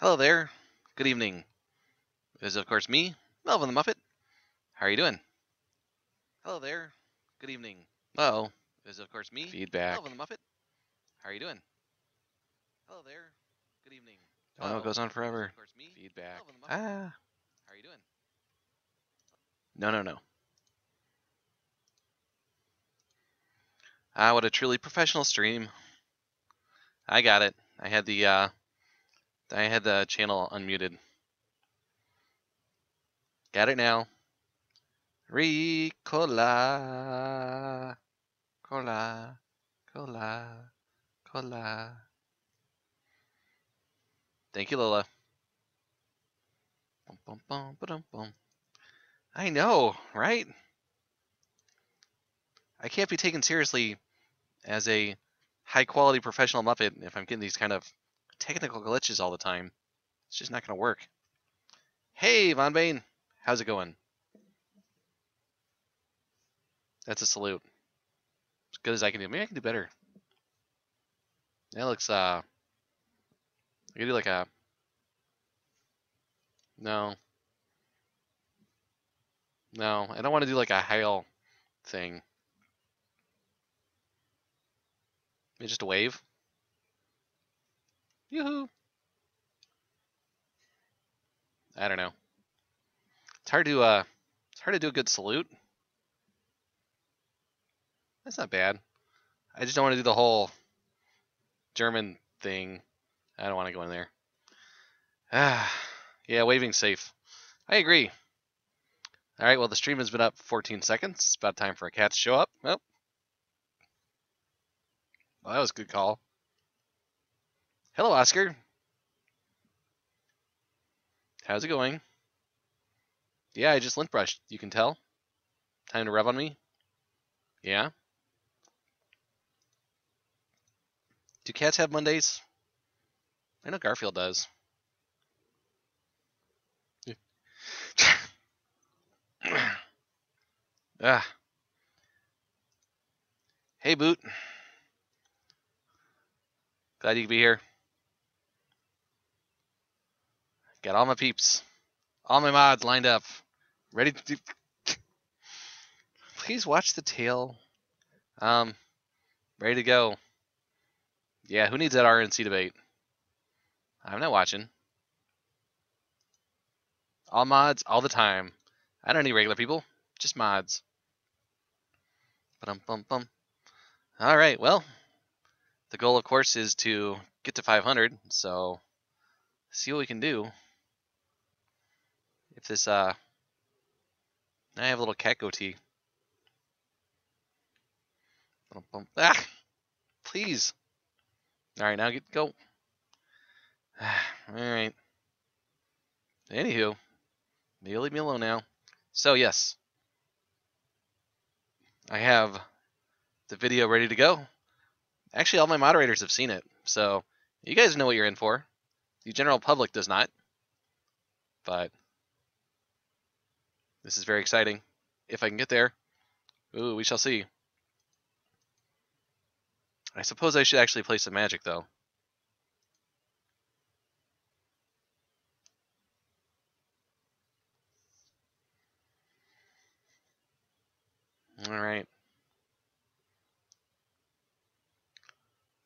Hello there. Good evening. It is, of course, me, Melvin the Muppet. How are you doing? Hello there. Good evening. Hello. It is, of course, me, Feedback. Melvin the Muppet. How are you doing? Hello there. Good evening. Oh no, it Hello. goes on forever. of course, me, Feedback. Melvin the Muppet. Ah. How are you doing? No, no, no. Ah, what a truly professional stream. I got it. I had the uh I had the channel unmuted. Got it now. Ricola. Cola. Cola. Cola. Thank you, Lola. Bum, bum, bum, bum. I know, right? I can't be taken seriously as a high quality professional Muppet if I'm getting these kind of technical glitches all the time. It's just not going to work. Hey, Von Bane. How's it going? That's a salute. As good as I can do. Maybe I can do better. That looks, uh. I could do like a. No. No, I don't want to do like a hail thing. Maybe just a wave. Yoo-hoo. I don't know. It's hard to uh it's hard to do a good salute. That's not bad. I just don't want to do the whole German thing. I don't want to go in there. Ah, yeah, waving safe. I agree. All right, well, the stream has been up 14 seconds. It's about time for a cat to show up. Oh. Well, that was a good call. Hello, Oscar. How's it going? Yeah, I just lint brushed. You can tell. Time to rub on me? Yeah? Do cats have Mondays? I know Garfield does. ah. Hey, Boot. Glad you could be here. Got all my peeps, all my mods lined up, ready to. Please watch the tail. Um, ready to go. Yeah, who needs that RNC debate? I'm not watching. All mods, all the time. I don't need regular people, just mods. Bum bum bum. All right, well, the goal, of course, is to get to 500. So, see what we can do. If this, uh, I have a little cat goatee. Bum, bump. Ah, please. All right, now get go. All right. Anywho, you leave me alone now. So yes, I have the video ready to go. Actually, all my moderators have seen it, so you guys know what you're in for. The general public does not, but this is very exciting. If I can get there, ooh, we shall see. I suppose I should actually play some magic, though. All right.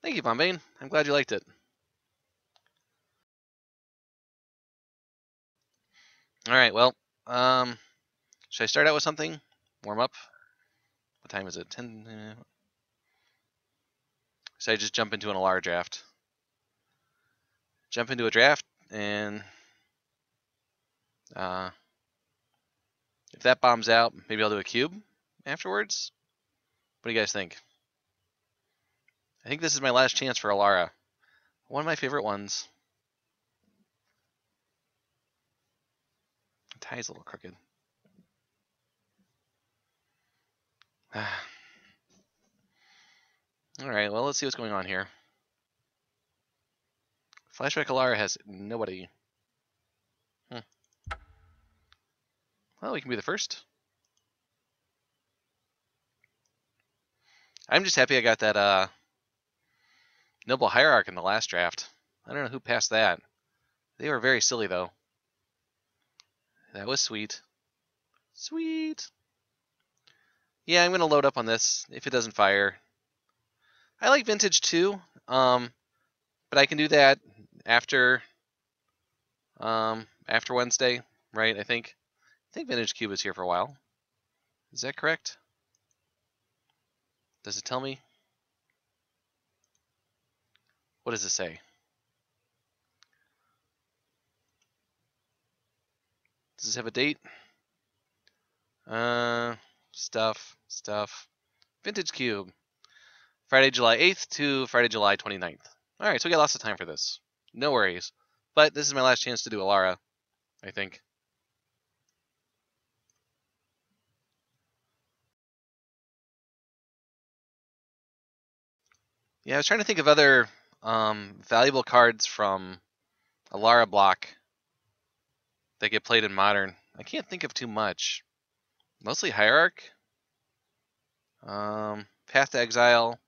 Thank you, Bombane. I'm glad you liked it. All right, well, um, should I start out with something? Warm up? What time is it? 10. Uh, should I just jump into an LR draft? Jump into a draft, and uh, if that bombs out, maybe I'll do a cube afterwards. What do you guys think? I think this is my last chance for Alara. One of my favorite ones. The tie's a little crooked. Alright, well, let's see what's going on here. Flashback Alara has nobody. Hmm. Well, we can be the first. I'm just happy I got that uh, Noble Hierarch in the last draft. I don't know who passed that. They were very silly, though. That was sweet. Sweet. Yeah, I'm going to load up on this if it doesn't fire. I like vintage too, um, but I can do that after um, after Wednesday, right? I think I think vintage cube is here for a while. Is that correct? Does it tell me? What does it say? Does this have a date? Uh, stuff, stuff. Vintage Cube. Friday, July 8th to Friday, July 29th. Alright, so we got lots of time for this. No worries. But this is my last chance to do Alara, I think. Yeah, I was trying to think of other um, valuable cards from Alara block that get played in Modern. I can't think of too much. Mostly Hierarch. Um, Path to Exile.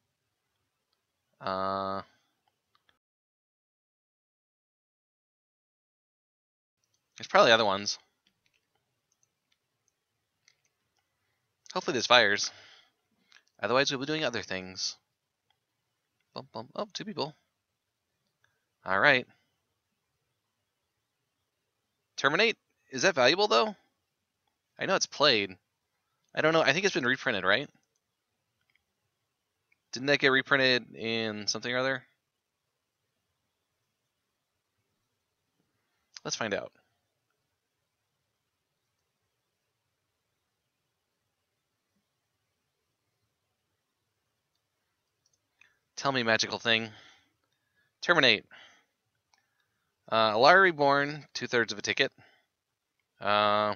Uh, there's probably other ones. Hopefully this fires. Otherwise we'll be doing other things. Bump, bump. Oh, two people. All right. Terminate. Is that valuable though? I know it's played. I don't know. I think it's been reprinted, right? Didn't that get reprinted in something or other? Let's find out. Tell me, magical thing. Terminate. Uh, Alara Reborn, two thirds of a ticket. Uh,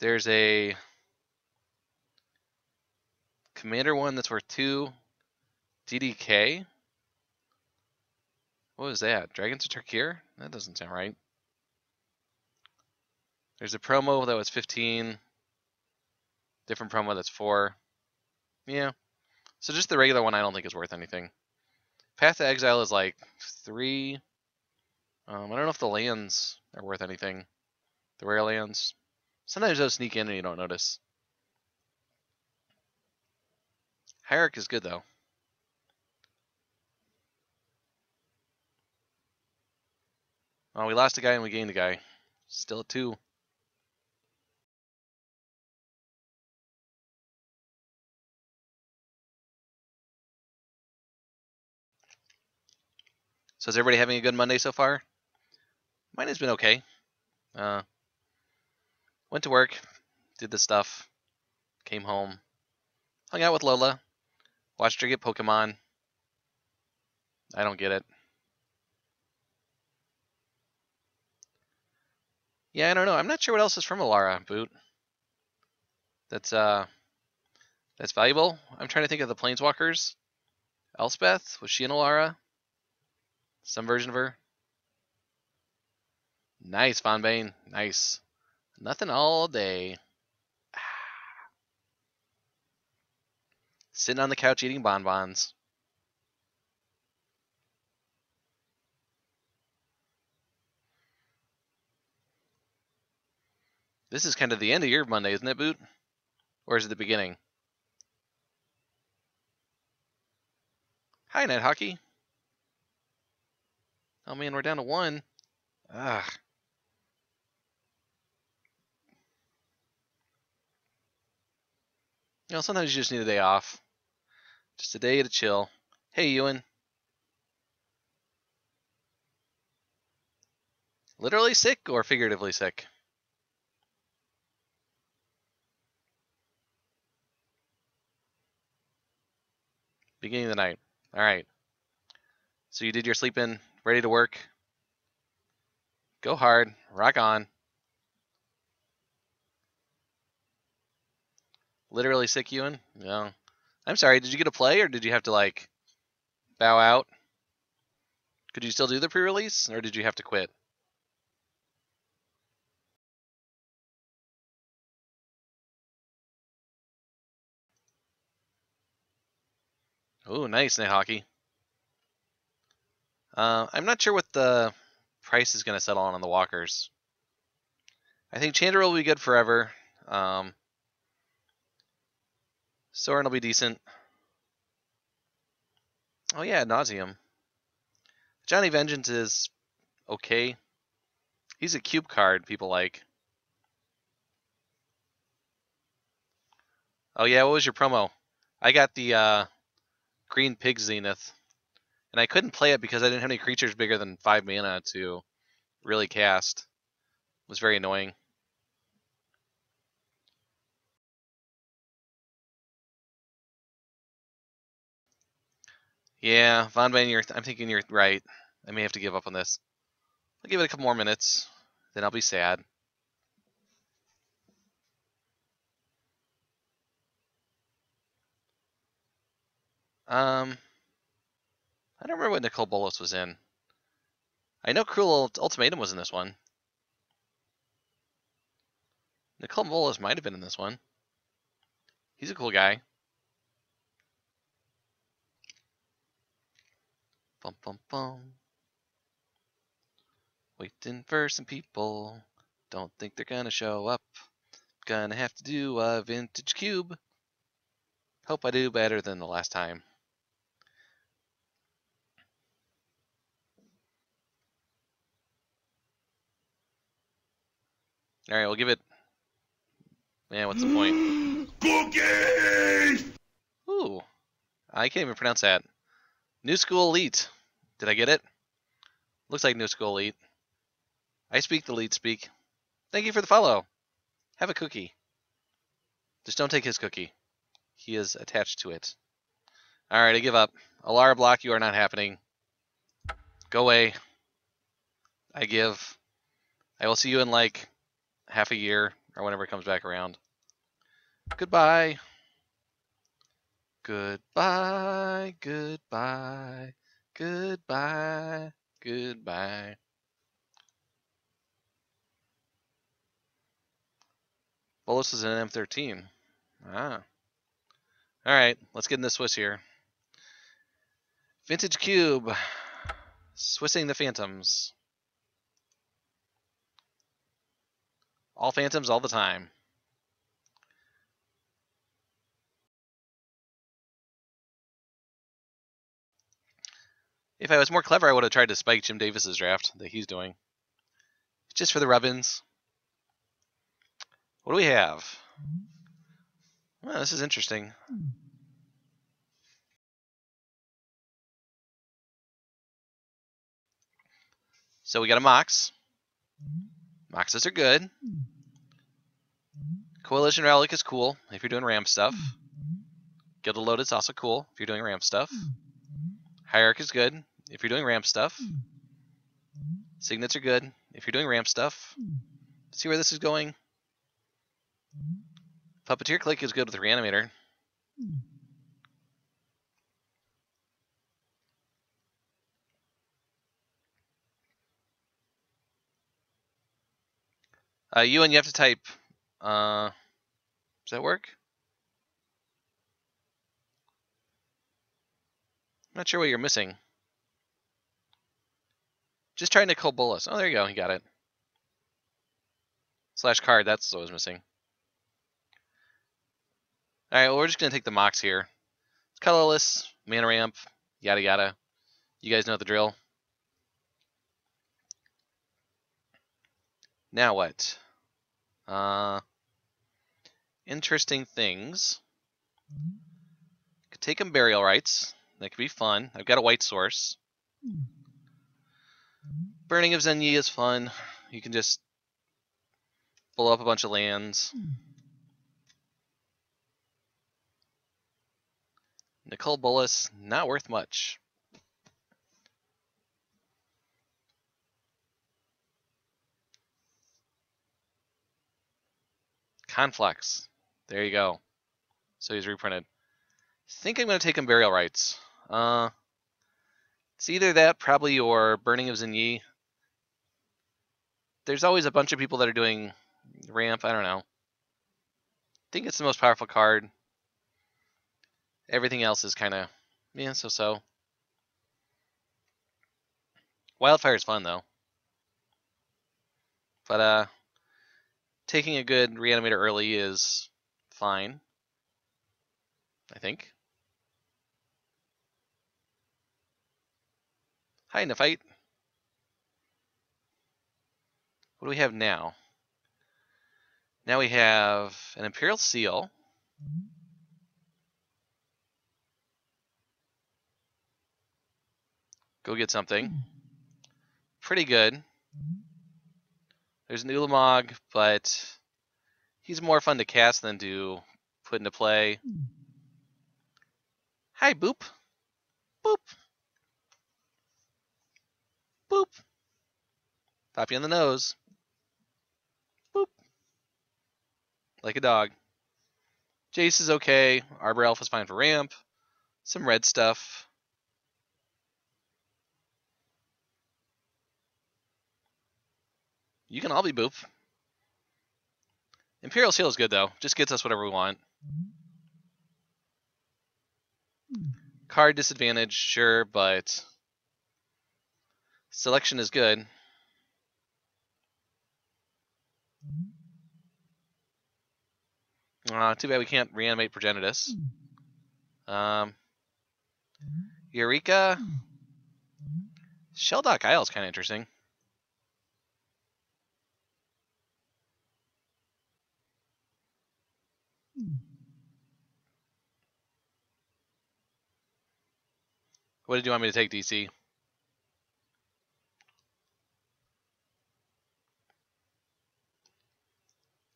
there's a Commander one that's worth two. DDK. What was that? Dragons of Tarkir? That doesn't sound right. There's a promo that was 15. Different promo that's four. Yeah. So just the regular one I don't think is worth anything. Path to Exile is like three. Um, I don't know if the lands are worth anything. The rare lands. Sometimes they'll sneak in and you don't notice. Hierarch is good though. Oh, we lost a guy and we gained a guy. Still at two. So is everybody having a good Monday so far? Mine has been okay. Uh, went to work, did the stuff, came home, hung out with Lola, watched her get Pokemon. I don't get it. Yeah, I don't know. I'm not sure what else is from Alara Boot. That's uh that's valuable. I'm trying to think of the Planeswalkers. Elspeth, was she in Alara? Some version of her. Nice, Von Bane. Nice. Nothing all day. Sitting on the couch eating bonbons. This is kind of the end of your Monday, isn't it, Boot? Or is it the beginning? Hi, Night Hockey. Oh man, we're down to one. Ugh. You know, sometimes you just need a day off. Just a day to chill. Hey, Ewan. Literally sick or figuratively sick? Beginning of the night. All right. So you did your sleep in, ready to work. Go hard, rock on. Literally sick, Ewan? No. I'm sorry, did you get a play or did you have to like bow out? Could you still do the pre-release or did you have to quit? Oh, nice, Night Hockey. Uh, I'm not sure what the price is going to settle on on the walkers. I think Chandra will be good forever. Um, Sorin will be decent. Oh yeah, Nauseum. Johnny Vengeance is okay. He's a cube card people like. Oh yeah, what was your promo? I got the uh, Green Pig Zenith. And I couldn't play it because I didn't have any creatures bigger than 5 mana to really cast. It was very annoying. Yeah, Von Van, you're, I'm thinking you're right. I may have to give up on this. I'll give it a couple more minutes, then I'll be sad. Um, I don't remember what Nicol Bolas was in. I know Cruel Ultimatum was in this one. Nicol Bolas might have been in this one. He's a cool guy. Bum bum bum. Waiting for some people. Don't think they're gonna show up. Gonna have to do a vintage cube. Hope I do better than the last time. All right, we'll give it. Man, what's the point? Cookie! Ooh, I can't even pronounce that. New School Elite. Did I get it? Looks like New School Elite. I speak the lead speak. Thank you for the follow. Have a cookie. Just don't take his cookie. He is attached to it. Alright, I give up. Alara block, you are not happening. Go away. I give. I will see you in like half a year or whenever it comes back around. Goodbye. Goodbye, goodbye, goodbye, goodbye. Bolas is an M13. Ah. Alright, let's get in the Swiss here. Vintage Cube. Swissing the Phantoms. All Phantoms all the time. If I was more clever, I would have tried to spike Jim Davis's draft that he's doing. Just for the rubbins. What do we have? Well, this is interesting. So we got a Mox. Moxes are good. Coalition Relic is cool if you're doing ramp stuff. Gilded Lotus also cool if you're doing ramp stuff. Hierarch is good if you're doing ramp stuff. Signets are good if you're doing ramp stuff. See where this is going? Puppeteer Clique is good with Reanimator. Uh, you and you have to type. Uh, does that work? Not sure what you're missing. Just try Nicol Bolas. Oh, there you go. He got it. Slash card. That's what was missing. All right. Well, we're just gonna take the Mox here. It's colorless, mana ramp, yada yada. You guys know the drill. Now what? Uh, interesting things. Could take them burial rites. That could be fun. I've got a white source. Hmm. Burning of Xinye is fun. You can just blow up a bunch of lands. Hmm. Nicol Bolas, not worth much. Conflux. There you go. So he's reprinted. I think I'm going to take him Burial Rites. Uh, it's either that, probably, or Burning of Xinye. There's always a bunch of people that are doing ramp. I don't know. I think it's the most powerful card. Everything else is kind of, yeah, so-so. Wildfire is fun though. But uh, taking a good reanimator early is fine. I think. Hi, Nephite. What do we have now? Now we have an Imperial Seal. Go get something. Pretty good. There's an Ulamog, but he's more fun to cast than to put into play. Hi, Boop. Boop. Boop. Pop you on the nose. Boop. Like a dog. Jace is okay. Arbor Elf is fine for ramp. Some red stuff. You can all be Boop. Imperial Seal is good though. Just gets us whatever we want. Card disadvantage, sure, but selection is good. Mm-hmm. Uh, too bad we can't reanimate Progenitus. Mm-hmm. Um, mm-hmm. Eureka. Shelldock Isle is kind of interesting. Hmm. What did you want me to take, DC?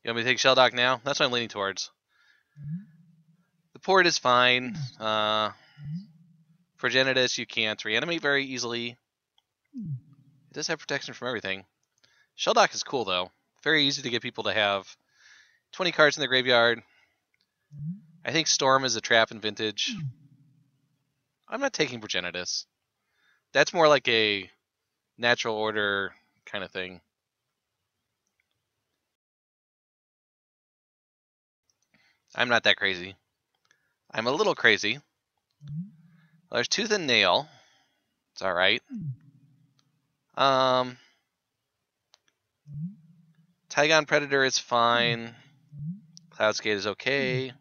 You want me to take Shelldock now? That's what I'm leaning towards. Mm-hmm. The port is fine. Mm-hmm. Uh, mm-hmm. Progenitus, you can't reanimate very easily. Hmm. It does have protection from everything. Shelldock is cool, though. Very easy to get people to have 20 cards in the graveyard. I think Storm is a trap in Vintage. Hmm. I'm not taking Progenitus. That's more like a natural order kind of thing. I'm not that crazy. I'm a little crazy. Well, there's Tooth and Nail. It's alright. Hmm. Um, mm-hmm. Trygon Predator is fine. Mm-hmm. Cloudskate is okay.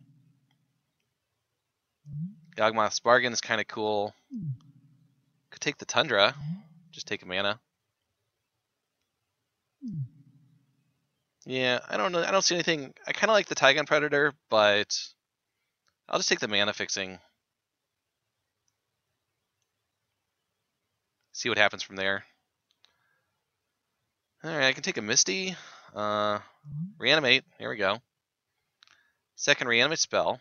Yawgmoth's Bargain is kind of cool. Hmm. Could take the Tundra. Just take a mana. Hmm. Yeah, I don't know. I don't see anything. I kind of like the Trygon Predator, but I'll just take the mana fixing. See what happens from there. Alright, I can take a Misty. Uh, mm-hmm. reanimate. Here we go. Second reanimate spell.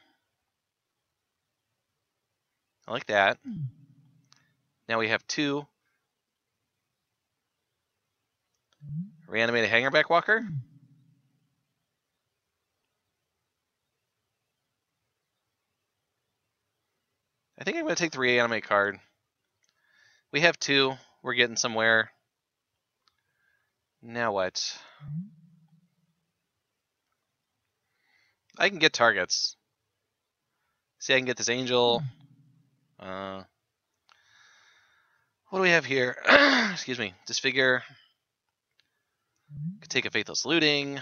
I like that. Hmm. Now we have two. Mm-hmm. Reanimate a Hangerback Walker. Hmm. I think I'm going to take the reanimate card. We have two. We're getting somewhere. Now what? I can get targets. See, I can get this angel. Uh, what do we have here? Excuse me. Disfigure. Could take a Faithless Looting.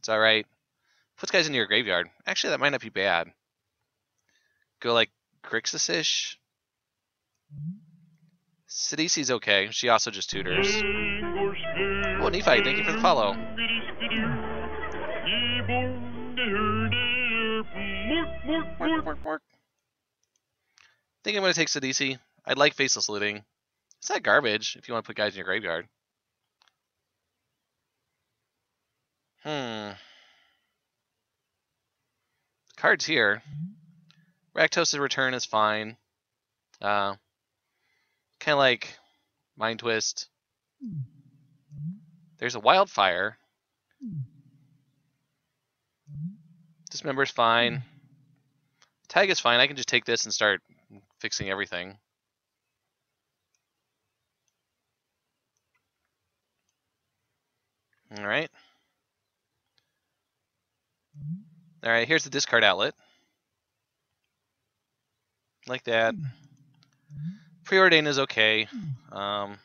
It's alright. Puts guys into your graveyard. Actually, that might not be bad. Go like Grixis-ish. Sidisi's okay. She also just tutors. Oh, Nephi, thank you for the follow. Work, work, work. think I'm going to take Sidisi. I'd like Faithless Looting. It's not garbage if you want to put guys in your graveyard. Hmm. Cards here. Rakdos' return is fine. Uh, kind of like Mind Twist. There's a Wildfire. Dismember's fine. Tag is fine. I can just take this and start fixing everything. All right. All right, here's the discard outlet like that. Hmm. Preordain is okay. Hmm. Um,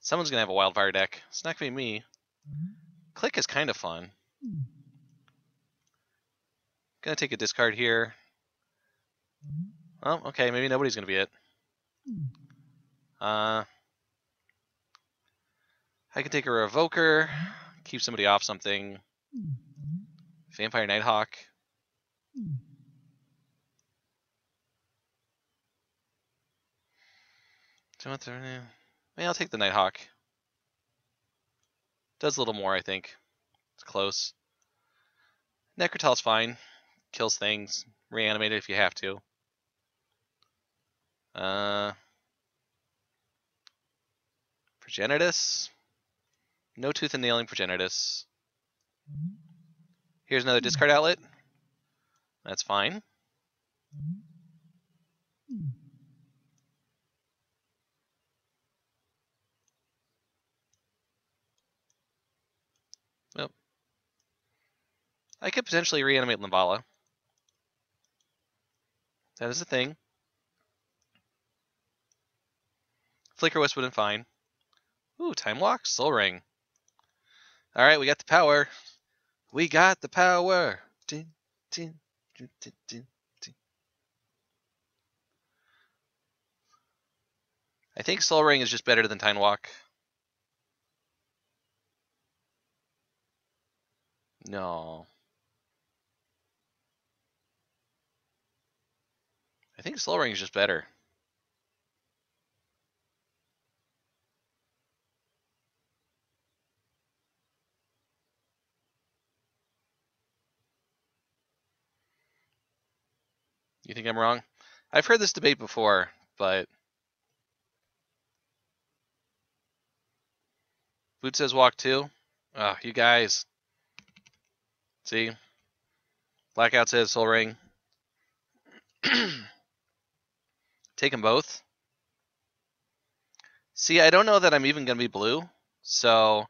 someone's going to have a Wildfire deck. It's not going to be me. Hmm. Clique is kind of fun. Gonna take a discard here. Oh, okay, maybe nobody's gonna be it. Uh, I can take a Revoker, keep somebody off something. Vampire Nighthawk. Do you want the? Maybe I'll take the Nighthawk. Does a little more, I think. It's close. Nekrataal's fine. Kills things. Reanimate it if you have to. Uh, Progenitus. No tooth and nailing Progenitus. Here's another discard outlet. That's fine. Yep. I could potentially reanimate Linvala. That is a thing. Flicker Wisp would have been fine. Ooh, Time Walk, Soul Ring. Alright, we got the power. We got the power. I think Soul Ring is just better than Time Walk. No. I think Soul Ring is just better. You think I'm wrong? I've heard this debate before, but Boot says walk two. Oh, you guys. See? Blackout says soul ring. Take them both. See, I don't know that I'm even going to be blue, so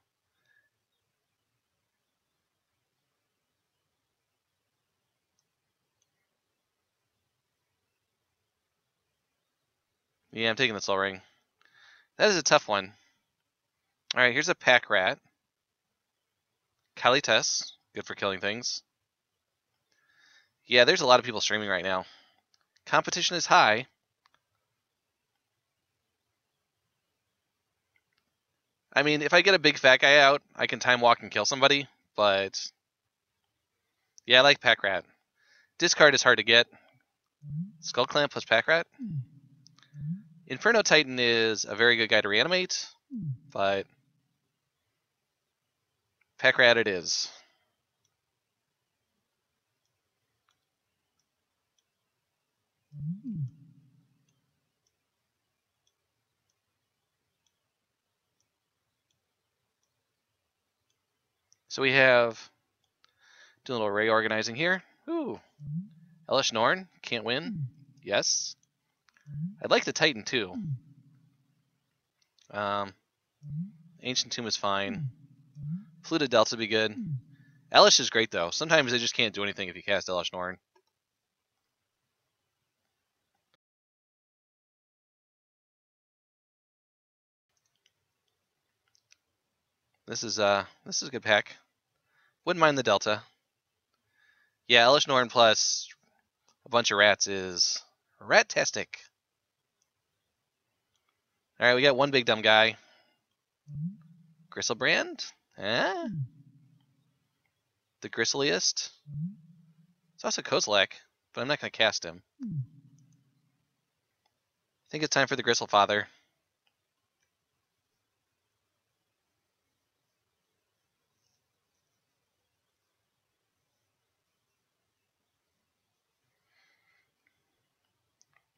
Yeah, I'm taking the soul ring. That is a tough one. All right, here's a pack rat. Kalitas, good for killing things. Yeah, there's a lot of people streaming right now. Competition is high. I mean, if I get a big fat guy out, I can time walk and kill somebody, but yeah, I like pack rat. Discard is hard to get. Mm-hmm. Skull clamp plus pack rat. Hmm. Inferno Titan is a very good guy to reanimate, hmm. but Pack Rat it is. Hmm. So we have doing a little reorganizing here. Ooh. Hmm. Elesh Norn, can't win. Yes. I'd like the Titan too. Um, Ancient Tomb is fine. Flooded Delta would be good. Elesh is great though. Sometimes they just can't do anything if you cast Elesh Norn. This is uh this is a good pack. Wouldn't mind the Delta. Yeah, Elesh Norn plus a bunch of rats is rat-tastic. All right, we got one big dumb guy. Gristlebrand? Eh? The gristliest? It's also Kozilek, but I'm not going to cast him. I think it's time for the Gristle Father.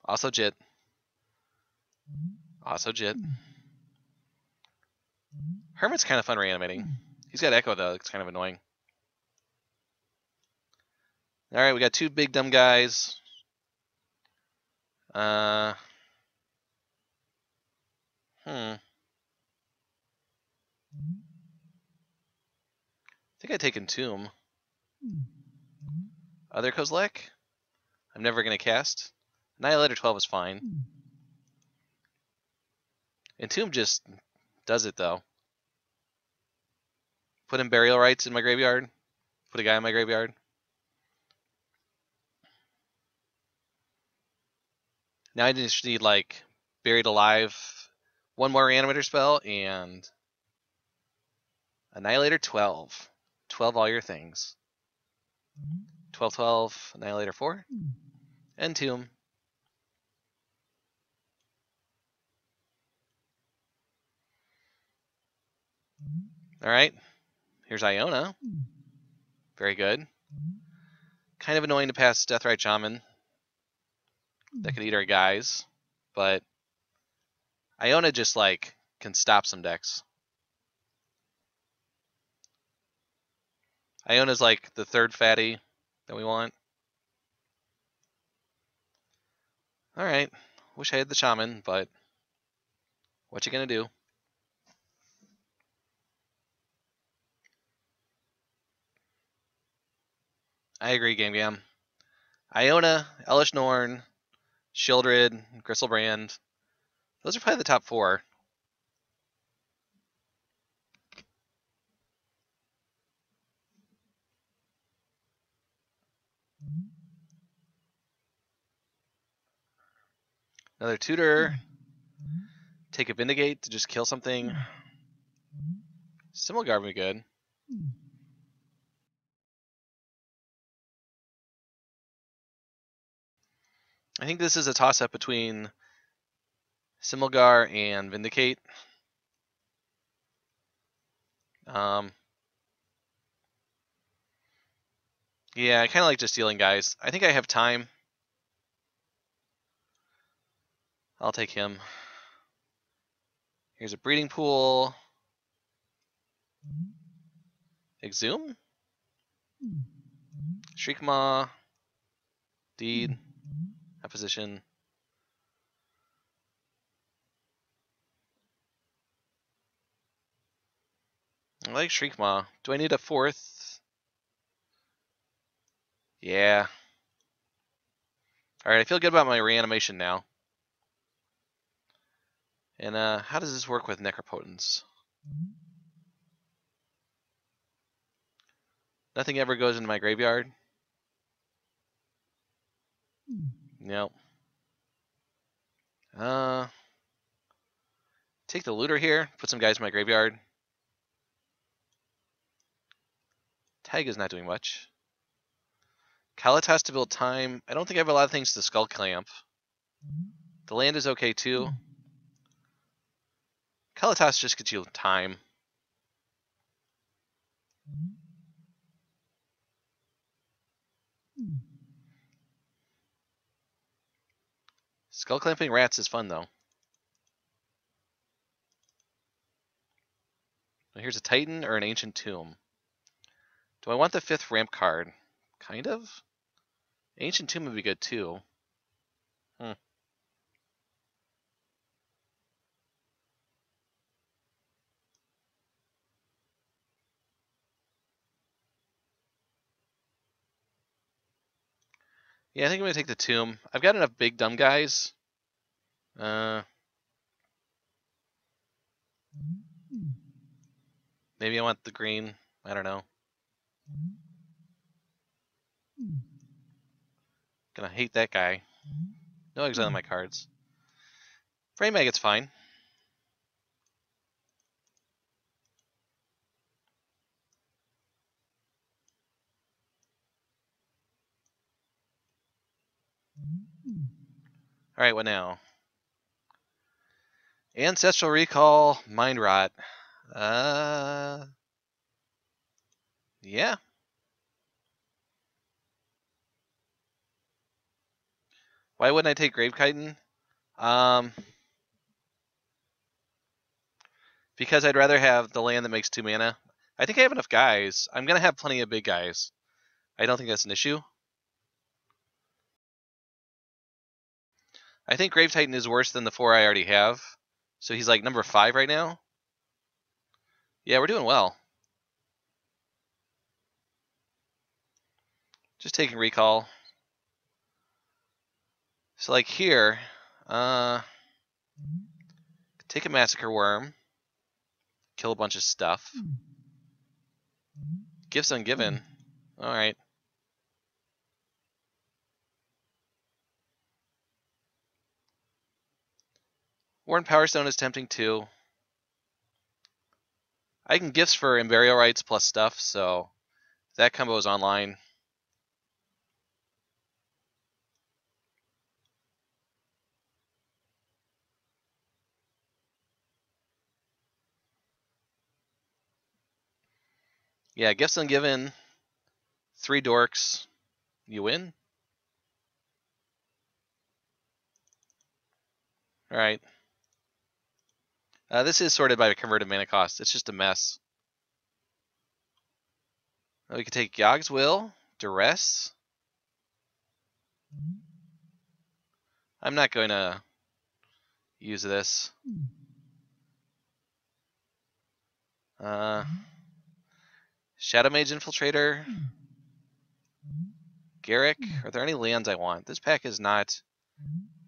Also Jit. Also Jit. Hermit's kind of fun reanimating. He's got Echo though, it's kind of annoying. Alright, we got two big dumb guys. Uh Hmm. I think I take Entomb. Other Kozilek? I'm never gonna cast. Annihilator 12 is fine. Entomb just Does it though? Put in burial rites in my graveyard. Put a guy in my graveyard. Now I just need like buried alive, one more reanimator spell, and annihilator 12. 12 all your things. Mm-hmm. 12 12, annihilator 4, hmm. and All right. Here's Iona. Very good. Kind of annoying to pass Deathrite Shaman. That could eat our guys, but Iona just like can stop some decks. Iona's like the third fatty that we want. All right. Wish I had the shaman, but what you gonna do? I agree, Game Gam. Iona, Elesh Norn, Sheoldred, Gristlebrand. Those are probably the top four. Another tutor. Take a Vindicate to just kill something. Simulgar would be good. I think this is a toss up between Simulgar and Vindicate. Um, yeah, I kind of like just stealing guys. I think I have time. I'll take him. Here's a breeding pool. Exhume? Shriekmaw. Deed. Opposition. I like Shriekmaw. Do I need a fourth? Yeah. Alright, I feel good about my reanimation now. And uh, how does this work with Necropotence? Nothing ever goes into my graveyard. Nope. Uh, take the looter here. Put some guys in my graveyard. Tag is not doing much. Kalitas to build time. I don't think I have a lot of things to skull clamp. The land is okay too. Kalitas just gets you time. Skull clamping rats is fun though. Here's a Titan or an Ancient Tomb. Do I want the fifth ramp card? Kind of. Ancient Tomb would be good too. Yeah, I think I'm gonna take the tomb. I've got enough big dumb guys. Uh, maybe I want the green. I don't know. Gonna hate that guy. No exile my cards. Frame Maggot's fine. Alright, what now? Ancestral Recall, Mind Rot. Uh, yeah. Why wouldn't I take Grave Titan? Um, because I'd rather have the land that makes two mana. I think I have enough guys. I'm gonna have plenty of big guys. I don't think that's an issue. I think Grave Titan is worse than the four I already have. So he's like number five right now. Yeah, we're doing well. Just taking recall. So like here, uh, take a Massacre Worm. kill a bunch of stuff. Gifts ungiven. Alright. Worn Powerstone is tempting too. I can gifts for Burial Rites plus stuff, so that combo is online. Yeah, Gifts Ungiven. Three dorks. You win. Alright. Uh, this is sorted by converted mana cost. It's just a mess. Uh, we could take Yog's Will, Duress. I'm not going to use this. Uh, Shadow Mage Infiltrator. Garrick. Are there any lands I want? This pack is not.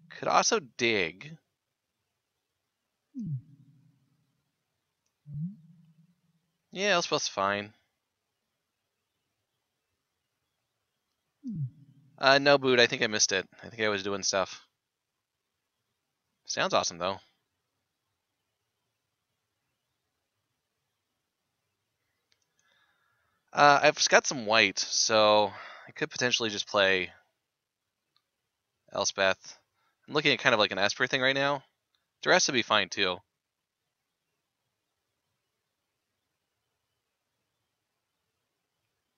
Could also dig. Yeah, Elspeth's fine. Uh, no boot. I think I missed it. I think I was doing stuff. Sounds awesome though. Uh, I've got some white, so I could potentially just play Elspeth. I'm looking at kind of like an Esper thing right now. Duress would be fine too.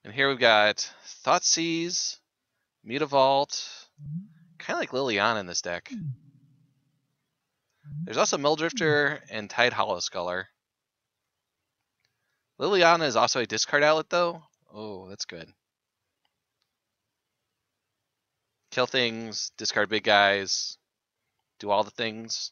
And here we've got Thoughtseize, Mutavault, mm-hmm. kind of like Liliana in this deck. Hmm. Mm-hmm. There's also Muldrifter hmm. and Tidehollow Sculler. Liliana is also a discard outlet though. Oh, that's good. Kill things, discard big guys, do all the things.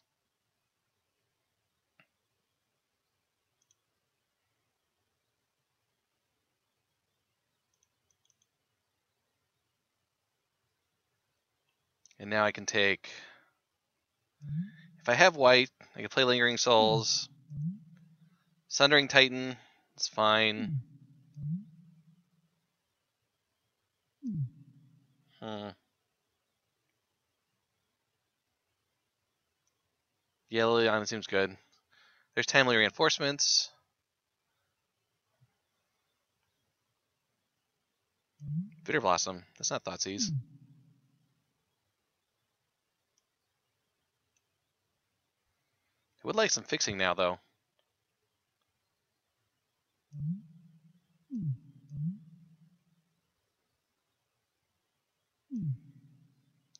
And now I can take, mm-hmm. if I have white, I can play Lingering Souls, mm-hmm. Sundering Titan, it's fine. Mm-hmm. Hmm. Yeah, Liliana seems good. There's timely reinforcements. Bitterblossom. That's not Thoughtseize. Hmm. Would like some fixing now, though.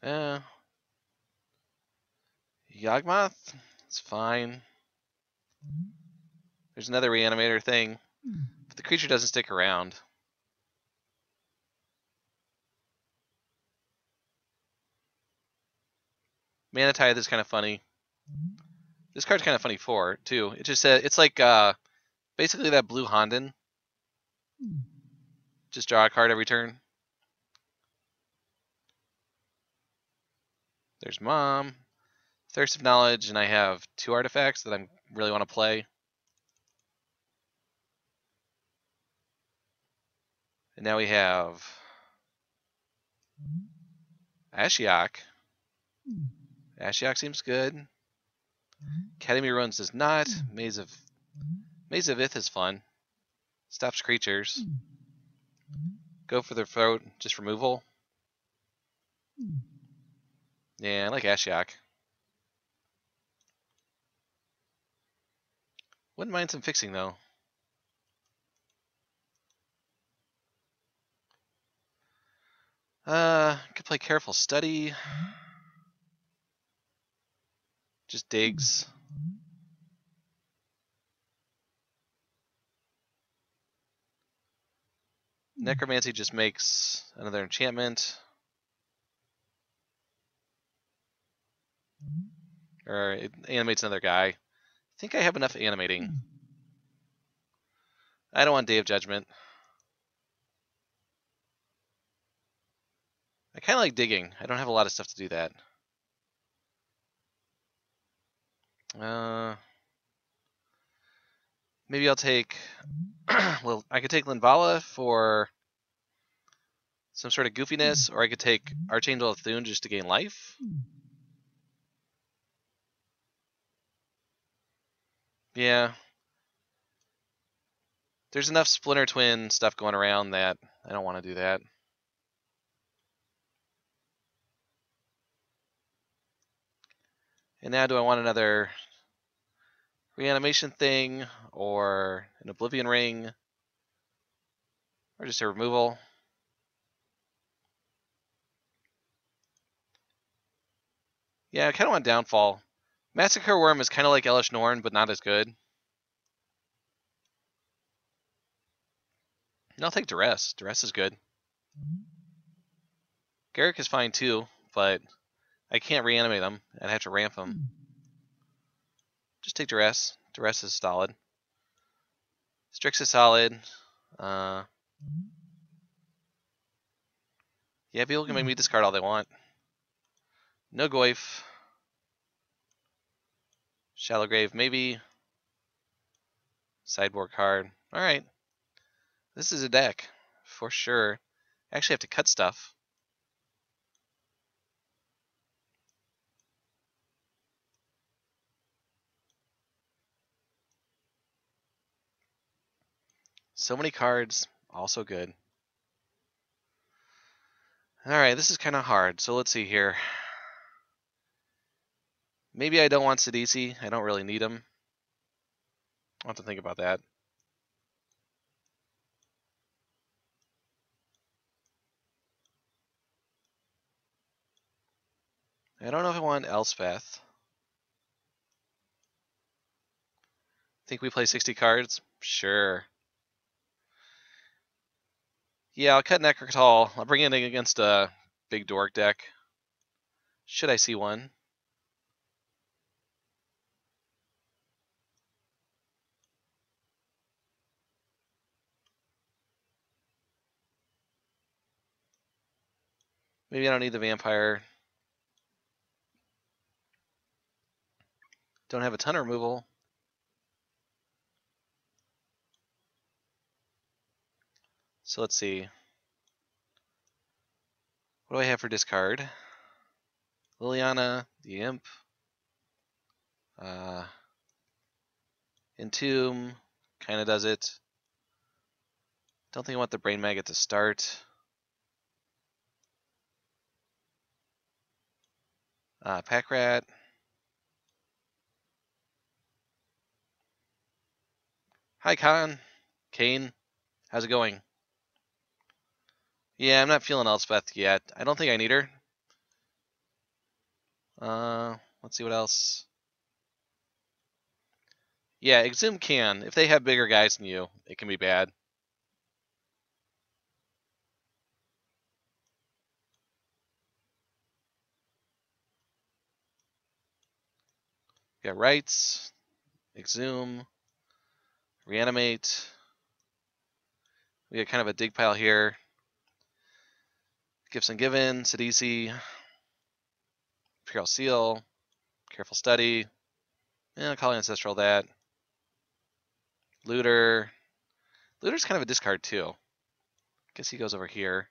Uh, Yawgmoth, it's fine. There's another reanimator thing, but the creature doesn't stick around. Mana Tithe is kind of funny. This card's kind of funny for too. It just said it's like uh, basically that blue Honden. Just draw a card every turn. There's Mom, Thirst for Knowledge, and I have two artifacts that I really want to play. And now we have Ashiok. Ashiok seems good. Mm-hmm. Academy Ruins does not. Mm-hmm. Maze of mm-hmm. Maze of Ith is fun. Stops creatures. Hmm. Go for the throat, just removal. Hmm. Yeah, I like Ashiok. Wouldn't mind some fixing though. Uh, could play Careful Study. Just digs. Necromancy just makes another enchantment. Or it animates another guy. I think I have enough animating. I don't want Day of Judgment. I kind of like digging. I don't have a lot of stuff to do that. Uh, Maybe I'll take. well, I could take Linvala for some sort of goofiness, or I could take Archangel of Thune just to gain life. Yeah. There's enough Splinter Twin stuff going around that I don't want to do that. And now do I want another reanimation thing or an Oblivion Ring or just a removal? Yeah, I kind of want Downfall. Massacre Worm is kind of like Elesh Norn, but not as good. And I'll take Duress. Duress is good. Mm-hmm. Garrick is fine too, but I can't reanimate him. I'd have to ramp him. Hmm. Just take Duress. Duress is solid. Strix is solid. Uh, yeah, people can make me discard all they want. No Goyf. Shallow Grave, maybe. Sideboard card. Alright. This is a deck. For sure. I actually have to cut stuff. So many cards, also good. Alright, this is kind of hard, so let's see here. Maybe I don't want Sidisi. I don't really need him. I'll have to think about that. I don't know if I want Elspeth. Think we play 60 cards? Sure. Yeah, I'll cut Nekrataal. I'll bring it in against a big dork deck. Should I see one? Maybe I don't need the vampire. Don't have a ton of removal. So let's see. What do I have for discard? Liliana, the Imp. Uh, Entomb kind of does it. Don't think I want the Brain Maggot to start. Uh, Pack Rat. Hi, Con. Kane. How's it going? Yeah, I'm not feeling Elspeth yet. I don't think I need her. Uh, let's see what else. Yeah, Exhume can. If they have bigger guys than you, it can be bad. Got rights, exhume, reanimate. We got kind of a dig pile here. Gifts Ungiven, Sidisi, Imperial Seal, Careful Study, yeah, Calling Ancestral that. Looter. Looter's kind of a discard too. Guess he goes over here.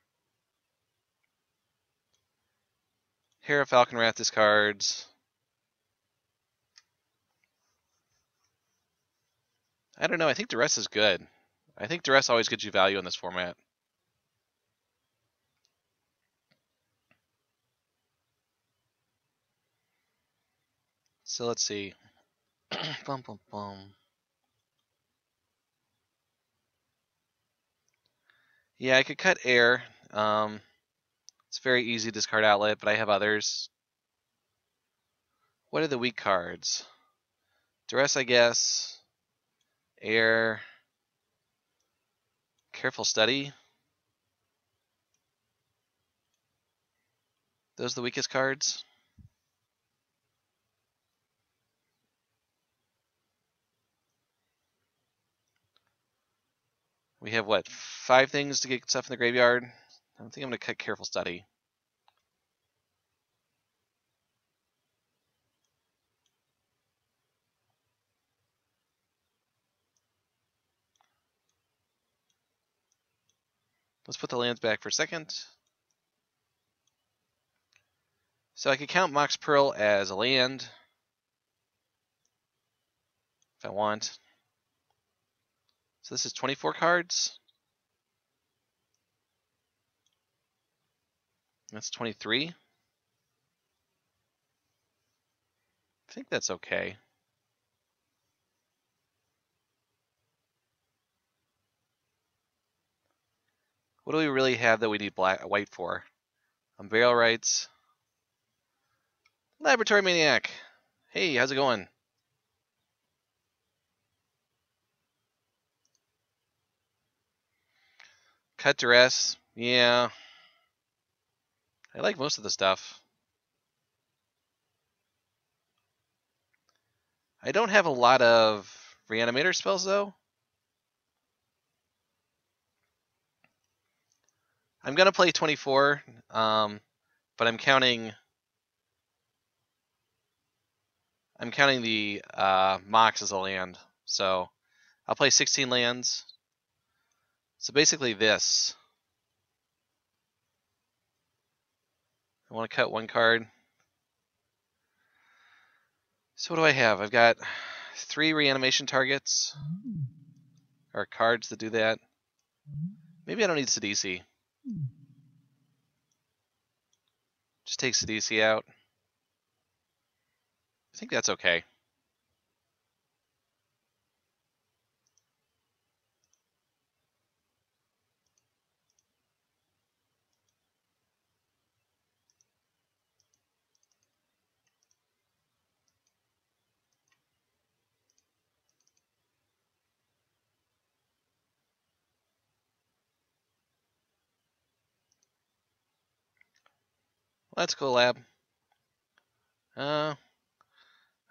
Hera Falconwrath discards. I don't know. I think Duress is good. I think Duress always gets you value in this format. So let's see. bum, bum, bum. Yeah, I could cut air. Um, it's very easy to discard outlet, but I have others. What are the weak cards? Duress, I guess. Air. Careful study. Those are the weakest cards. We have, what, five things to get stuff in the graveyard? I think I'm going to cut Careful Study. Let's put the lands back for a second. So I could count Mox Pearl as a land if I want. So this is 24 cards. That's 23. I think that's okay. What do we really have that we need black white for? Unburial Rites. Laboratory Maniac. Hey, how's it going? Cut duress. Yeah. I like most of the stuff. I don't have a lot of reanimator spells though. I'm gonna play 24, um, but I'm counting. I'm counting the uh, Mox as a land, so I'll play 16 lands. So basically this. I want to cut one card. So what do I have? I've got three reanimation targets, or cards that do that. Maybe I don't need Sidisi. Just take Sidisi out. I think that's okay. Let's go lab. Uh,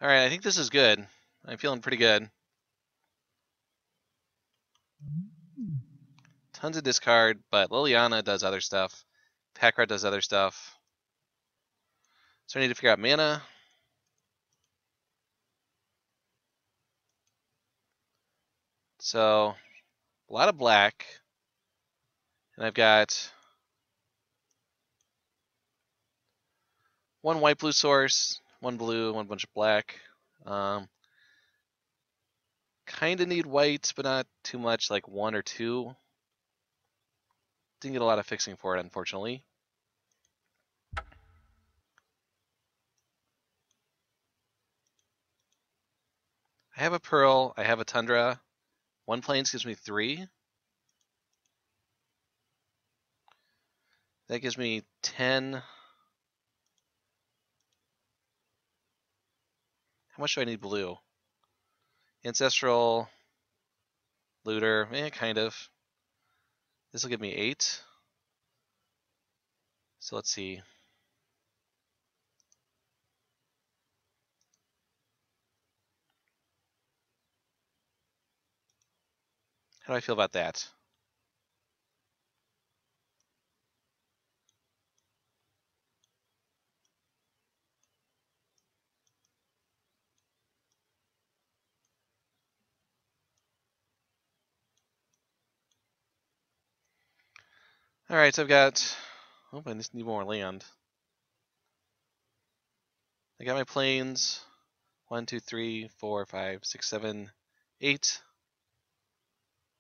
all right, I think this is good. I'm feeling pretty good. Tons of discard, but Liliana does other stuff. Pack Rat does other stuff. So I need to figure out mana. So, a lot of black. And I've got one white blue source, one blue, one bunch of black. Um, kind of need whites, but not too much, like one or two. Didn't get a lot of fixing for it, unfortunately. I have a Pearl, I have a Tundra. One Plains gives me three. That gives me 10. How much do I need blue? Ancestral, Looter, eh, kind of. This will give me 8. So let's see. How do I feel about that? All right, so I've got. Oh, I just need more land. I got my planes. One, two, three, four, five, six, seven, eight.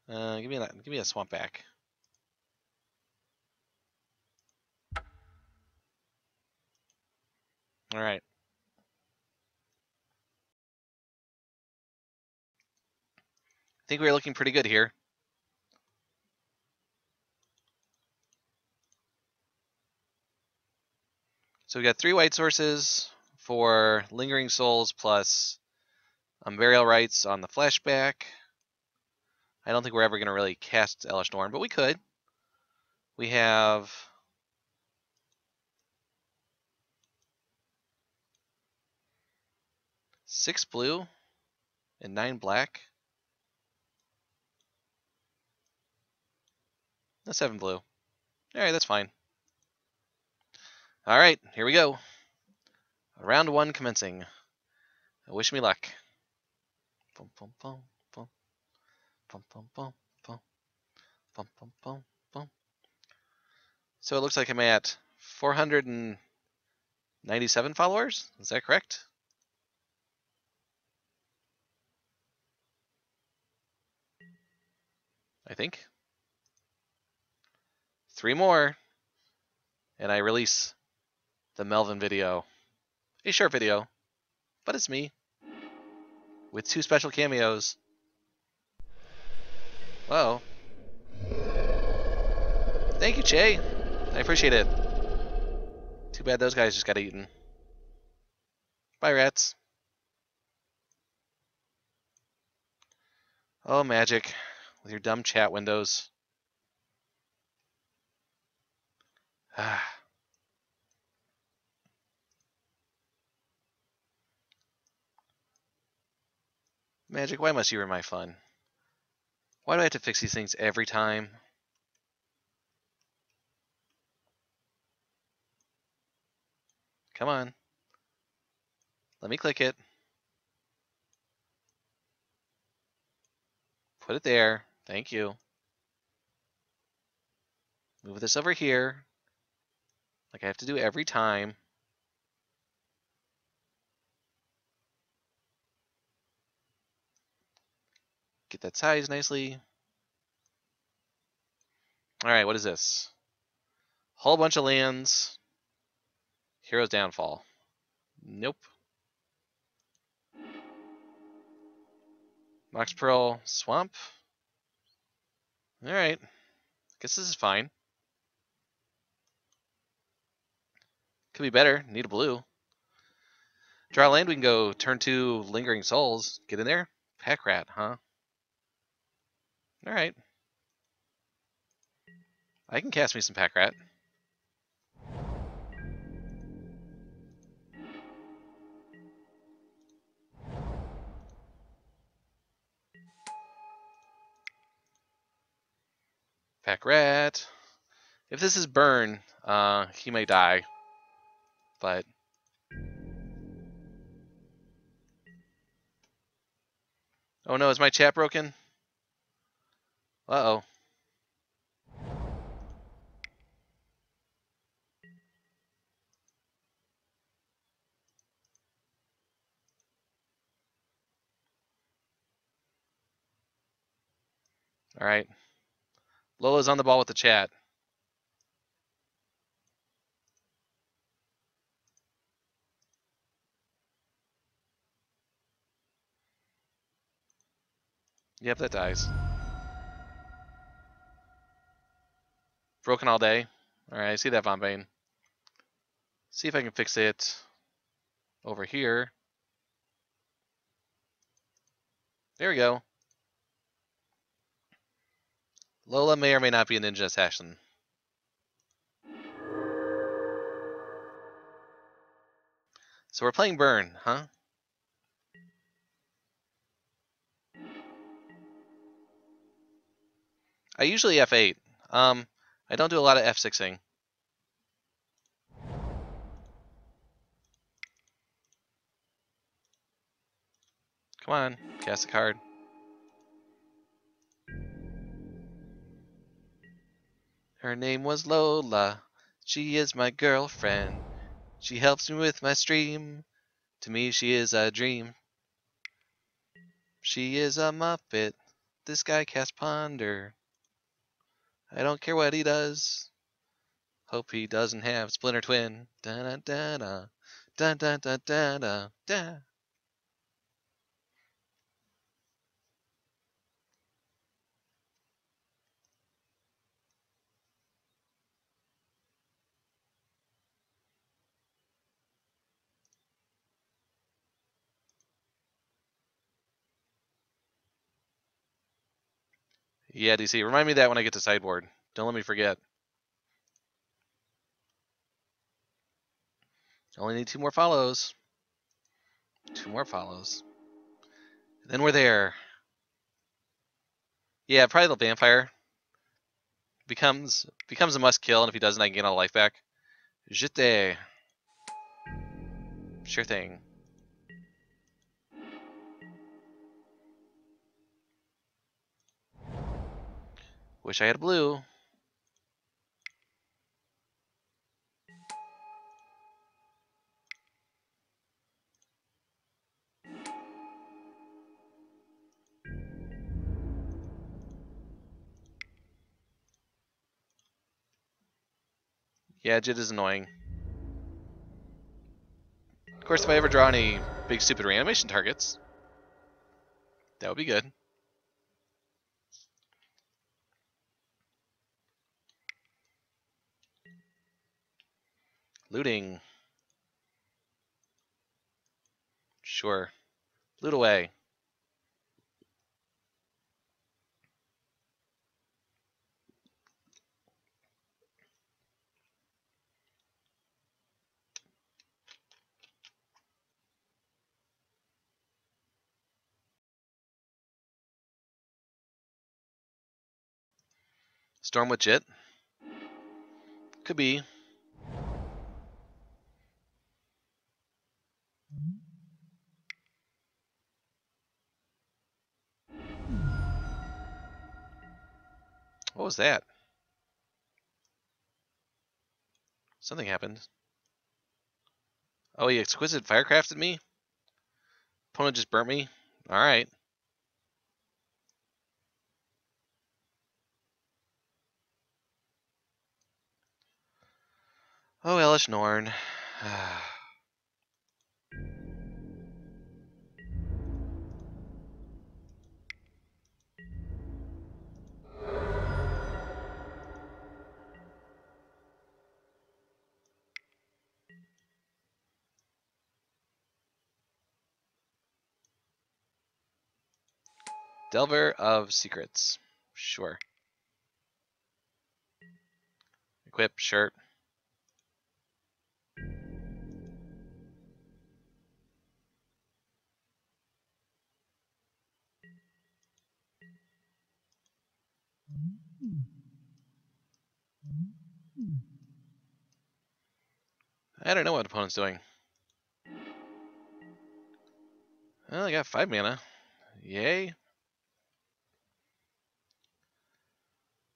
Uh, give me a give me a swamp back. All right. I think we're looking pretty good here. So we got three white sources for Lingering Souls plus Unburial Rites on the flashback. I don't think we're ever going to really cast Elesh Norn, but we could. We have six blue and nine black. That's seven blue. All right, that's fine. All right, here we go. Round one commencing. Wish me luck. So it looks like I'm at 497 followers. Is that correct? I think. Three more. And I release the Melvin video. A short video, but it's me. With two special cameos. Whoa. Thank you, Che. I appreciate it. Too bad those guys just got eaten. Bye, rats. Oh, magic. With your dumb chat windows. Ah. Magic, why must you ruin my fun? Why do I have to fix these things every time? Come on. Let me click it. Put it there. Thank you. Move this over here. Like I have to do every time. Get that size nicely. Alright, what is this? Whole bunch of lands. Hero's Downfall. Nope. Mox Pearl Swamp. Alright. Guess this is fine. Could be better. Need a blue. Draw land, we can go turn two Lingering Souls. Get in there. Pack Rat, huh? Alright. I can cast me some Pack Rat. Pack Rat. If this is Burn, uh, he may die. But... Oh no, is my chat broken? Uh-oh. All right. Lola's on the ball with the chat. Yep, that dies. Broken all day. Alright, I see that, Von Bane. See if I can fix it over here. There we go. Lola may or may not be a ninja assassin. So we're playing Burn, huh? I usually F8. Um, I don't do a lot of F6ing. Come on, cast a card. Her name was Lola. She is my girlfriend. She helps me with my stream. To me, she is a dream. She is a Muppet. This guy cast Ponder. I don't care what he does. Hope he doesn't have Splinter Twin. Da da da da. Da da da da da Yeah, DC. Remind me that when I get to sideboard. Don't let me forget. Only need two more follows. Two more follows. then we're there. Yeah, probably the vampire. Becomes becomes a must kill, and if he doesn't, I can get all life back. Jitte. Sure thing. Wish I had blue. Yeah, Jit is annoying. Of course, if I ever draw any big stupid reanimation targets, that would be good. Looting. Sure. Loot away. Storm with Jit. Could be. What was that? Something happened. Oh, he exquisite firecrafted me? Opponent just burnt me? Alright. Oh, Elesh Norn. Ah. Delver of Secrets. Sure. Equip shirt. I don't know what opponent's doing. Well, I got five mana. Yay.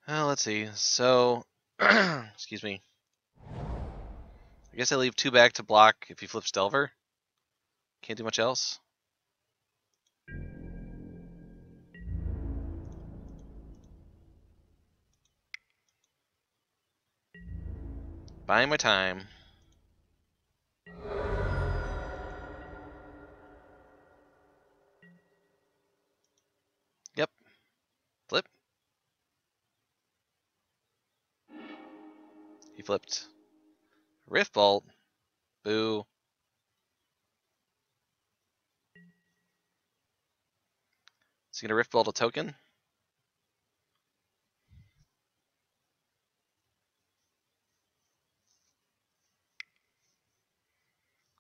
Well, let's see. So, excuse me. I guess I leave two back to block if he flips Delver. Can't do much else. Buying my time. He flipped. Rift Bolt. Boo. Is he gonna Rift Bolt a token?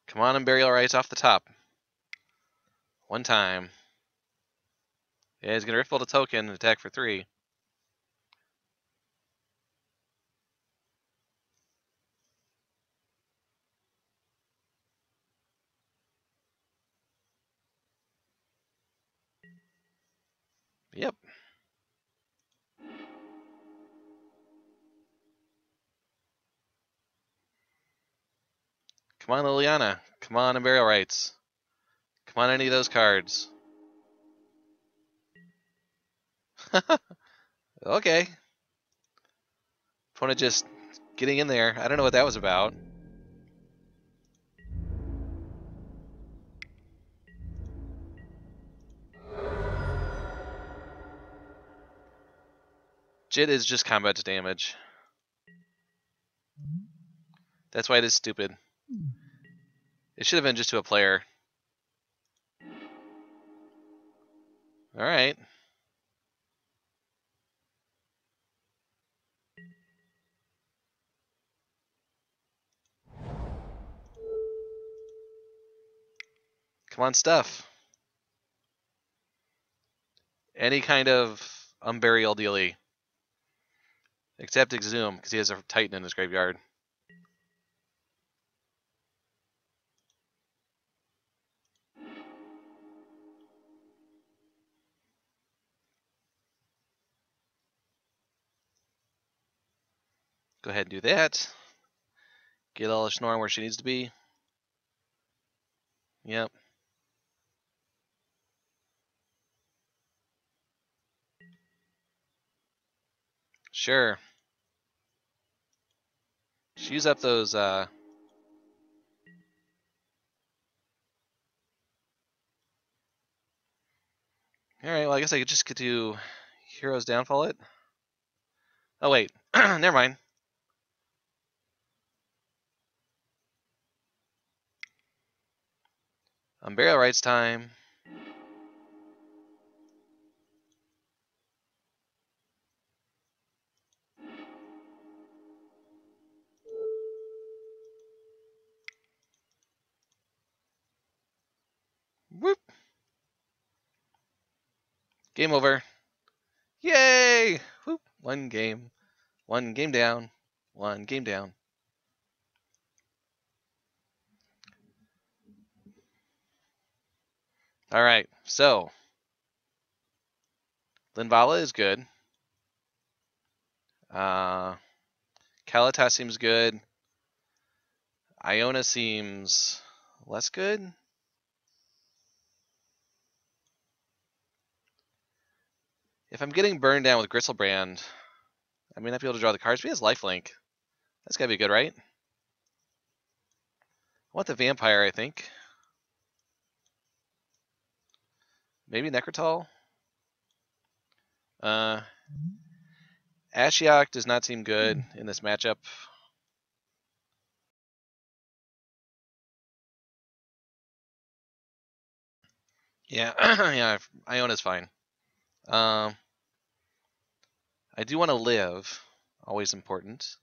Come on Unburial Rites off the top. One time. Yeah, he's gonna Rift Bolt a token and attack for three. Yep. Come on, Liliana. Come on, Unburial Rites. Come on, any of those cards. okay. Opponent just getting in there. I don't know what that was about. Jit is just combat to damage. That's why it is stupid. It should have been just to a player. Alright. Come on, stuff. Any kind of unburial dealy. Except Exhume, because he has a Titan in his graveyard. Go ahead and do that. Get all the Norn where she needs to be. Yep. Sure. Just use up those. Uh... All right. Well, I guess I could just get to Hero's Downfall it. Oh wait, never mind. Um, burial rights time. Whoop. Game over. Yay! Whoop. One game. One game down. One game down. All right, so Linvala is good. Uh, seems good. Iona seems less good. If I'm getting burned down with Griselbrand, I may not be able to draw the cards, but he has lifelink. That's gotta be good, right? I want the vampire, I think. Maybe Nekrataal? Uh, Ashiok does not seem good in this matchup. Yeah, yeah, Iona's fine. Um, I do want to live, always important.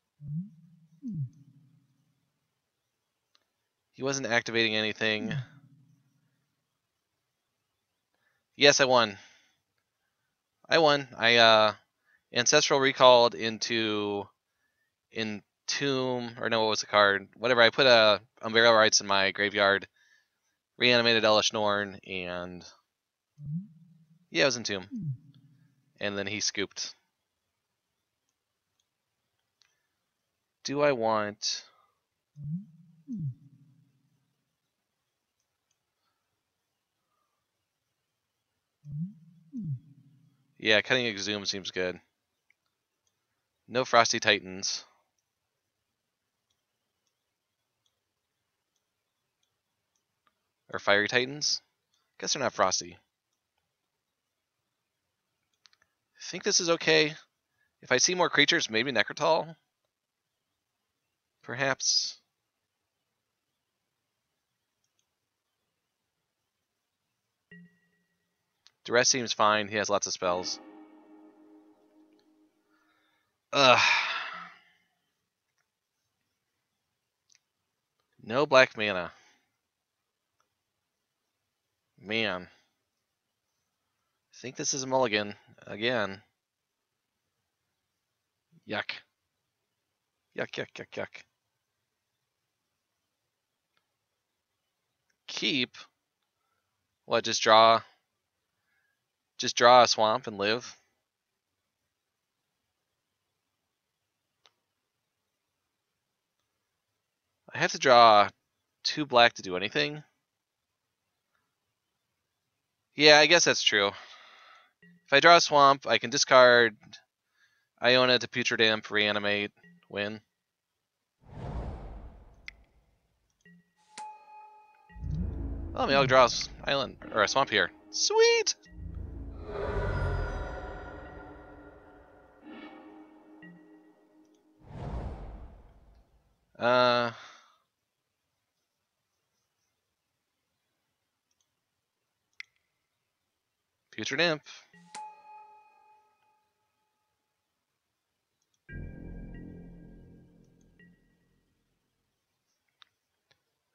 He wasn't activating anything. Yes, I won. I won. I uh ancestral recalled into in tomb or no, what was the card? Whatever. I put a Unburial Rites in my graveyard, reanimated Elesh Norn, and yeah, it was entomb. Hmm. And then he scooped. Do I want? Yeah, cutting exhume seems good. No frosty titans. Or fiery titans? Guess they're not frosty. I think this is okay. If I see more creatures, maybe Nekrataal? Perhaps. Duress seems fine. He has lots of spells. Ugh. No black mana. Man. I think this is a mulligan again. Yuck. Yuck, yuck, yuck, yuck. Keep. What, just draw? Just draw a swamp and live? I have to draw two black to do anything. Yeah, I guess that's true. If I draw a swamp, I can discard Iona to Putrid Imp, reanimate, win. Oh, maybe I'll draw a island or a swamp here. Sweet. Uh. Putrid Imp.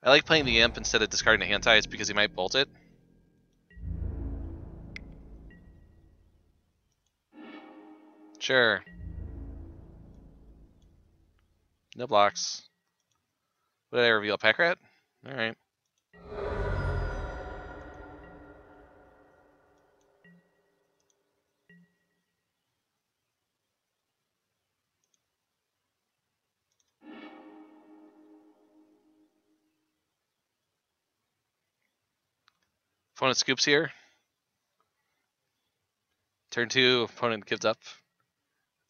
I like playing the Imp instead of discarding a hand tie, it's because he might bolt it. Sure. No blocks. What did I reveal? Pack rat? Alright. Opponent scoops here. Turn two, opponent gives up.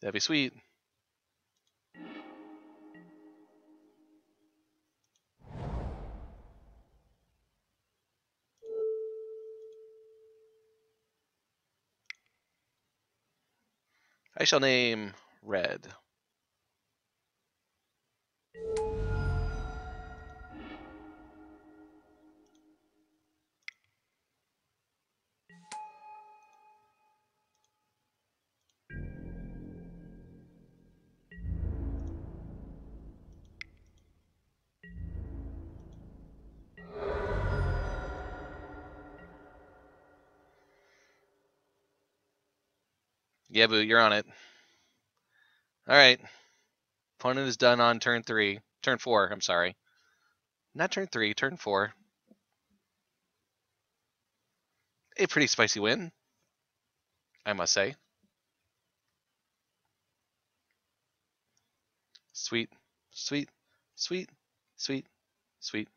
That'd be sweet. I shall name red. Yeah, boo, you're on it. All right. Opponent is done on turn three. Turn four, I'm sorry. Not turn three, turn four. A pretty spicy win, I must say. Sweet, sweet, sweet, sweet, sweet,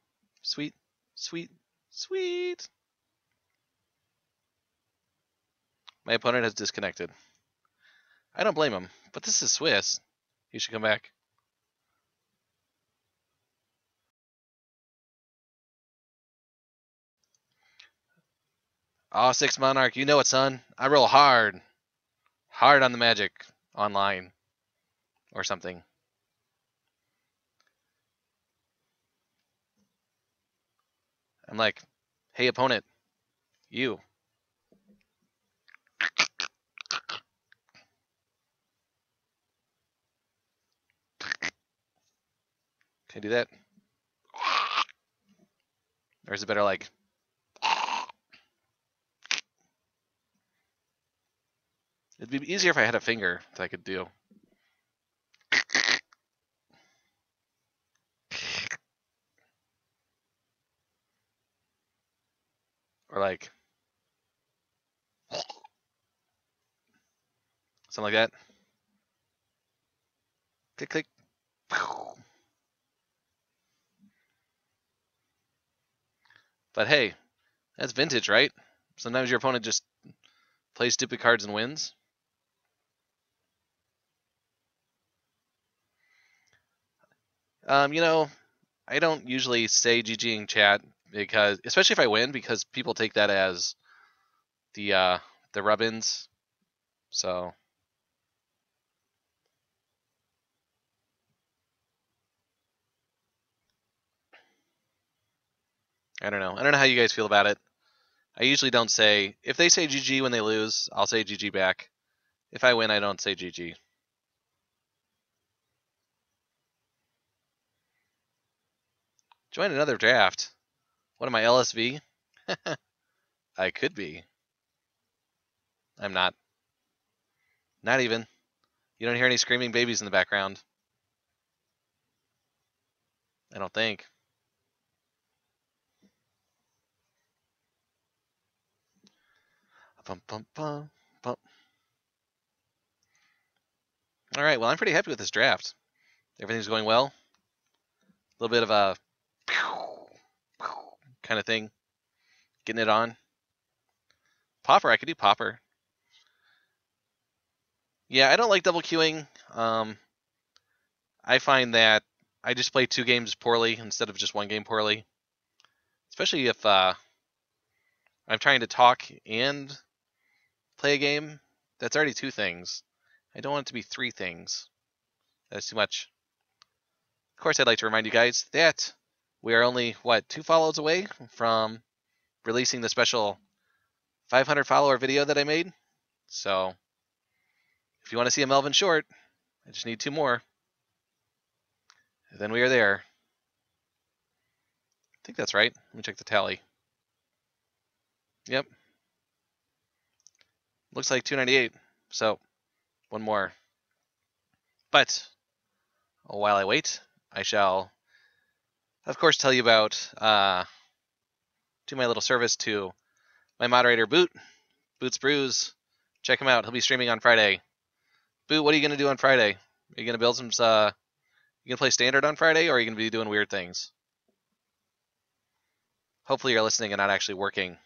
sweet, sweet, sweet. My opponent has disconnected. I don't blame him, but this is Swiss. He should come back. Aw, six monarch, you know it, son. I roll hard, hard on the magic online, or something. I'm like, hey opponent, you. I do that? Or is it better like? It'd be easier if I had a finger that I could do. Or like something like that. Click click. But hey, that's vintage, right? Sometimes your opponent just plays stupid cards and wins. Um, you know, I don't usually say GG in chat because, especially if I win, because people take that as the uh, the rub-ins. So I don't know. I don't know how you guys feel about it. I usually don't say if they say GG when they lose, I'll say GG back. If I win, I don't say GG. Join another draft. What am I, LSV? I could be. I'm not. Not even. You don't hear any screaming babies in the background. I don't think. Bum, bum, bum, bum. All right, well, I'm pretty happy with this draft. Everything's going well. A little bit of a kind of thing. Getting it on. Pauper, I could do Pauper. Yeah, I don't like double queuing. Um, I find that I just play two games poorly instead of just one game poorly. Especially if uh, I'm trying to talk and play a game. That's already two things. I don't want it to be three things. That's too much. Of course, I'd like to remind you guys that we are only, what, two follows away from releasing the special 500 follower video that I made. So, if you want to see a Melvin short, I just need two more. And then we are there. I think that's right. Let me check the tally. Yep. Looks like 298. So, one more. But, while I wait, I shall, of course, tell you about, uh, do my little service to my moderator, Boot. Boots Brews. Check him out. He'll be streaming on Friday. Boot, what are you going to do on Friday? Are you going to build some, uh, you going to play standard on Friday, or are you going to be doing weird things? Hopefully you're listening and not actually working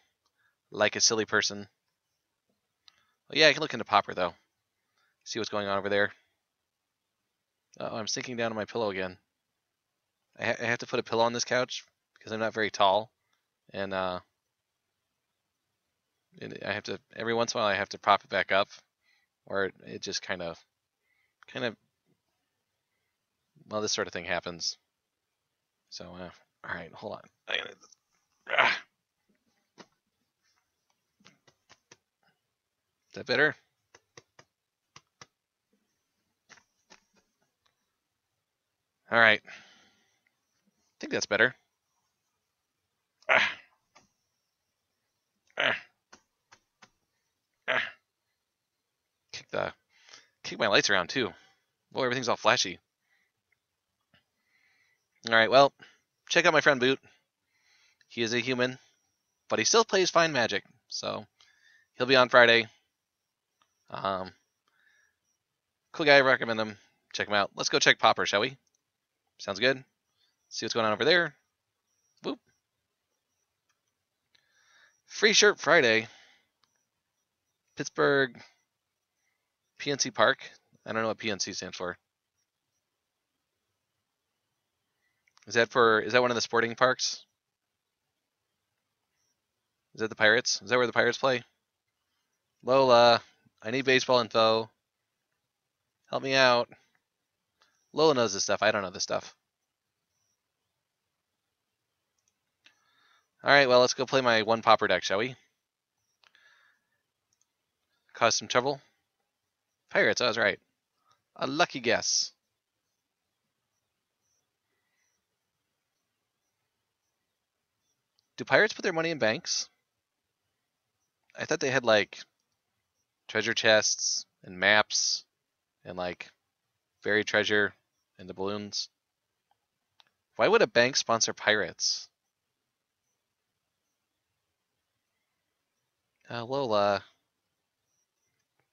like a silly person. Yeah, I can look into Pauper, though. See what's going on over there. Oh, I'm sinking down on my pillow again. I, ha I, have to put a pillow on this couch because I'm not very tall, and uh, I have to every once in a while I have to prop it back up or it, it just kind of, kind of, well, this sort of thing happens. So, uh, all right, hold on. I gotta, ah. Is that better? All right. I think that's better. Ah. Ah. Ah. Kick the kick my lights around too. Boy, everything's all flashy. All right, well, check out my friend Boot. He is a human, but he still plays fine magic, so he'll be on Friday. Um, cool guy, recommend him. Check him out. Let's go check Pauper, shall we? Sounds good. See what's going on over there. Whoop. Free Shirt Friday. Pittsburgh PNC Park. I don't know what PNC stands for. Is that for is that one of the sporting parks? Is that the Pirates? Is that where the Pirates play? Lola, I need baseball info. Help me out. Lola knows this stuff. I don't know this stuff. All right, well, let's go play my one pauper deck, shall we? Cause some trouble. Pirates, I was right. A lucky guess. Do pirates put their money in banks? I thought they had like treasure chests and maps and like buried treasure and the balloons. Why would a bank sponsor pirates? Uh, Lola, you're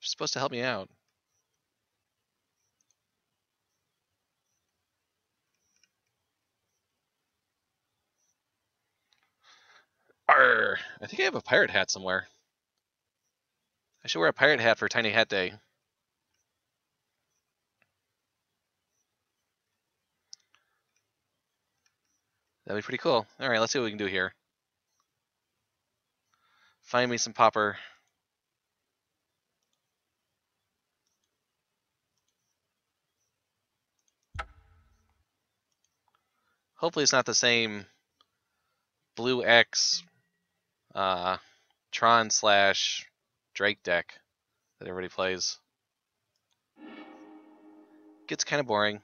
supposed to help me out. Arr, I think I have a pirate hat somewhere. I should wear a pirate hat for Tiny Hat Day. That'd be pretty cool. All right, let's see what we can do here. Find me some pauper. Hopefully it's not the same blue X uh, Tron slash Drake deck that everybody plays. Gets kind of boring.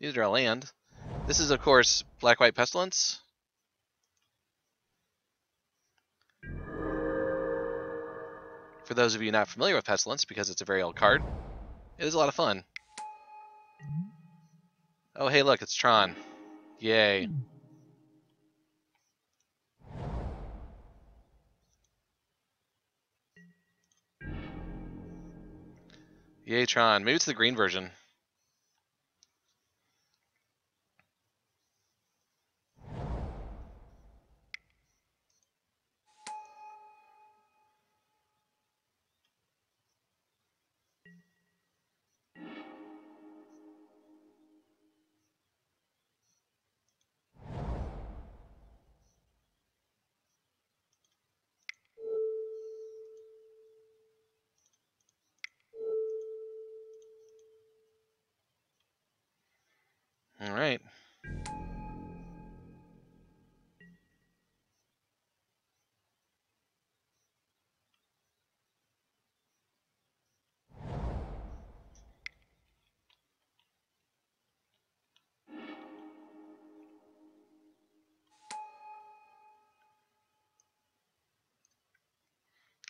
These are a land. This is, of course, Black White Pestilence. For those of you not familiar with Pestilence, because it's a very old card, it is a lot of fun. Oh, hey, look, it's Tron. Yay. Yay, Tron. Maybe it's the green version.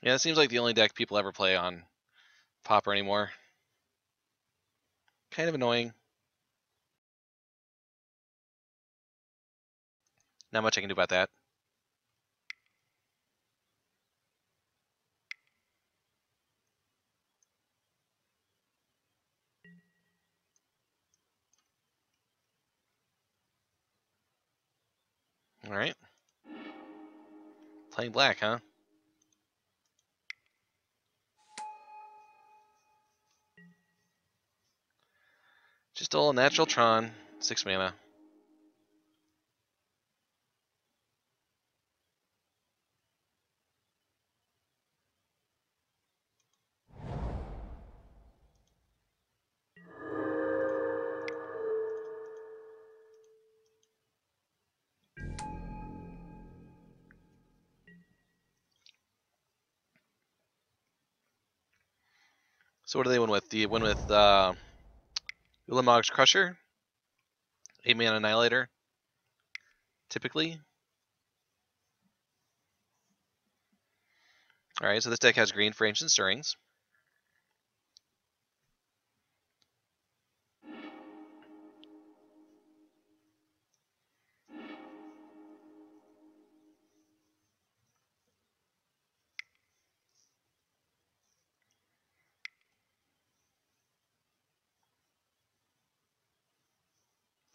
Yeah, it seems like the only deck people ever play on Pauper anymore. Kind of annoying. Not much I can do about that. All right. Playing black, huh? Just all natural Tron, 6 mana. So what do they win with? Do you win with uh, Ulamog's Crusher, eight mana Annihilator, typically. All right, so this deck has green for Ancient Stirrings.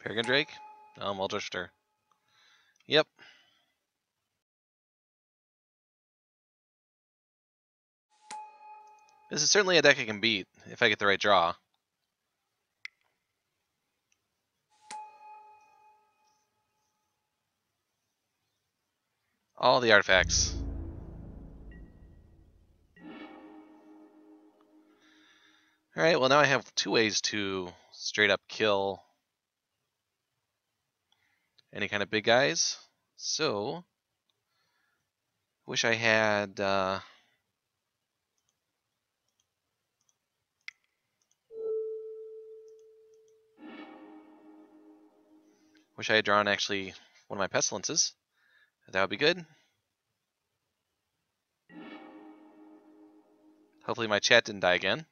Peregrine Drake? Um, Drifter. Yep. This is certainly a deck I can beat if I get the right draw. All the artifacts. Alright, well now I have two ways to straight up kill any kind of big guys. So, wish I had uh, wish I had drawn actually one of my pestilences. That would be good. Hopefully my chat didn't die again.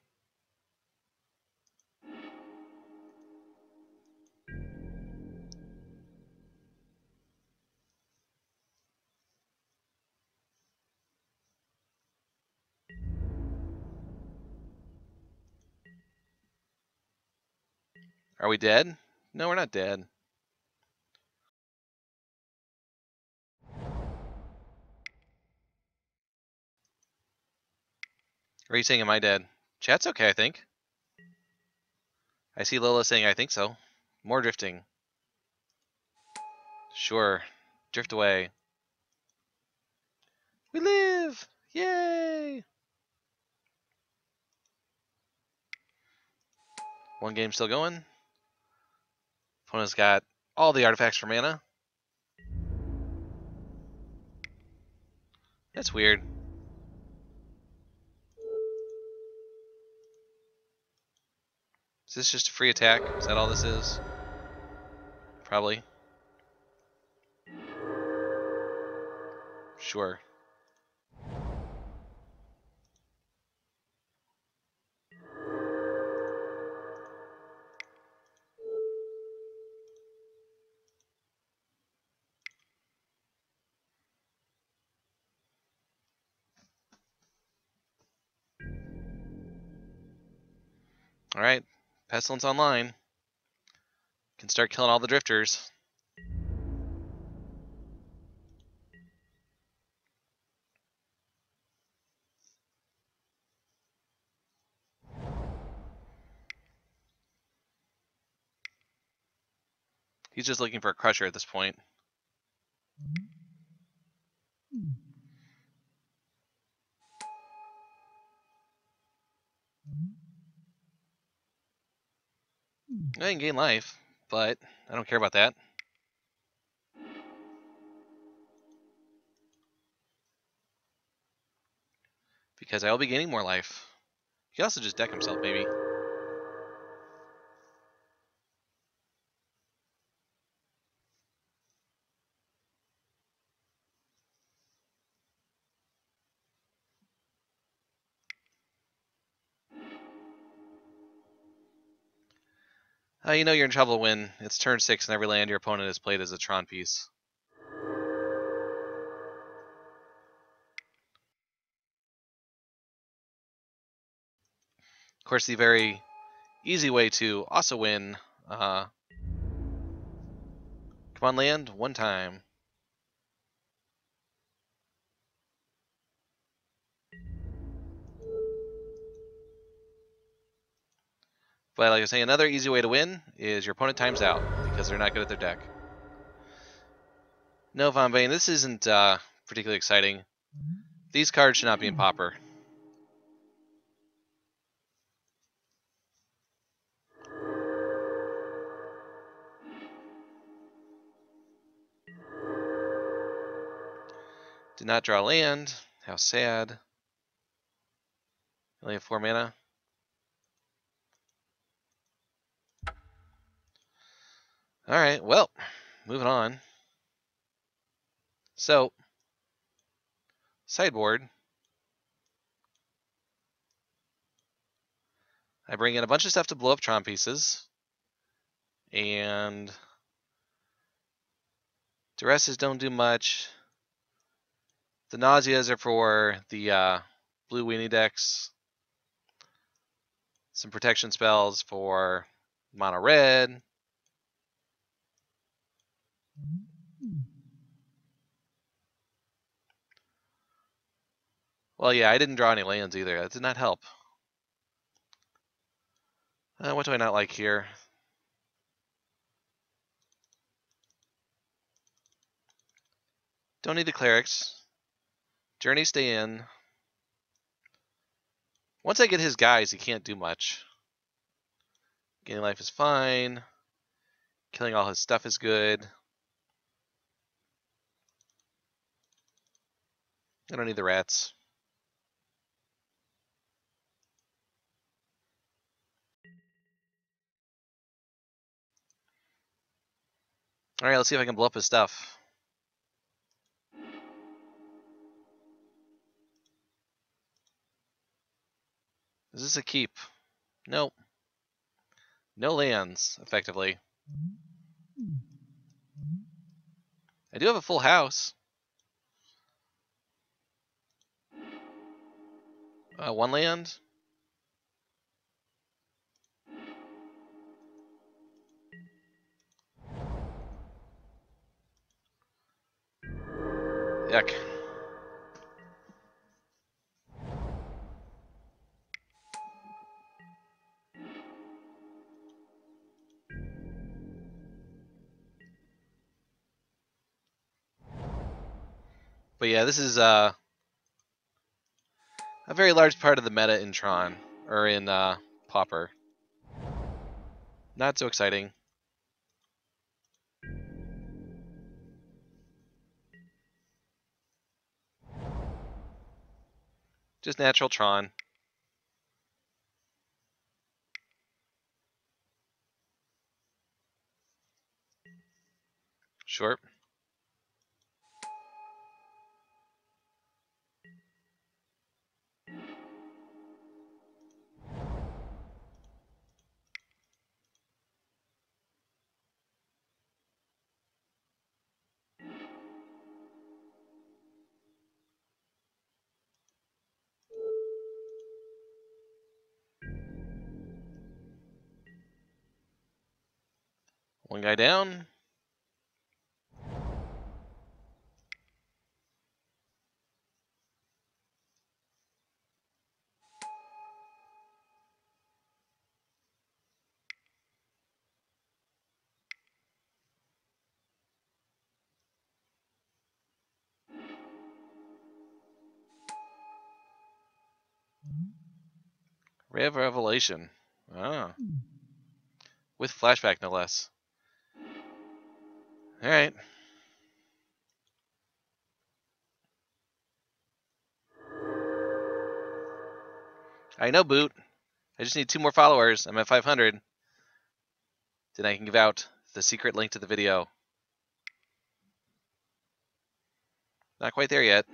Are we dead? No, we're not dead. Are you saying am I dead? Chat's okay, I think. I see Lola saying I think so. More drifting. Sure. Drift away. We live! Yay! One game still going. Opponent's got all the artifacts for mana. That's weird. Is this just a free attack? Is that all this is? Probably. Sure. All right, Pestilence online. Can start killing all the drifters. He's just looking for a crusher at this point. I can gain life, but I don't care about that. Because I will be gaining more life. He can also just deck himself, maybe. Uh, you know you're in trouble when it's turn 6 and every land your opponent has played is a Tron piece. Of course, the very easy way to also win... Uh, come on, land, one time. But like I was saying, another easy way to win is your opponent times out because they're not good at their deck. No, Von Bane, this isn't uh, particularly exciting. These cards should not be in Pauper. Did not draw land. How sad. Only have four mana. All right, well, moving on. So, sideboard. I bring in a bunch of stuff to blow up Tron pieces. And duresses don't do much. The nauseas are for the uh, blue weenie decks. Some protection spells for mono red. Well, yeah, I didn't draw any lands either. That did not help. Uh, what do I not like here? Don't need the clerics. Journey stay in. Once I get his guys, he can't do much. Gaining life is fine. Killing all his stuff is good. I don't need the rats. Alright, let's see if I can blow up his stuff. Is this a keep? Nope. No lands, effectively. I do have a full house. Uh, one land. Yuck. But yeah, this is uh, a very large part of the meta in Tron, or in uh, Pauper. Not so exciting. Just natural Tron. Sure. One guy down. Ray of Revelation. Ah. With flashback, no less. Alright. I know, Boot. I just need two more followers. I'm at 500. Then I can give out the secret link to the video. Not quite there yet.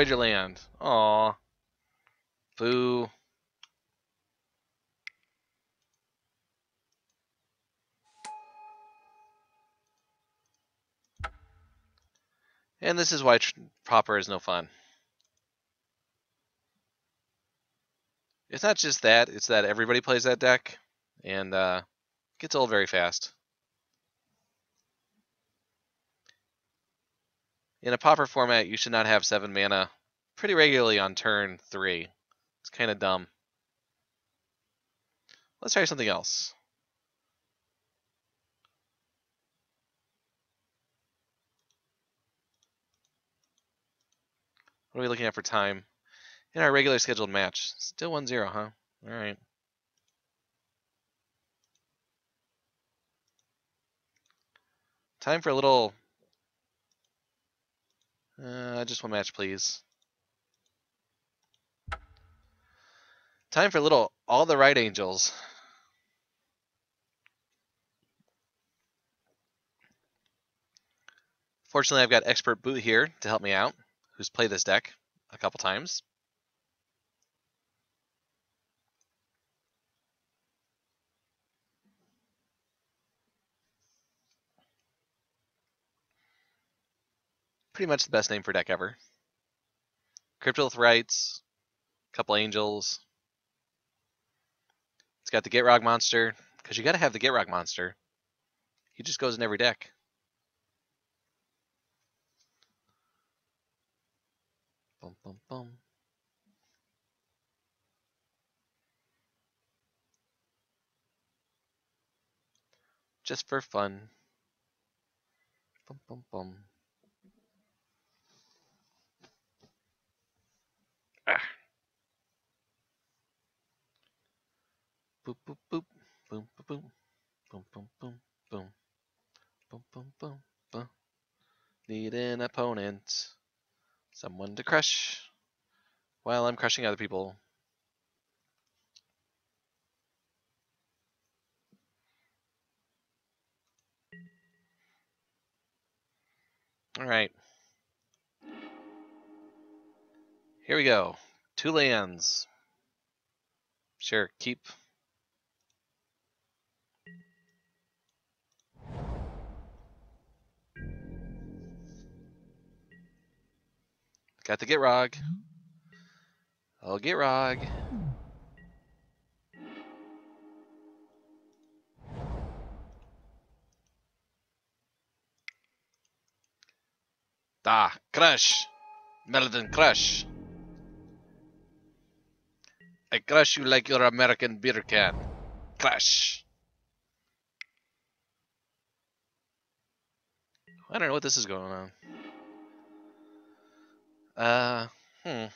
Destroyed your land. Aw. Boo. And this is why pauper is no fun. It's not just that, it's that everybody plays that deck, and uh, gets old very fast. In a Pauper format, you should not have 7 mana pretty regularly on turn 3. It's kind of dumb. Let's try something else. What are we looking at for time? In our regular scheduled match. Still 1-0, huh? Alright. Time for a little... Uh, just one match, please. Time for a little All the Right Angels. Fortunately, I've got Expert Boot here to help me out, who's played this deck a couple times. Pretty much the best name for deck ever. Cryptolith Rites, couple Angels. It's got the Gitrog monster, because you got to have the Gitrog monster. He just goes in every deck. Bum, bum, bum. Just for fun. Bum, bum, bum. Ah. Boop, boop, boop. Boom, boom, boom. Boom, boom, boom, boom. Boom, boom, boom. Need an opponent. Someone to crush. While I'm crushing other people. Alright. Here we go. Two lands. Sure, keep. Got the Gitrog. I'll Gitrog. Da, crush. Meladin crush. I crush you like your American beer can. Crush. I don't know what this is going on. Uh, hmm.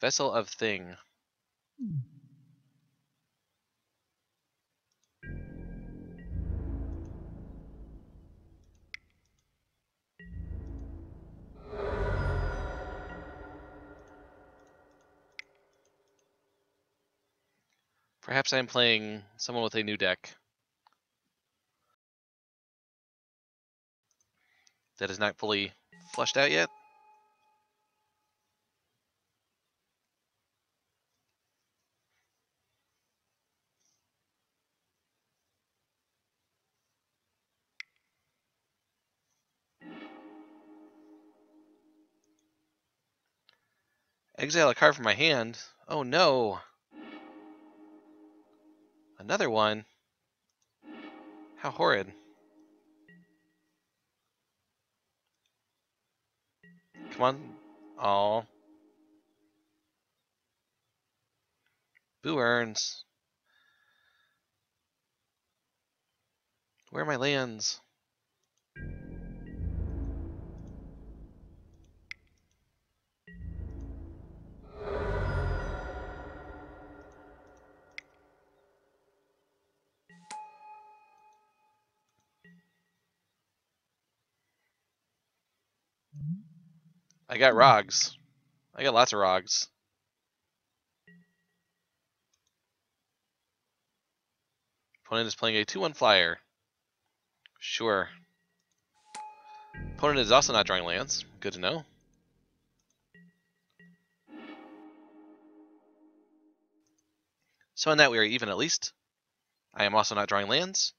Vessel of Thing. Perhaps I'm playing someone with a new deck. That is not fully fleshed out yet. Exile a card from my hand. Oh no. Another one. How horrid. Come on. Oh. Boo earns. Where are my lands? I got Rogs. I got lots of Rogs. Opponent is playing a 2-1 flyer. Sure. Opponent is also not drawing lands. Good to know. So in that we are even at least. I am also not drawing lands.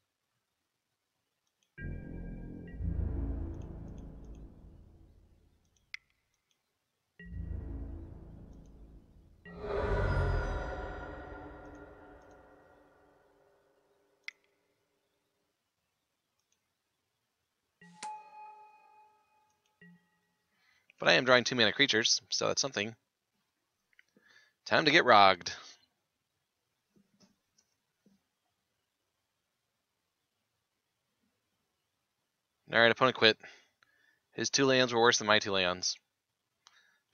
But I am drawing two mana creatures, so that's something. Time to get rogged. Alright, opponent quit. His two lands were worse than my two lands.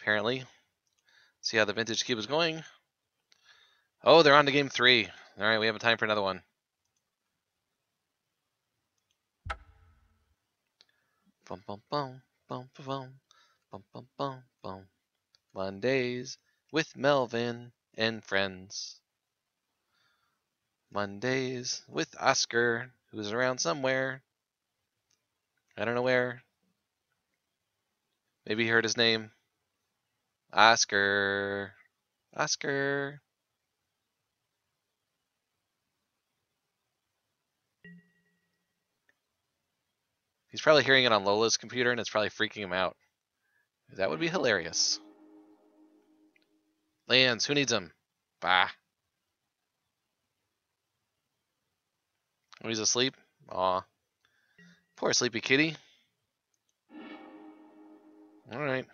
Apparently. See how the vintage cube is going. Oh, they're on to game three. Alright, we have a time for another one. Bum bum bum bum bum bum bum bum bum. Mondays with Melvin and friends. Mondays with Oscar, who's around somewhere. I don't know where. Maybe he heard his name. Oscar. Oscar. He's probably hearing it on Lola's computer and it's probably freaking him out. That would be hilarious. Lands, who needs them? Bah. Oh, he's asleep? Aw. Poor sleepy kitty. Alright.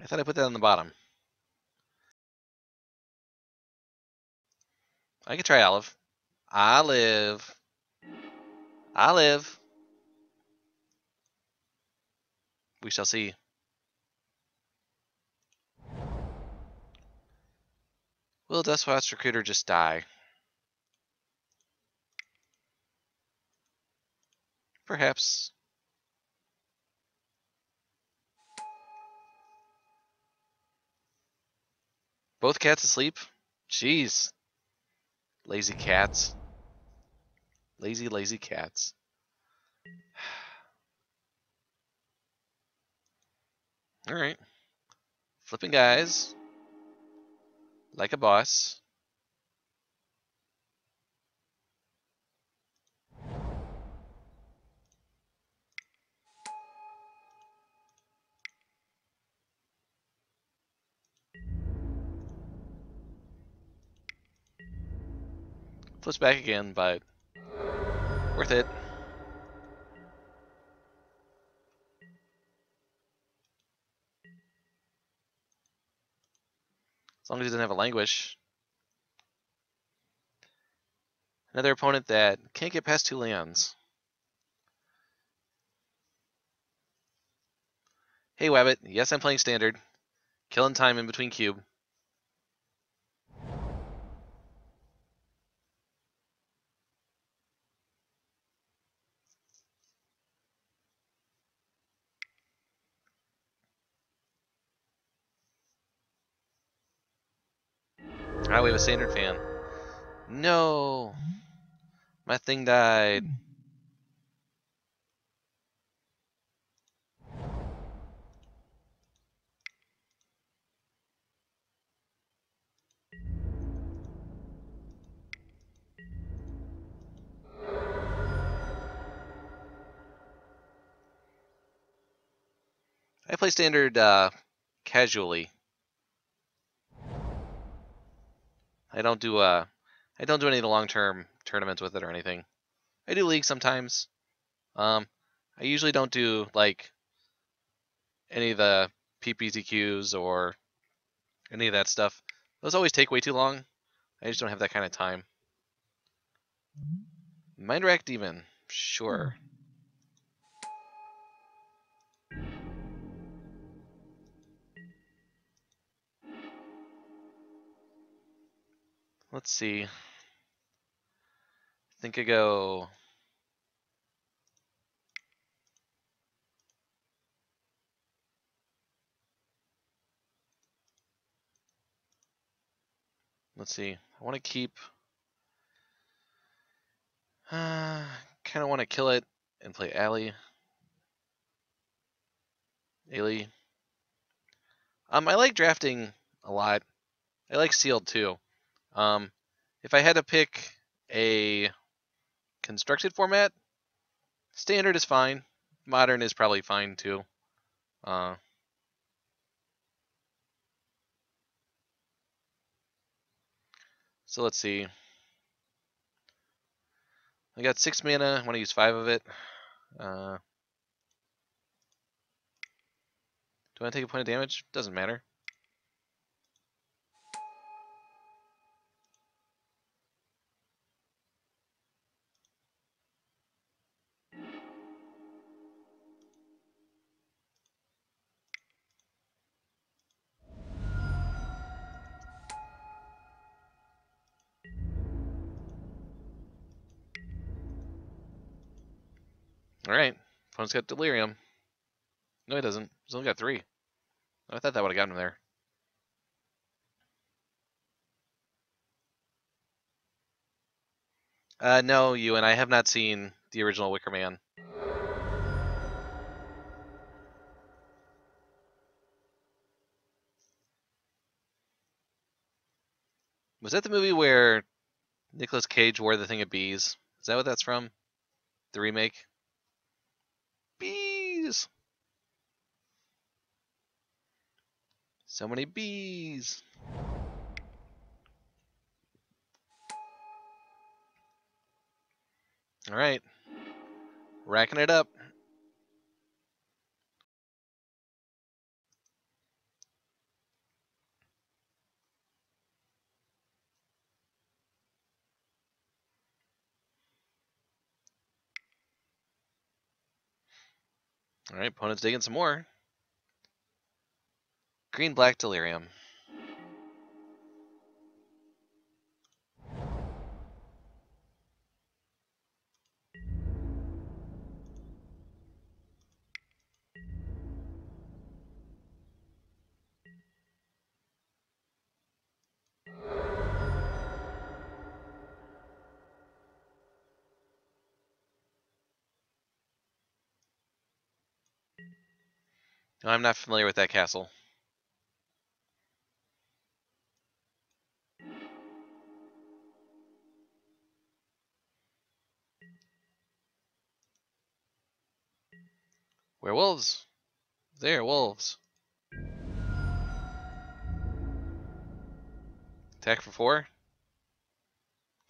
I thought I put that on the bottom. I could try olive. Olive. Olive. We shall see. Will Dustwatch Recruiter just die? Perhaps. Both cats asleep? Jeez. Lazy cats. Lazy, lazy cats. Alright. Flipping guys. Like a boss. Flips back again, but worth it. As long as he doesn't have a languish. Another opponent that can't get past two lands. Hey Wabbit, yes I'm playing standard. Killing time in between cube. A standard fan. No! My thing died. I play standard uh, casually. I don't do uh I don't do any of the long term tournaments with it or anything. I do league sometimes. Um I usually don't do like any of the PPTQs or any of that stuff. Those always take way too long. I just don't have that kind of time. Mindwrack Demon, sure. Let's see. I think I go. Let's see. I want to keep. Uh, kind of want to kill it and play Alley. Ailey. Um, I like drafting a lot. I like sealed too. Um, if I had to pick a constructed format, standard is fine. Modern is probably fine too. Uh, So let's see. I got six mana. I want to use five of it. Uh, do I take a point of damage? Doesn't matter. Alright. Opponent's got Delirium. No, he doesn't. He's only got three. I thought that would have gotten him there. Uh, no, you and I have not seen the original Wicker Man. Was that the movie where Nicolas Cage wore the thing of bees? Is that what that's from? The remake? Bees! So many bees! Alright. Racking it up. Alright, opponent's digging some more. Green black delirium. I'm not familiar with that castle. Werewolves? They're wolves. Attack for four?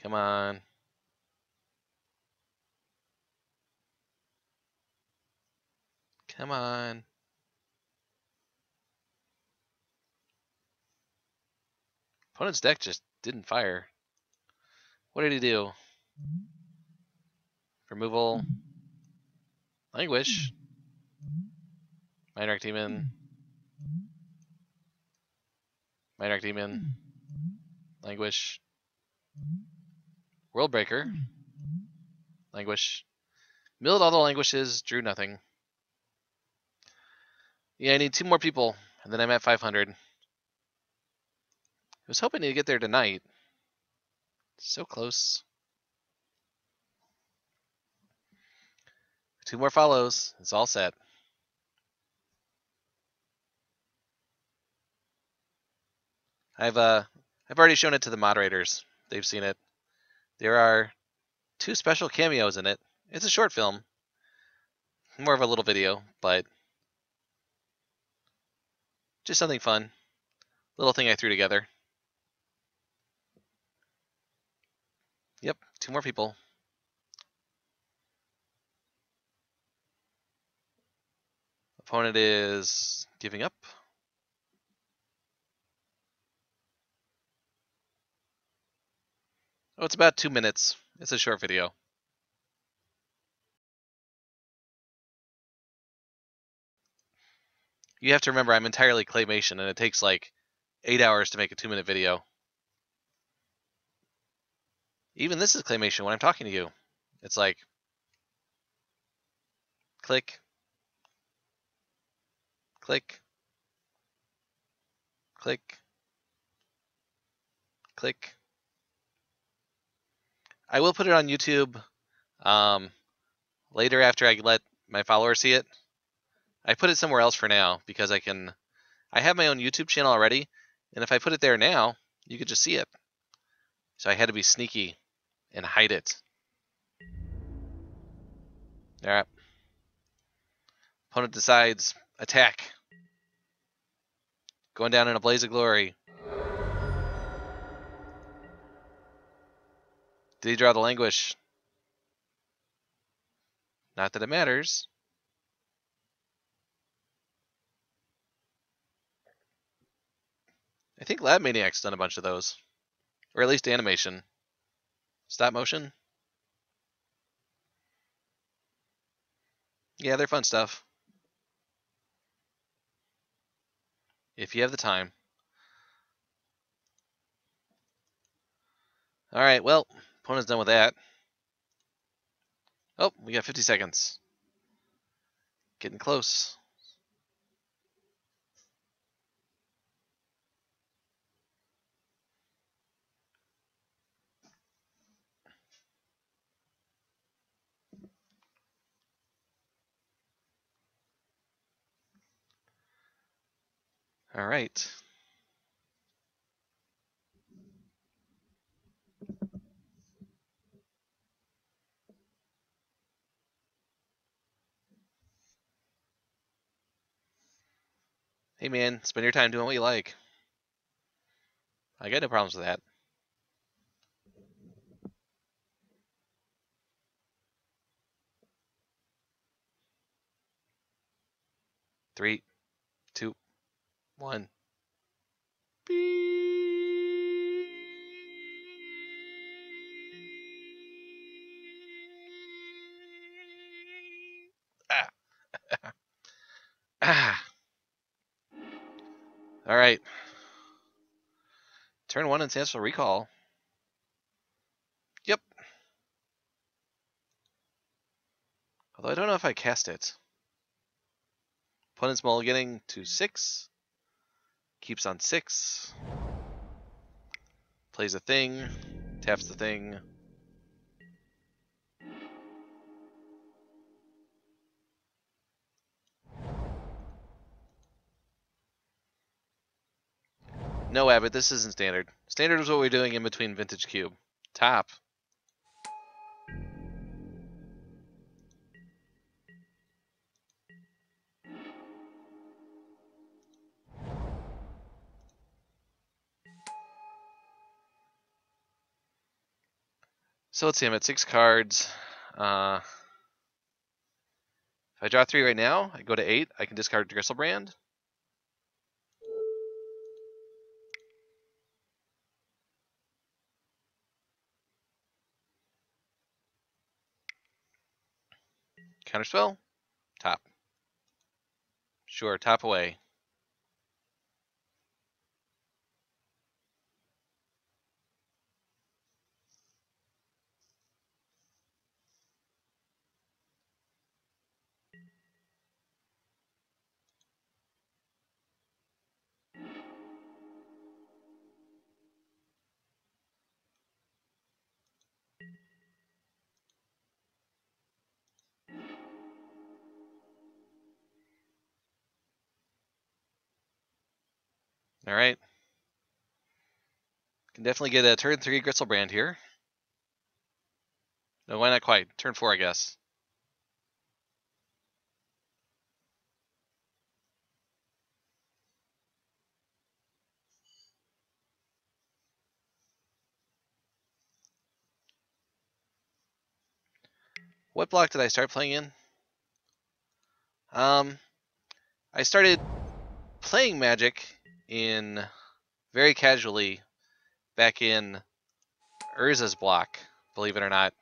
Come on. Come on. Opponent's deck just didn't fire. What did he do? Removal. Languish. Mindwrack Demon. Mindwrack Demon. Languish. Worldbreaker. Languish. Milled all the languishes, drew nothing. Yeah, I need two more people, and then I'm at 500. I was hoping to get there tonight. So close. Two more follows. It's all set. I've uh I've already shown it to the moderators. They've seen it. There are two special cameos in it. It's a short film. More of a little video, but just something fun. Little thing I threw together. Yep, two more people. Opponent is giving up. Oh, it's about two minutes. It's a short video. You have to remember I'm entirely claymation and it takes like eight hours to make a two minute video. Even this is claymation when I'm talking to you. It's like click, click, click, click. I will put it on YouTube um, later after I let my followers see it. I put it somewhere else for now because I can. I have my own YouTube channel already, and if I put it there now, you could just see it. So I had to be sneaky and hide it. All right. Opponent decides attack. Going down in a blaze of glory. Did he draw the languish? Not that it matters. I think Lab Maniac's done a bunch of those. Or at least animation. Stop motion? Yeah, they're fun stuff. If you have the time. Alright, well, opponent's done with that. Oh, we got 50 seconds. Getting close. All right. Hey man, spend your time doing what you like. I got no problems with that. Three, one. Ah. ah. All right. Turn one Ancestral recall. Yep. Although I don't know if I cast it. Opponent's mulliganing to six. Keeps on six. Plays a thing. Taps the thing. No, Abbott, this isn't standard. Standard is what we're doing in between Vintage Cube. Top. So let's see, I'm at six cards. Uh, if I draw three right now, I go to eight, I can discard Griselbrand. Counterspell? Top. Sure, top away. All right. Can definitely get a turn three Griselbrand here. No, why not quite? Turn four, I guess. What block did I start playing in? Um, I started playing Magic in very casually back in Urza's block, believe it or not.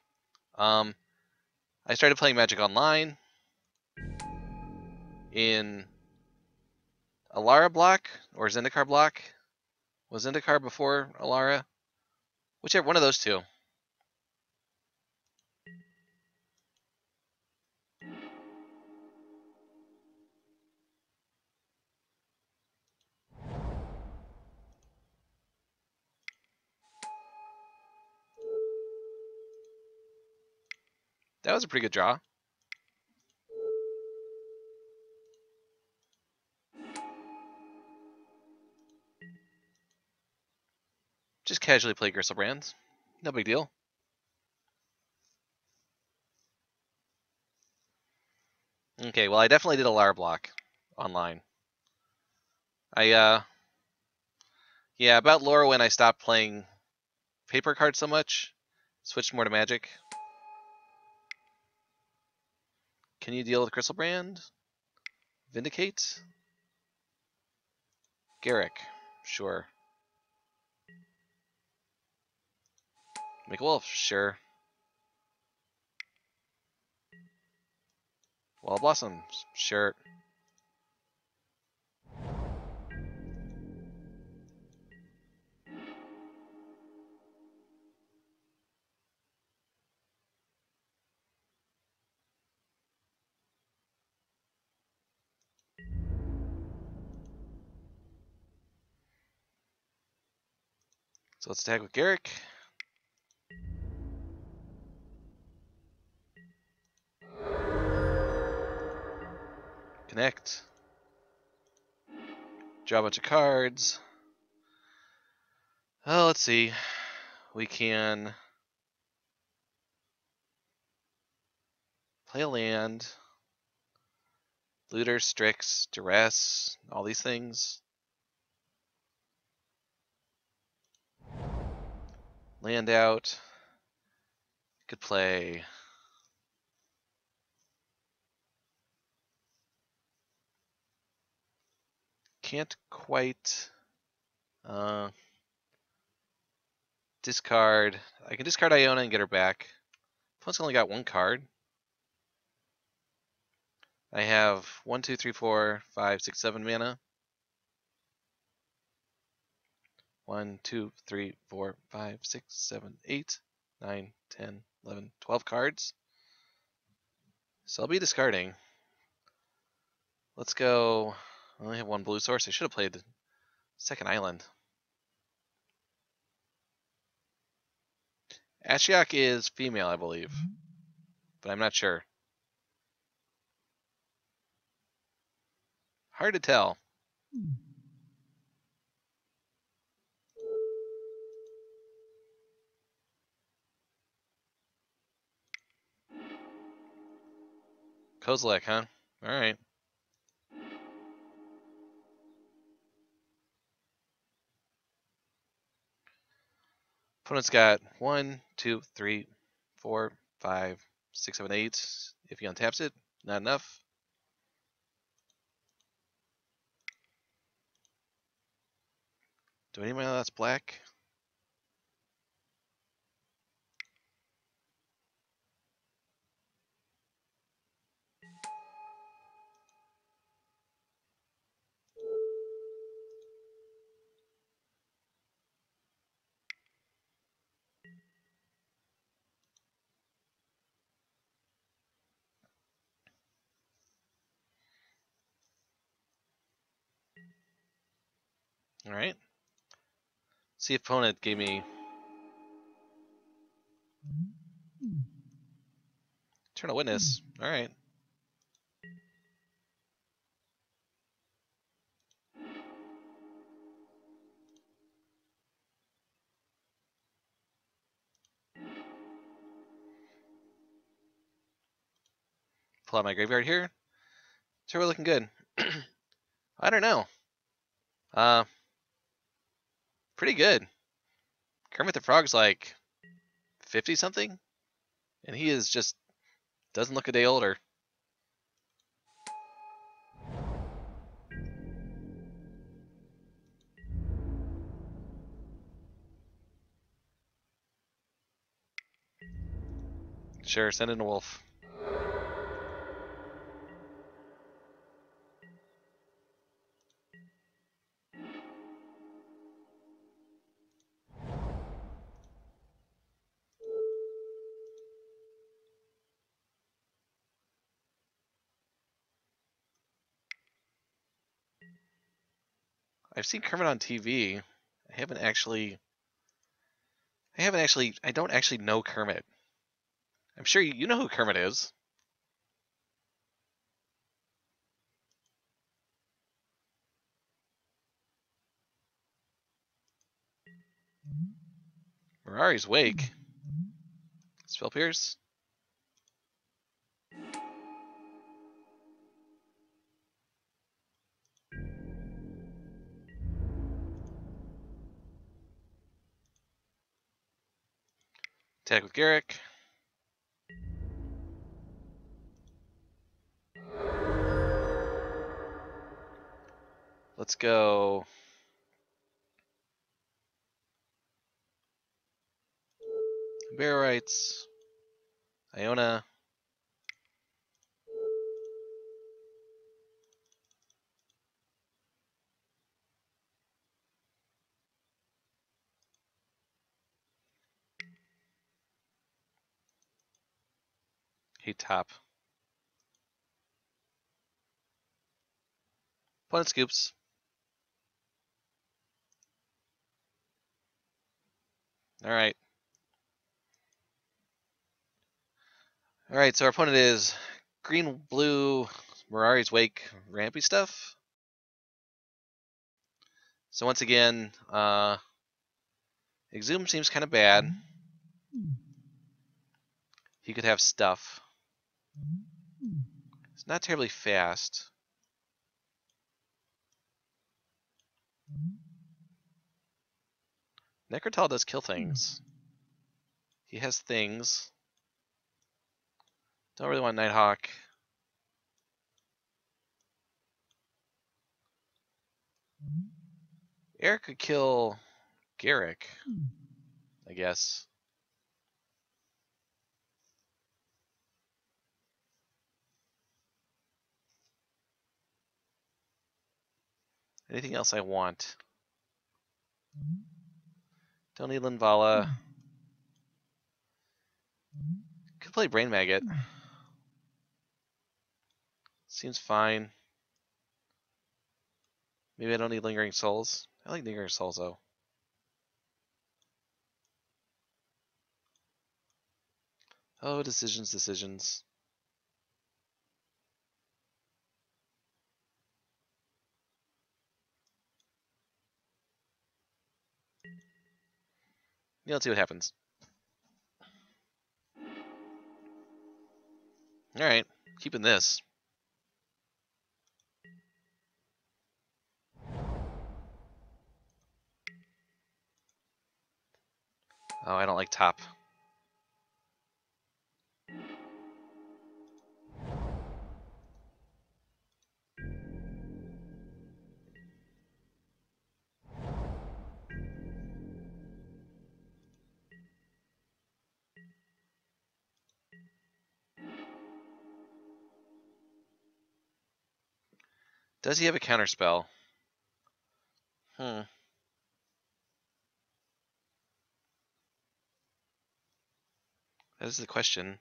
Um, I started playing Magic Online in Alara block or Zendikar block. Was Zendikar before Alara? Whichever one of those two. That was a pretty good draw. Just casually play Griselbrand. No big deal. Okay, well I definitely did Alara block online. I uh yeah, about Lorwyn I stopped playing paper cards so much. Switched more to magic. Can you deal with Griselbrand? Vindicate? Garruk. Sure. Make a wolf. Sure. Wall Blossoms. Sure. So let's attack with Garruk. Connect. Draw a bunch of cards. Oh, let's see. We can play a land. Looter, Strix, Duress, all these things. Land out. Could play. Can't quite. Uh, discard. I can discard Iona and get her back. Opponent's only got one card. I have one, two, three, four, five, six, seven mana. One, two, three, four, five, six, seven, eight, nine, ten, eleven, twelve cards. So I'll be discarding. Let's go. I only have one blue source. I should have played second island. Ashiok is female, I believe, mm-hmm. but I'm not sure. Hard to tell. Hmm. Kozilek, huh? Alright. Opponent's got one, two, three, four, five, six, seven, eight. If he untaps it, not enough. Do anybody know that's black? All right. See if opponent gave me turn a witness. All right. Pull out my graveyard here. So we're looking good. I don't know. Uh, pretty good. Kermit the Frog's like 50 something, and he is just doesn't look a day older. Sure, send in a wolf. I've seen Kermit on TV. I haven't actually. I haven't actually. I don't actually know Kermit. I'm sure you, know who Kermit is. Mm-hmm. Mirari's Wake. Spell Pierce. Attack with Garruk. Let's go. Bear rights. Iona. Top. Opponent scoops. All right. All right, so our opponent is green, blue, Mirari's Wake, rampy stuff. So once again, uh, Exhume seems kind of bad. He could have stuff. It's not terribly fast. Nekrataal does kill things. He has things. Don't really want Nighthawk. Eric could kill Garruk, I guess. Anything else I want? Mm-hmm. Don't need Linvala. Hmm. Mm-hmm. Could play Brain Maggot. Hmm. Seems fine. Maybe I don't need Lingering Souls. I like Lingering Souls though. Oh, decisions, decisions. Yeah, let's see what happens. Alright, keeping this. Oh, I don't like top. Does he have a counter spell? Hmm. That is the question.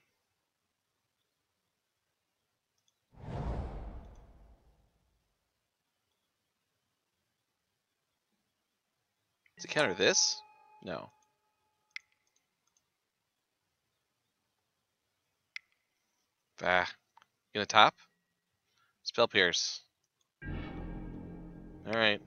Does he counter this? No. Ah. Gonna top? Spell pierce. Alright.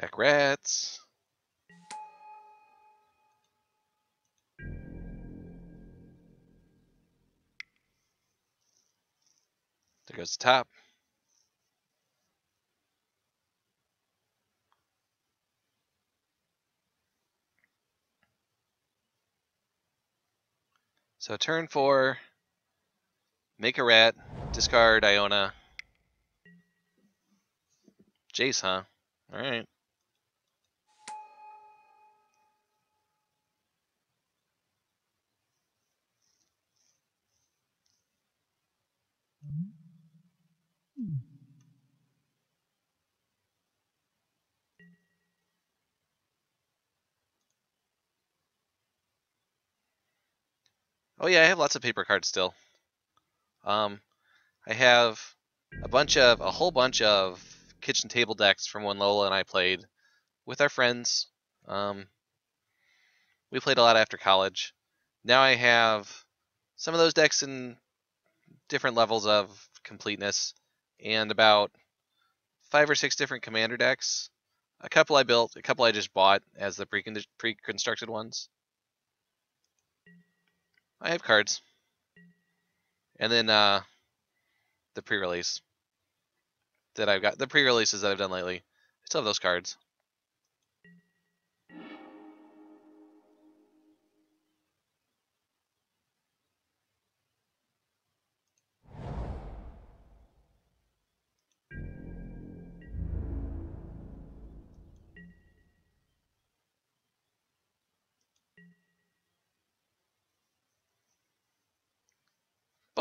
Pack rats. There goes the top. So turn four, make a rat, discard Iona. Jace, huh? Alright. Oh yeah, I have lots of paper cards still. Um, I have a bunch of, a whole bunch of kitchen table decks from when Lola and I played with our friends. Um, we played a lot after college. Now I have some of those decks in different levels of completeness, and about five or six different commander decks. A couple I built, a couple I just bought as the pre pre-constructed ones. I have cards. And then uh, the pre-release that I've got, the pre-releases that I've done lately. I still have those cards.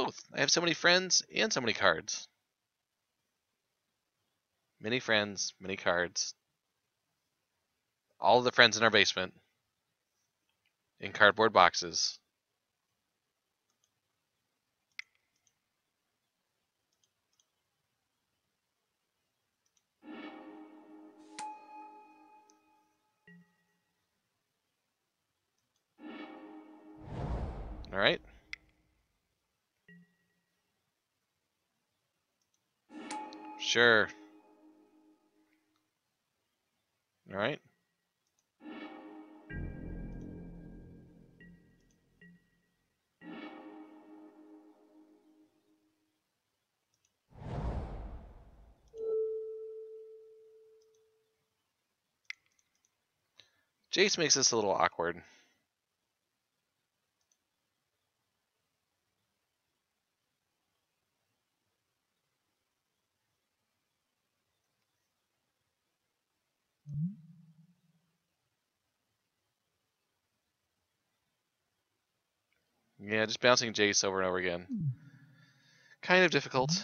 Both. I have so many friends and so many cards. Many friends, many cards. All the friends in our basement. In cardboard boxes. All right. Sure. All right. Jace makes this a little awkward. Yeah, just bouncing Jace over and over again. Hmm. Kind of difficult.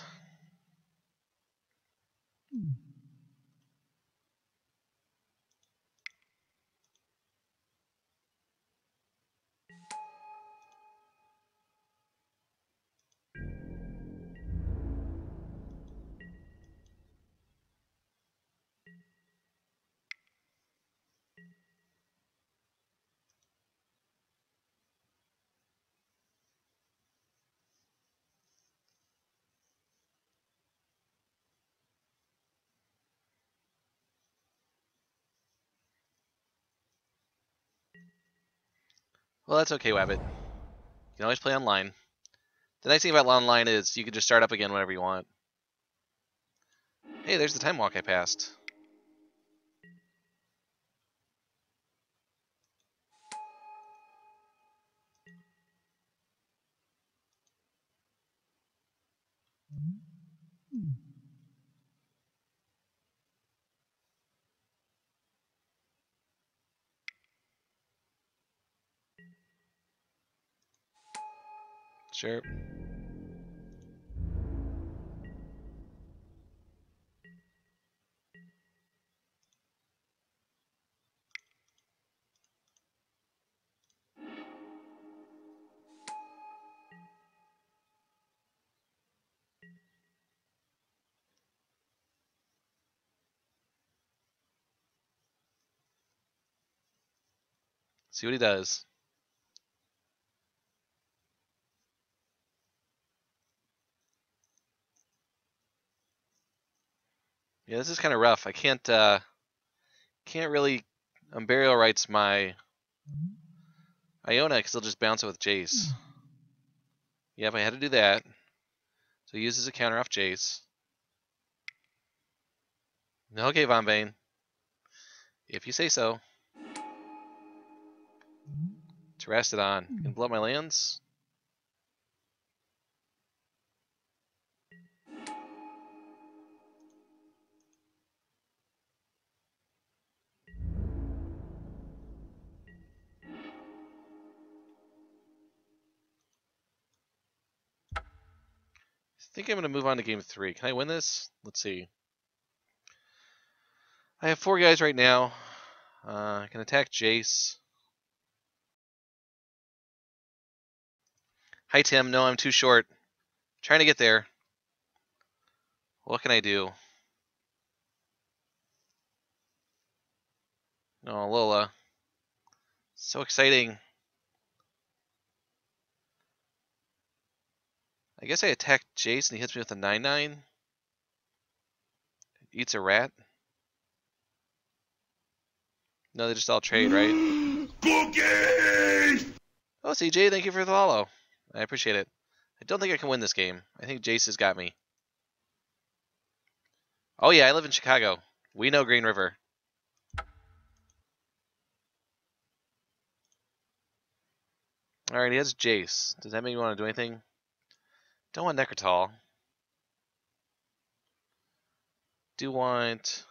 Well, that's okay, Wabbit. You can always play online. The nice thing about online is you can just start up again whenever you want. Hey, there's the time walk I passed. Sure. See what he does. Yeah, this is kind of rough. I can't, uh, can't really um, burial Rites my Iona because he'll just bounce it with Jace. Yep, I had to do that. So he uses a counter off Jace. Okay, Von Vane. If you say so. Terastodon. You can blow up my lands? Think I'm going to move on to game three. Can I win this? Let's see. I have four guys right now. Uh, I can attack Jace. Hi, Tim. No, I'm too short. trying to get there. What can I do? Oh, Lola. So exciting. I guess I attack Jace and he hits me with a 9 9. Eats a rat. No, they just all trade, right? Cookie! Oh, CJ, thank you for the follow. I appreciate it. I don't think I can win this game. I think Jace has got me. Oh yeah, I live in Chicago. We know Green River. Alright, he has Jace. Does that make you want to do anything? Don't want Nekrataal. Do want...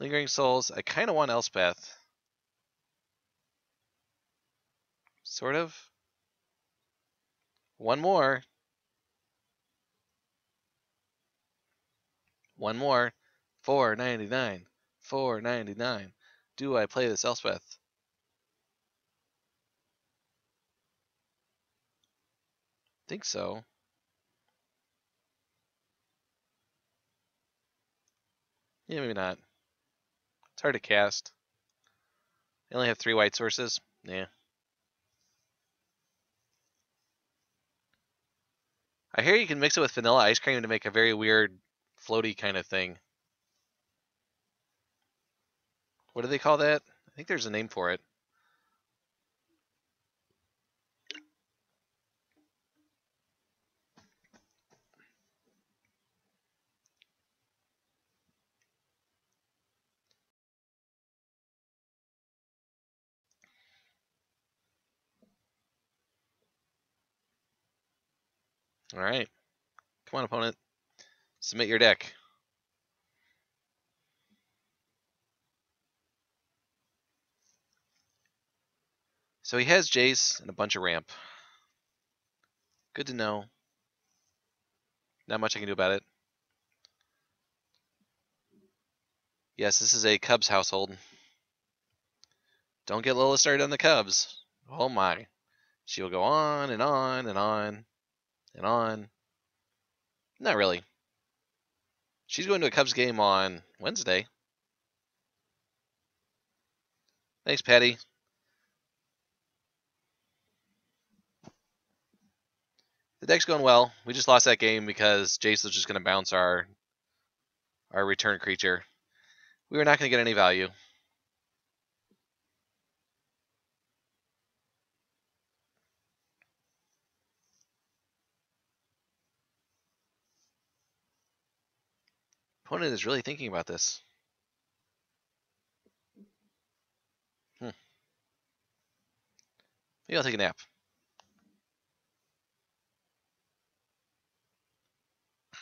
Lingering Souls. I kind of want Elspeth. Sort of. One more. One more. Four ninety nine. Four ninety nine. Do I play this Elspeth? Think so. Yeah, maybe not. It's hard to cast. I only have three white sources. Yeah. I hear you can mix it with vanilla ice cream to make a very weird floaty kind of thing. What do they call that? I think there's a name for it. All right. Come on, opponent. Submit your deck. So he has Jace and a bunch of ramp. Good to know. Not much I can do about it. Yes, this is a Cubs household. Don't get Lola started on the Cubs. Oh my. She will go on and on and on and on. Not really. She's going to a Cubs game on Wednesday. Thanks, Patty. The deck's going well. We just lost that game because Jace was just going to bounce our our return creature. We were not going to get any value. Opponent is really thinking about this. Hmm. Maybe I'll take a nap.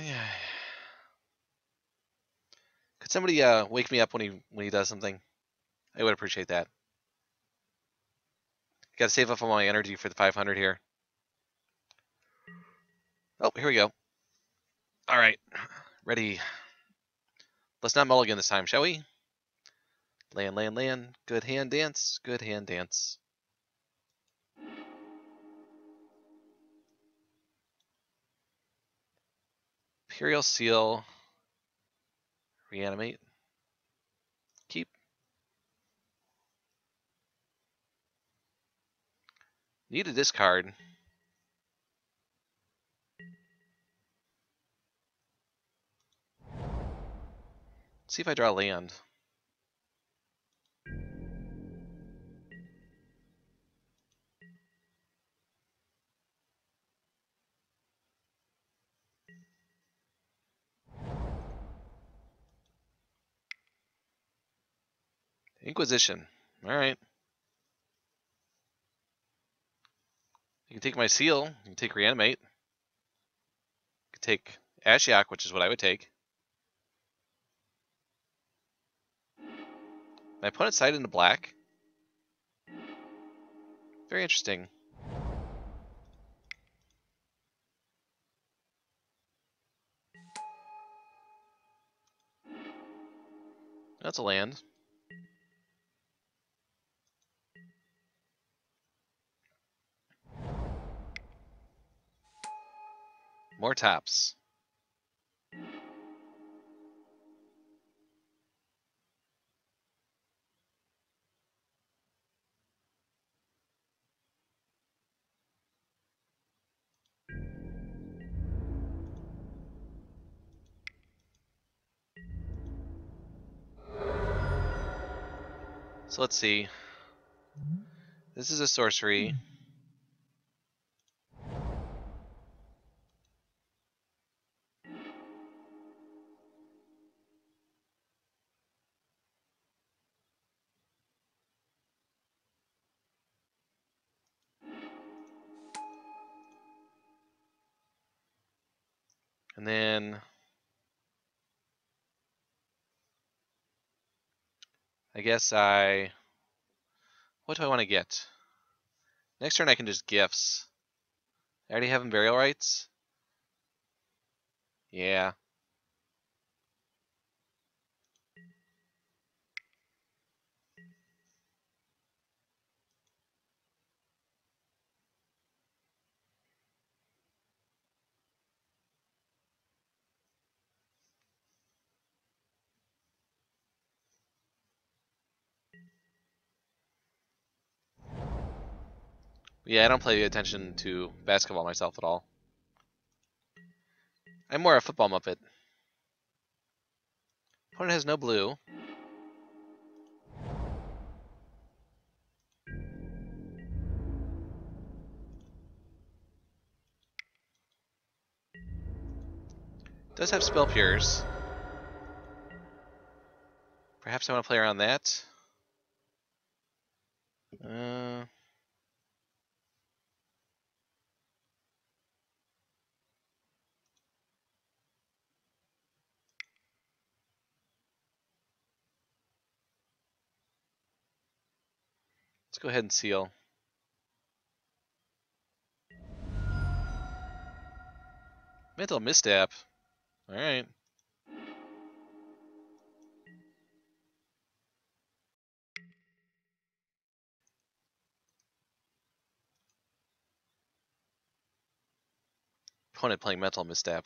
Yeah. Could somebody uh, wake me up when he when he does something? I would appreciate that. Got to save up all my energy for the 500 here. Oh, here we go. All right, ready. Let's not mulligan this time, shall we? Land, land, land. Good hand dance. Good hand dance. Imperial Seal. Reanimate. Keep. Need a discard. See if I draw land. Inquisition. Alright. You can take my seal. You can take reanimate. You can take Ashiok, which is what I would take. My opponent sided into black. Very interesting. That's a land. More taps. So let's see. Mm-hmm. This is a sorcery. Hmm. Guess I what do I want to get? Next turn I can just gifts. I already have burial rights. Yeah. Yeah, I don't pay attention to basketball myself at all. I'm more a football muppet. Opponent has no blue. Does have Spell Pierce. Perhaps I want to play around that. Uh, let's go ahead and seal. Mental misstep. All right. Opponent playing mental misstep.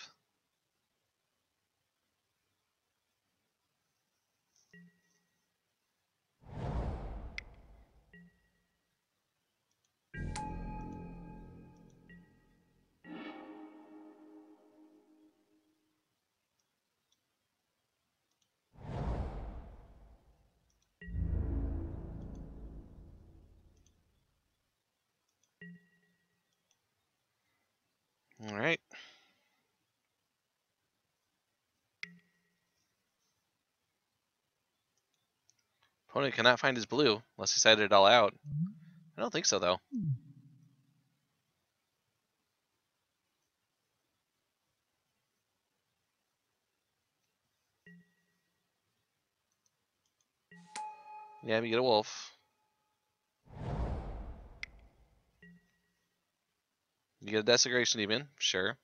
Opponent cannot find his blue unless he cited it all out. I don't think so though. Yeah, we get a wolf. You get a desecration demon, sure.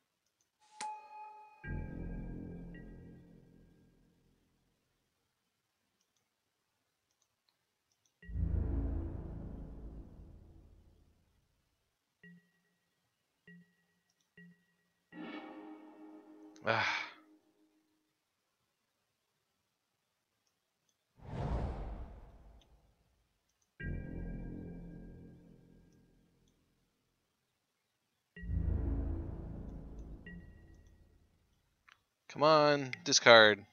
Discard.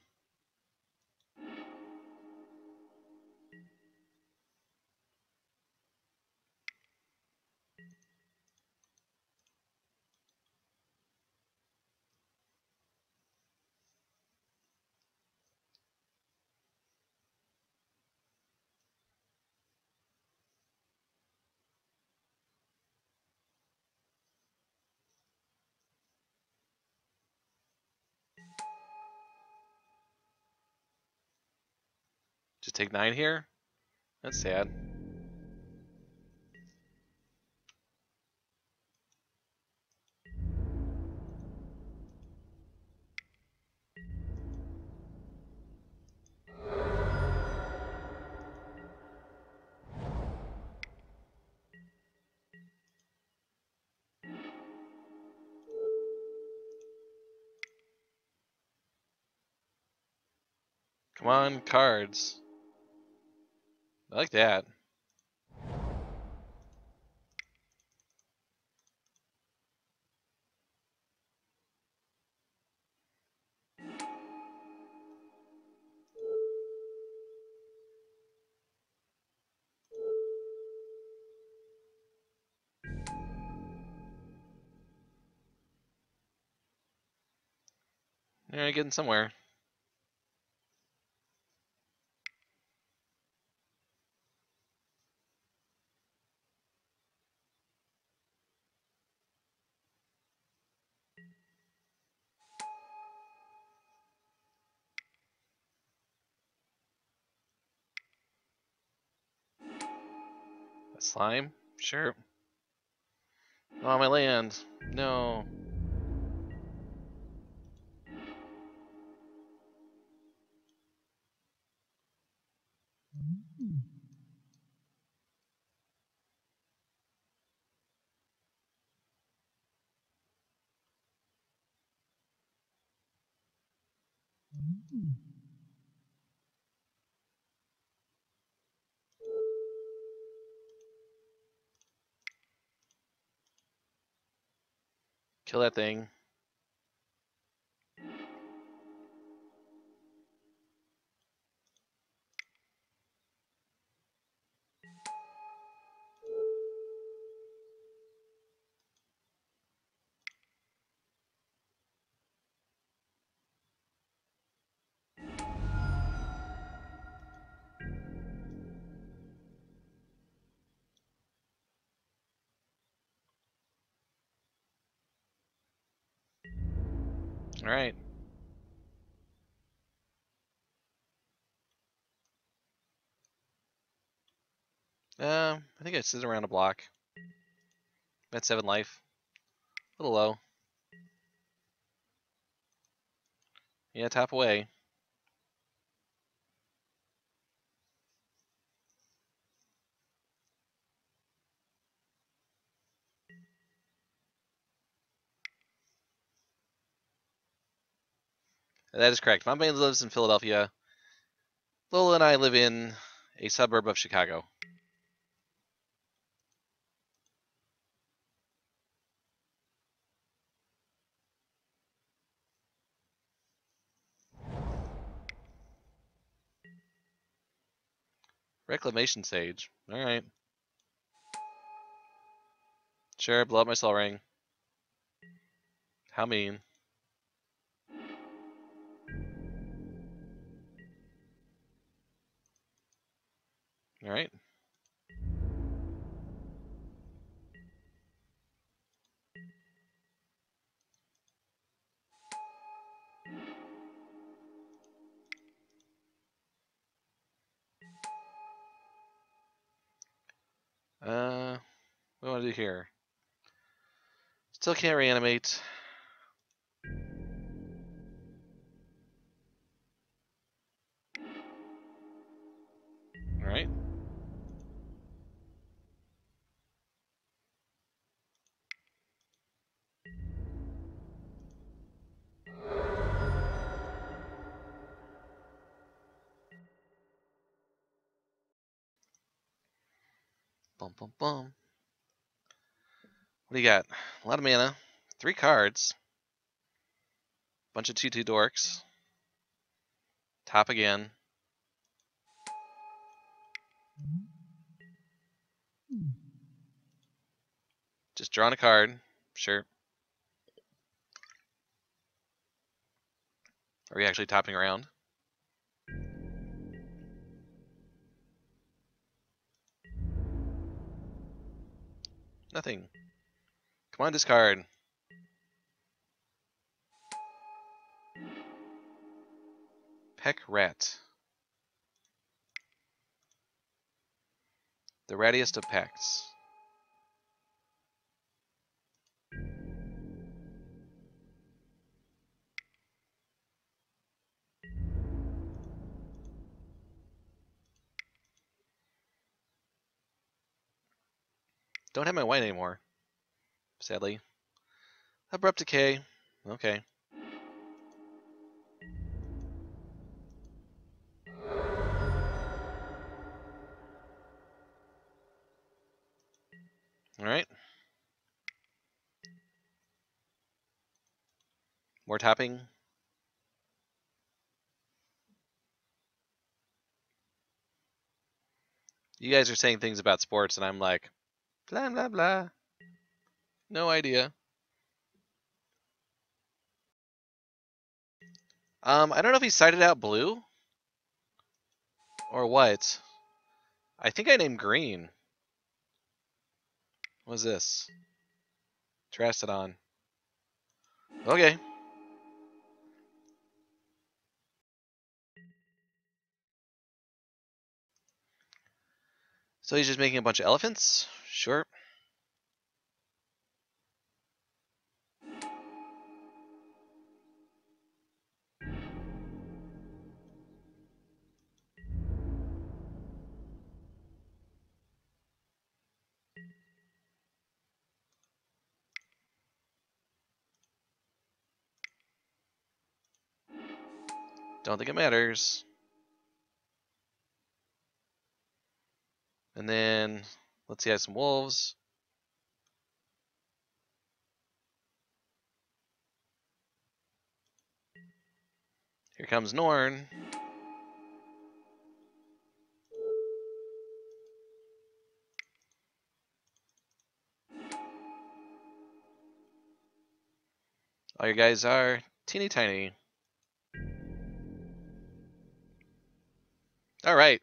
Take nine here? That's sad. Come on, cards. I like that. Yeah, getting somewhere. Slime? Sure. Oh, my land. No. Mm-hmm. Kill that thing. All right. Um, I think I sit around a block. I'm at seven life. A little low. Yeah, tap away. That is correct. My man lives in Philadelphia. Lola and I live in a suburb of Chicago. Reclamation Sage. Alright. Sure, blow up my Sol Ring. How mean. Alright. Uh, what do I want to do here? Still can't reanimate. Bum bum. What do you got? A lot of mana. Three cards. Bunch of 2-2 dorks. Top again. Just drawing a card. Sure. Are we actually topping around? Nothing. Come on, discard. Pack Rat. The rattiest of pecks. Don't have my white anymore. Sadly. Abrupt decay. Okay. Alright. More tapping. You guys are saying things about sports, and I'm like, blah, blah, blah. No idea. Um, I don't know if he sighted out blue or what. I think I named green. What's this? Terastodon. Okay. So he's just making a bunch of elephants? Sure. Don't think it matters. And then let's see, I have some wolves. Here comes Norn. All you guys are teeny tiny. All right.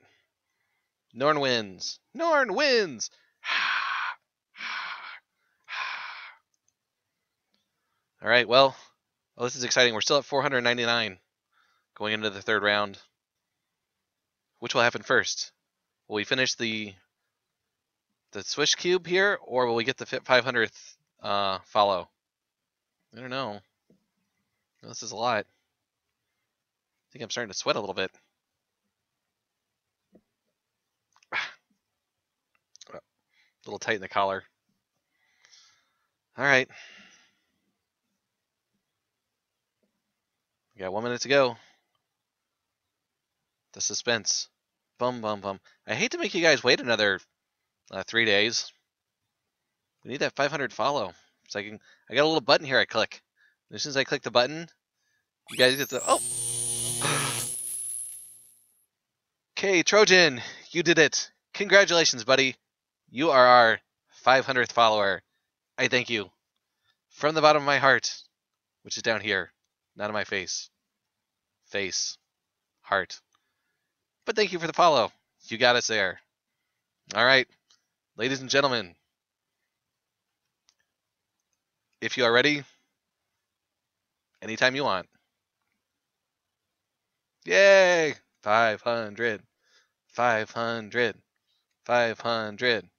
Norn wins. Norn wins. All right. Well, well, this is exciting. We're still at 499 going into the third round. Which will happen first? Will we finish the the swish cube here, or will we get the 500th uh, follow? I don't know. This is a lot. I think I'm starting to sweat a little bit. Little tight in the collar. All right. We got one minute to go. The suspense. Bum, bum, bum. I hate to make you guys wait another uh, three days. We need that 500 follow. So I can. I got a little button here I click. As soon as I click the button, you guys get the. Oh! Okay, Trojan, you did it. Congratulations, buddy. You are our 500th follower. I thank you. From the bottom of my heart, which is down here, not on my face. Face. Heart. But thank you for the follow. You got us there. All right. Ladies and gentlemen, if you are ready, anytime you want. Yay! 500. 500. 500.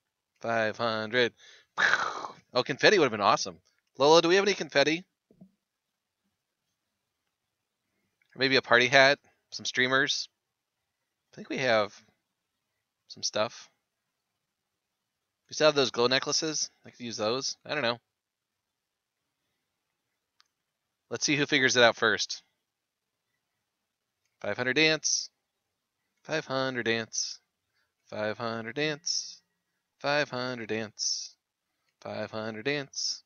500. Oh, confetti would have been awesome. Lola, do we have any confetti? Maybe a party hat? Some streamers? I think we have some stuff. We still have those glow necklaces. I could use those. I don't know. Let's see who figures it out first. 500 dance. 500 dance. 500 dance. 500 dance. 500 dance.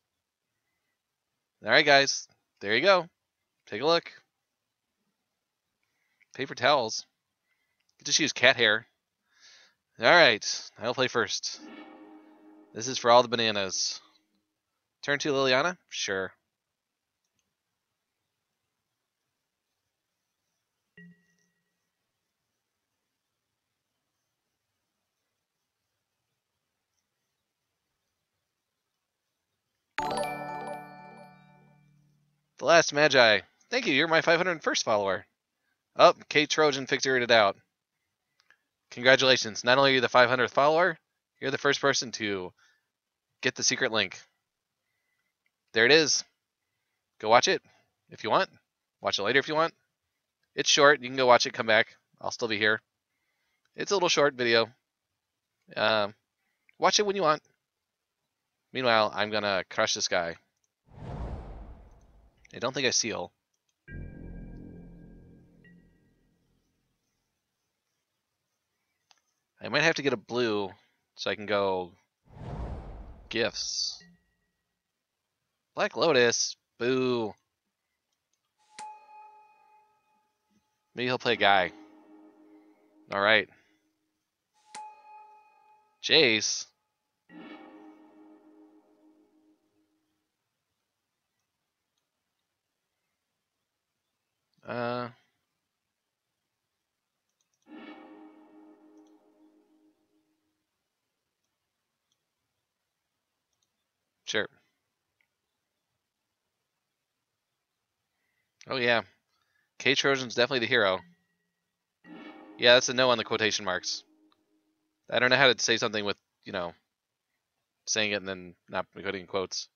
All right, guys. There you go. Take a look. Paper towels. Just use cat hair. All right. I'll play first. This is for all the bananas. Turn to Liliana? Sure. The last Magi. Thank you, you're my 501st follower. Oh, Kate Trojan figured it out. Congratulations. Not only are you the 500th follower, you're the first person to get the secret link. There it is. Go watch it if you want. Watch it later if you want. It's short. You can go watch it, come back. I'll still be here. It's a little short video. Um, watch it when you want. Meanwhile, I'm to crush this guy. I don't think I seal. I might have to get a blue so I can go gifts. Black Lotus, boo. Maybe he'll play guy. All right. Jace. Uh. Sure. Oh yeah. K Trojan's definitely the hero. Yeah, that's a no on the quotation marks. I don't know how to say something with, you know, saying it and then not putting quotes.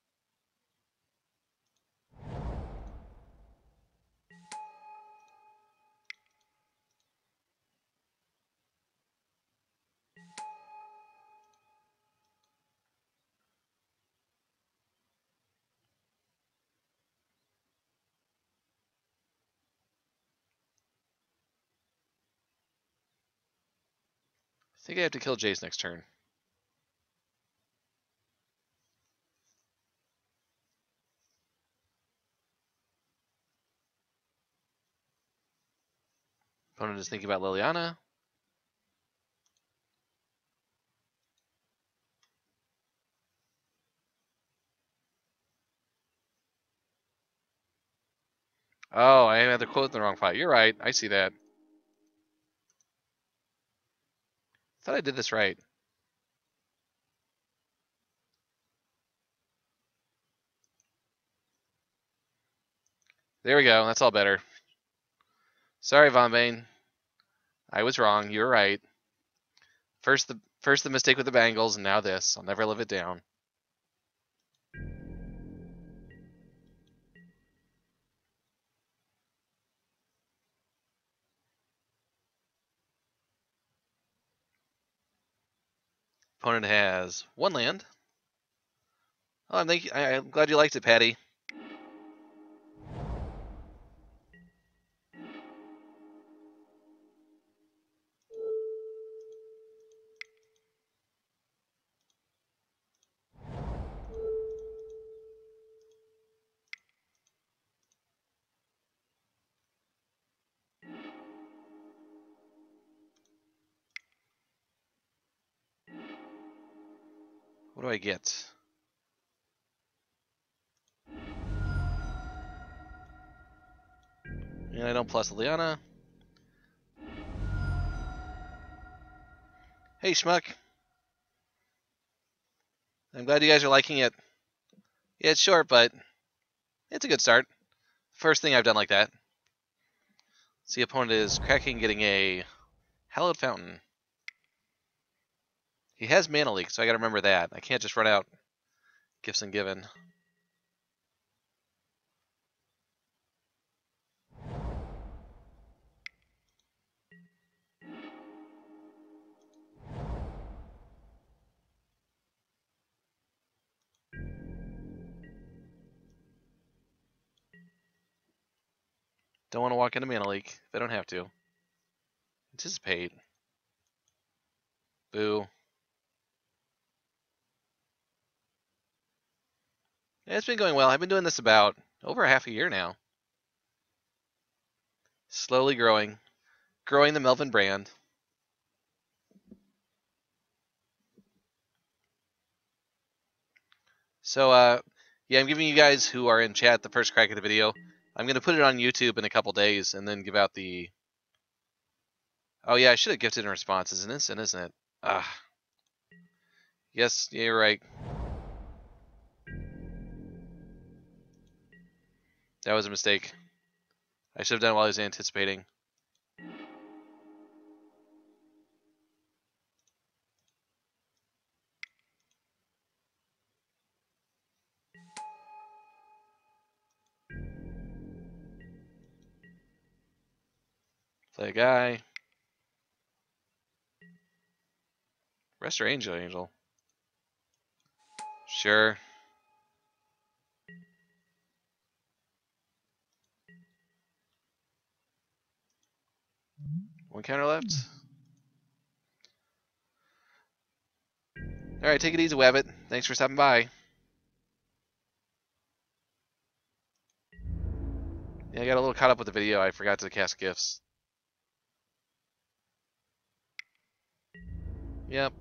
Think I have to kill Jace next turn. Opponent is thinking about Liliana. Oh, I had the quote in the wrong file. You're right. I see that. Thought I did this right. There we go. That's all better. Sorry, Von Bane. I was wrong. You were right. First the first the mistake with the Bengals, and now this. I'll never live it down. Opponent has one land. Oh, thank I, I'm glad you liked it, Patty. Get? And I don't plus Liliana. Hey, Schmuck. I'm glad you guys are liking it. Yeah, it's short, but it's a good start. First thing I've done like that. See, opponent is cracking, getting a Hallowed Fountain. He has Mana Leak, so I gotta remember that. I can't just run out Gifts Ungiven. Don't want to walk into Mana Leak if I don't have to. Anticipate. Boo. It's been going well. I've been doing this about over half a year now. Slowly growing. Growing the Melvin brand. So, uh, yeah, I'm giving you guys who are in chat the first crack at the video. I'm going to put it on YouTube in a couple days and then give out the... Oh, yeah, I should have gifted in response. It's an instant, isn't it? Ah. Yes, yeah, you're right. That was a mistake. I should have done it while I was anticipating. Play a guy. Restore Angel Angel. Sure. One counter left. Alright, take it easy, Wabbit. Thanks for stopping by. Yeah, I got a little caught up with the video. I forgot to cast gifts. Yep.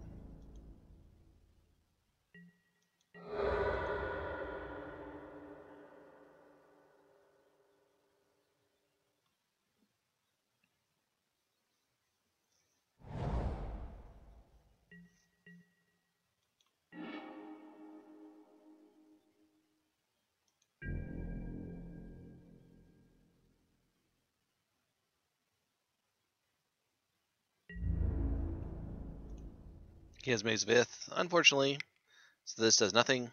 He has Maze of Ith, unfortunately. So this does nothing.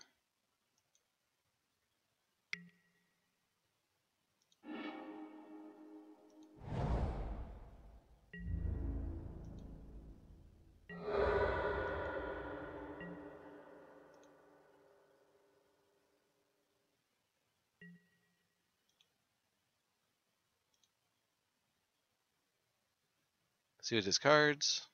See what discards.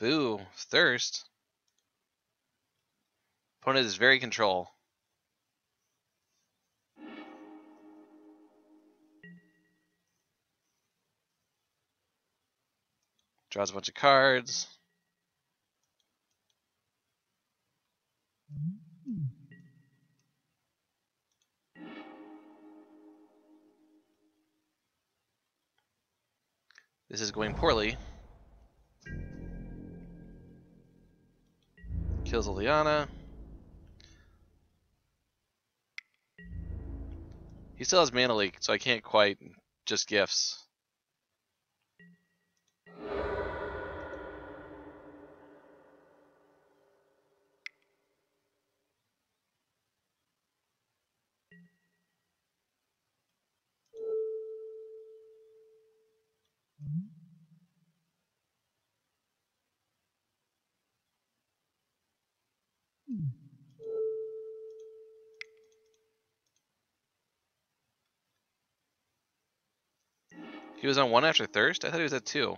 Boo, thirst. Opponent is very control. Draws a bunch of cards. This is going poorly. Kills Liliana. He still has mana leak, so I can't quite just gifts. He was on one after thirst? I thought he was at two.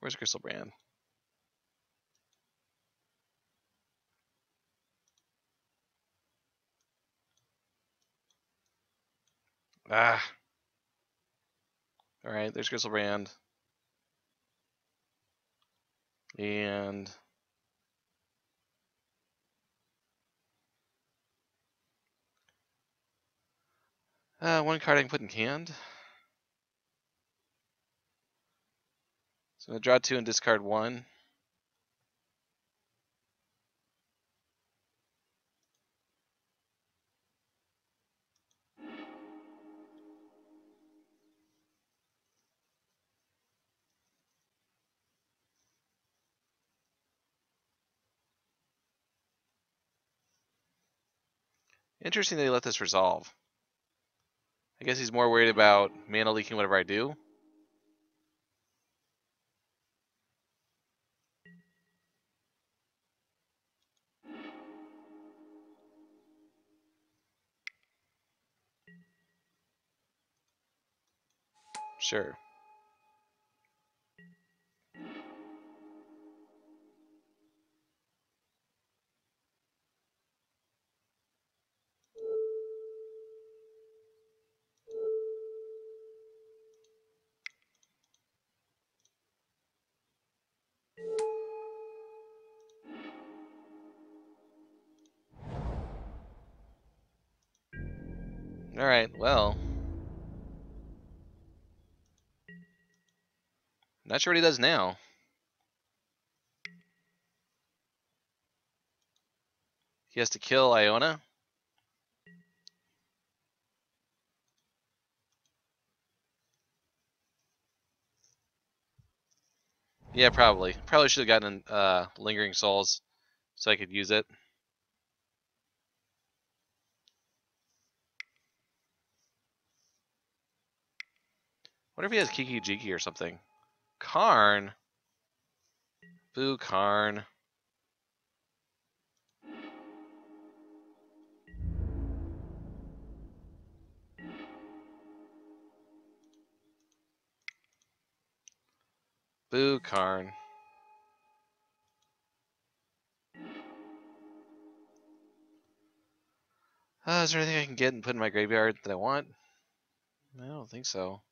Where's Crystal Brand? Ah. Alright, there's Crystal Brand. And Uh, one card I can put in hand. So gonna draw two and discard one. Interesting that he let this resolve. I guess he's more worried about mana leaking whatever I do. Sure. Alright, well. Not sure what he does now. He has to kill Iona. Yeah, probably. Probably should have gotten uh, Lingering Souls so I could use it. What if he has Kiki Jiki or something? Karn? Boo Karn. Boo Karn. Uh, is there anything I can get and put in my graveyard that I want? I don't think so.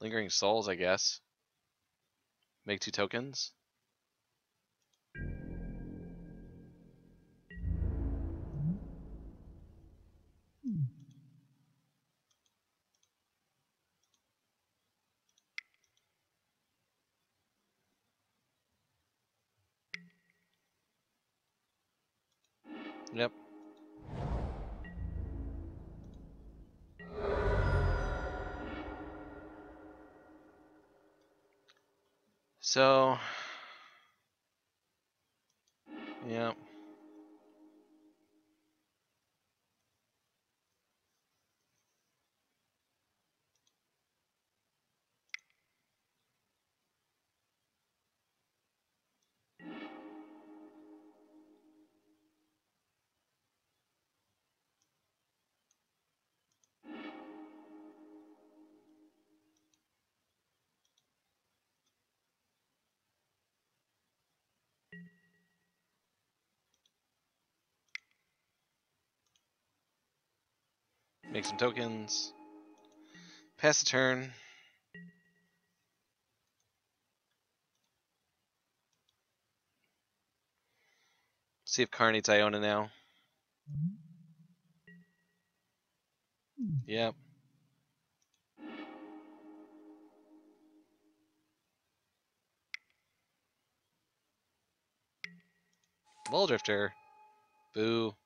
Lingering Souls, I guess. Make two tokens. Yep. So, Make some tokens. Pass the turn. See if Car needs Iona now. Mm-hmm. Yep. Mulldrifter. Boo.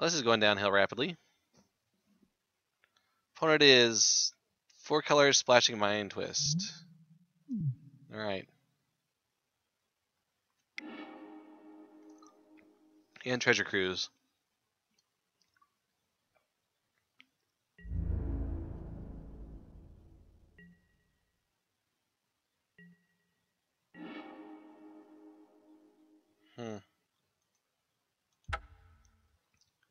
Well, this is going downhill rapidly. Opponent is four colors splashing mind twist. Alright. And treasure cruise. Hmm.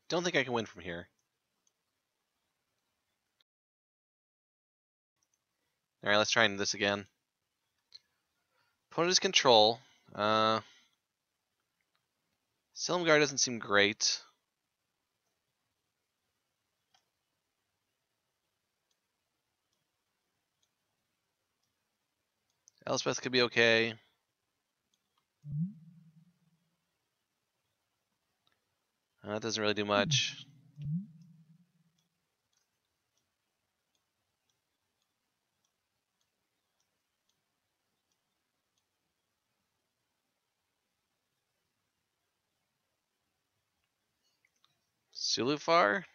Don't think I can win from here. Alright, let's try this again. Opponent is control. Uh, Silumgar doesn't seem great. Elspeth could be okay. Uh, that doesn't really do much. Sulufar?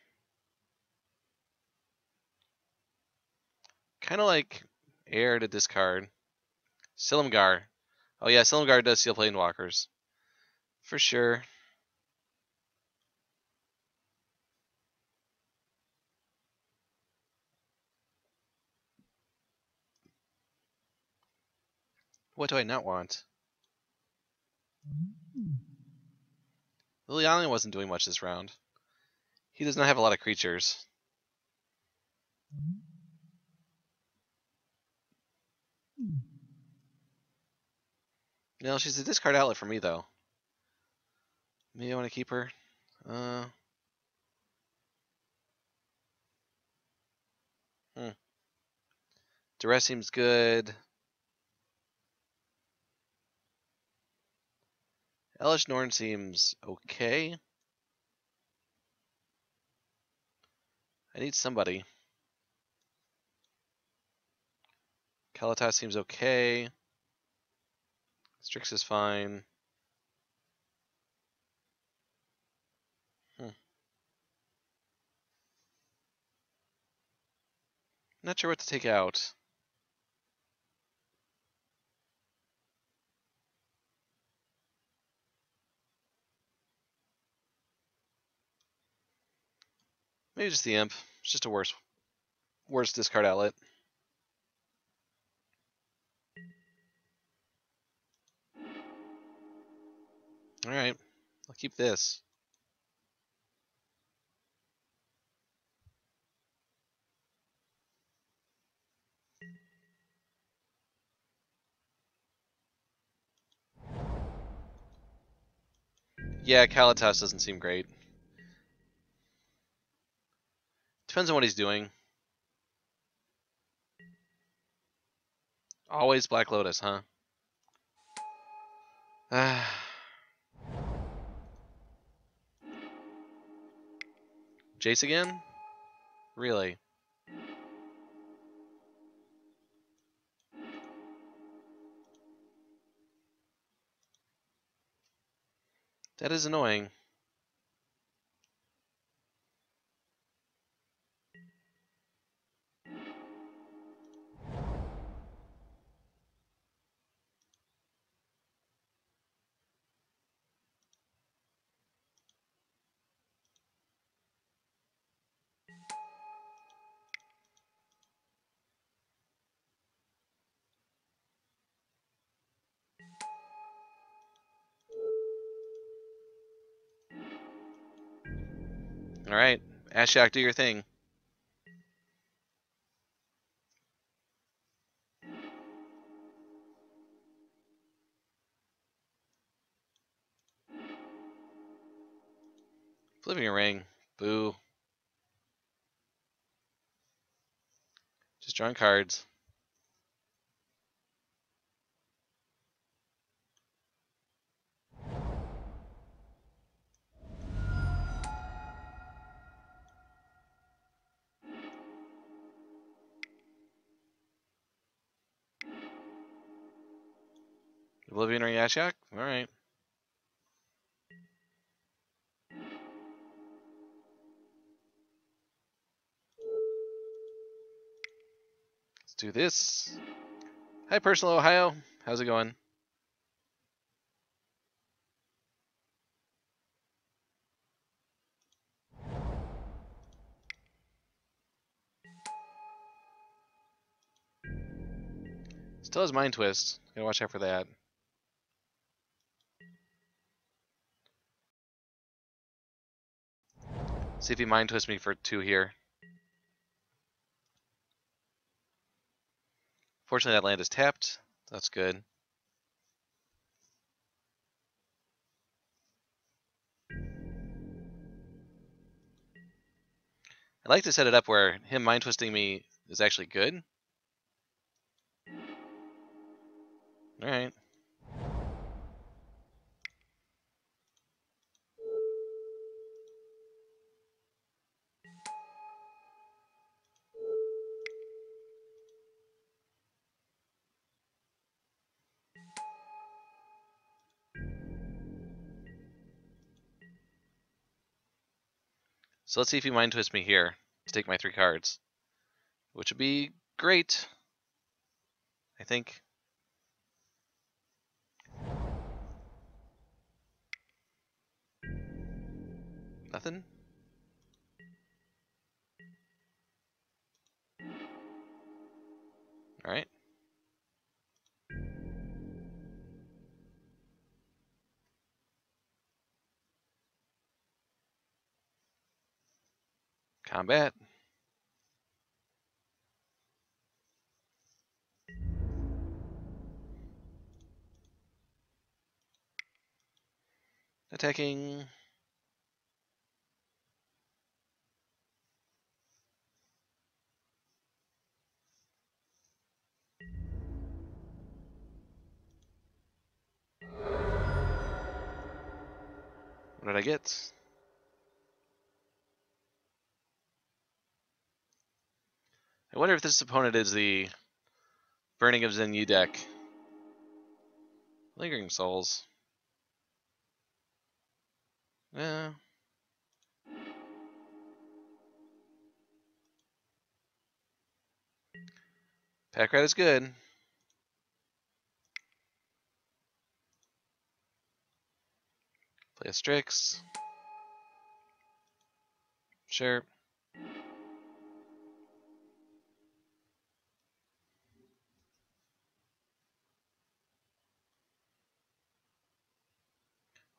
Kind of like air to discard. Silumgar. Oh yeah, Silumgar does steal Planeswalkers. For sure. What do I not want? Liliana wasn't doing much this round. He does not have a lot of creatures. No, she's a discard outlet for me, though. Maybe I want to keep her. Uh, hmm. Duress seems good. Elesh Norn seems okay. I need somebody. Kalitas seems okay. Strix is fine. Hmm. Not sure what to take out. Maybe just the imp. It's just a worse, worse discard outlet. All right, I'll keep this. Yeah, Kalitas doesn't seem great. Depends on what he's doing. Always Black Lotus, huh? Jace again? Really? That is annoying. All right, Ashiok, do your thing. Flipping a ring. Boo. Just drawing cards. Oblivion or Yashak? Alright. Let's do this. Hi, personal Ohio. How's it going? Still has Mind Twist. Gotta watch out for that. See if he Mind Twists me for two here. Fortunately, that land is tapped. That's good. I'd like to set it up where him mind twisting me is actually good. Alright. So let's see if he mind twists me here to take my three cards. Which would be great. I think. Nothing? Alright. Combat. Attacking. What did I get? I wonder if this opponent is the Burning of Xinye deck. Lingering Souls. Yeah. Pack rat is good. Play a Strix. Sure.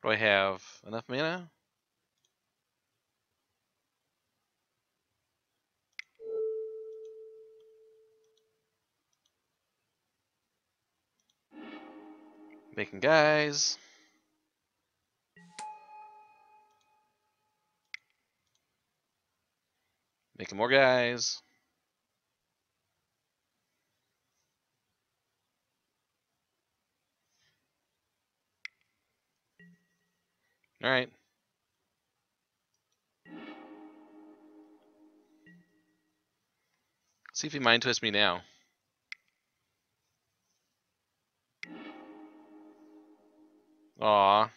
Do I have enough mana? Making guys. Making more guys. All right. Let's see if he mind twists me now. Aw.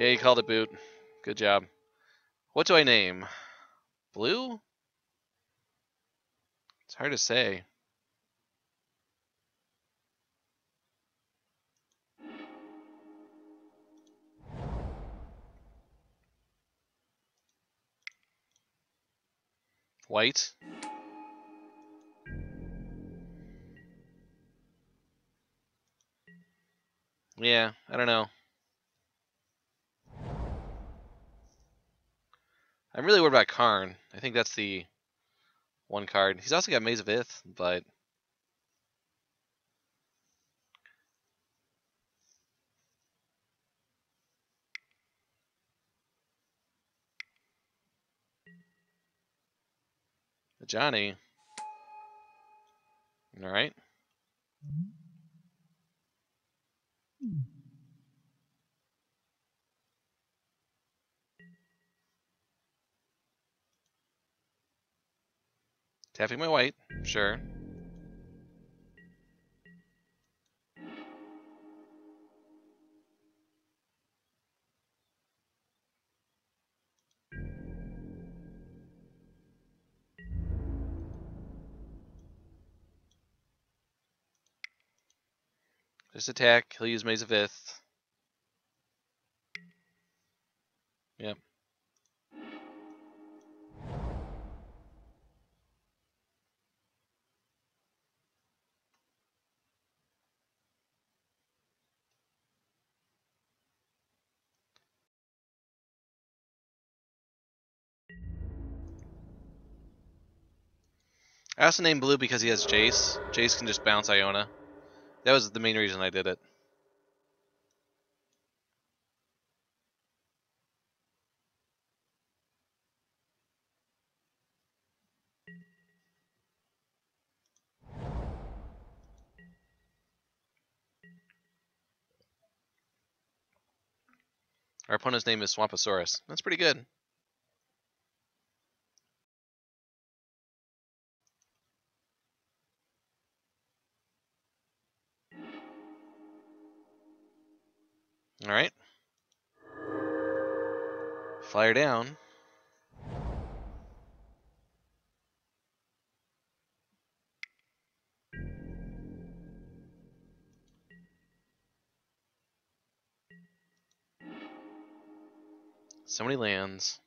Yeah, you called it boot. Good job. What do I name? Blue? It's hard to say. White? Yeah, I don't know. I'm really worried about Karn. I think that's the one card. He's also got Maze of Ith, but Johnny. All right. Hmm. Tapping my white, sure. Just attack, he'll use Maze of Ith. I also named Blue because he has Jace. Jace can just bounce Iona. That was the main reason I did it. Our opponent's name is Swamposaurus. That's pretty good. All right. Fire down. So many lands.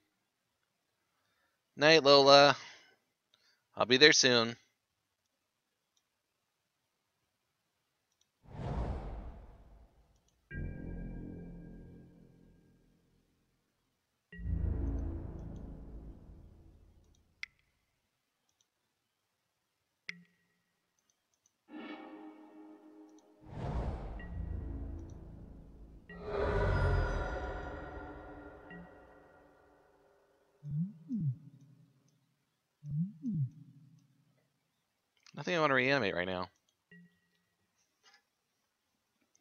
Night, Lola. I'll be there soon. Nothing I want to reanimate right now.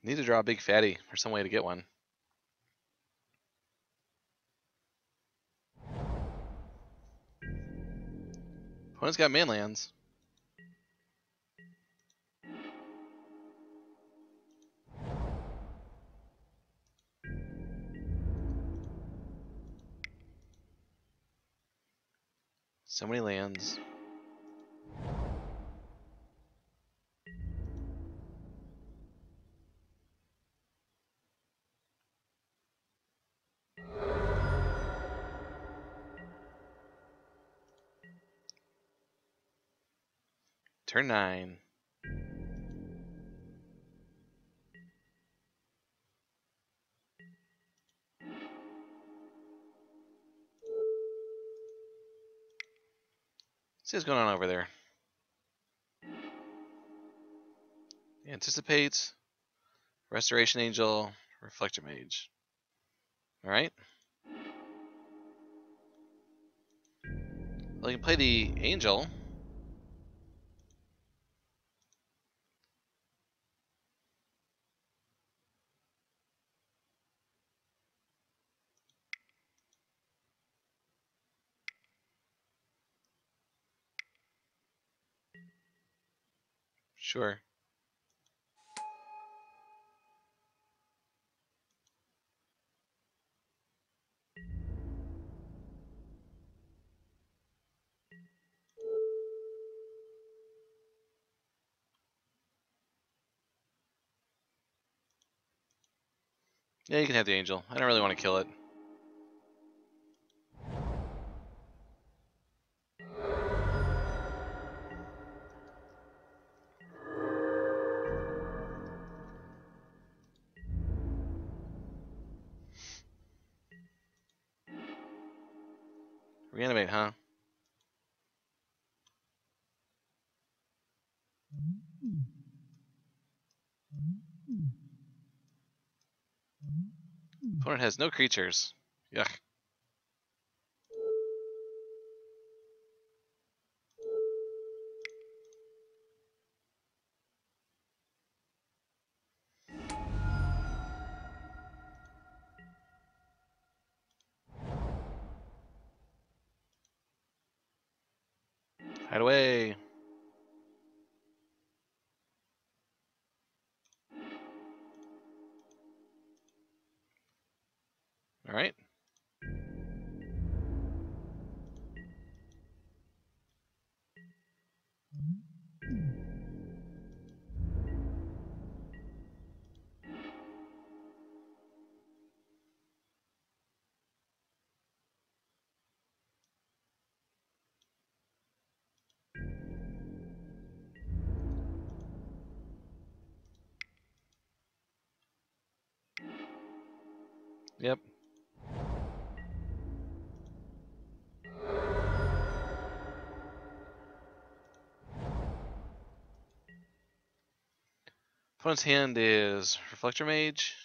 Need to draw a big fatty or some way to get one. Opponent's got manlands. So many lands. Turn nine. See what's going on over there. Anticipate, Restoration Angel, Reflector Mage. Alright. Well, you can play the angel. Sure. Yeah, you can have the angel. I don't really want to kill it. Opponent has no creatures. Yuck. Opponent's hand is Reflector Mage.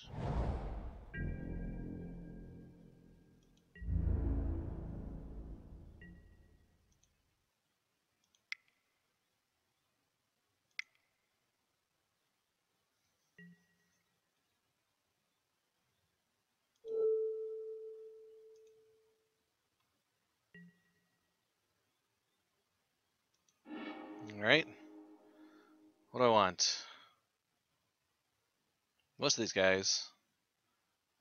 Most of these guys.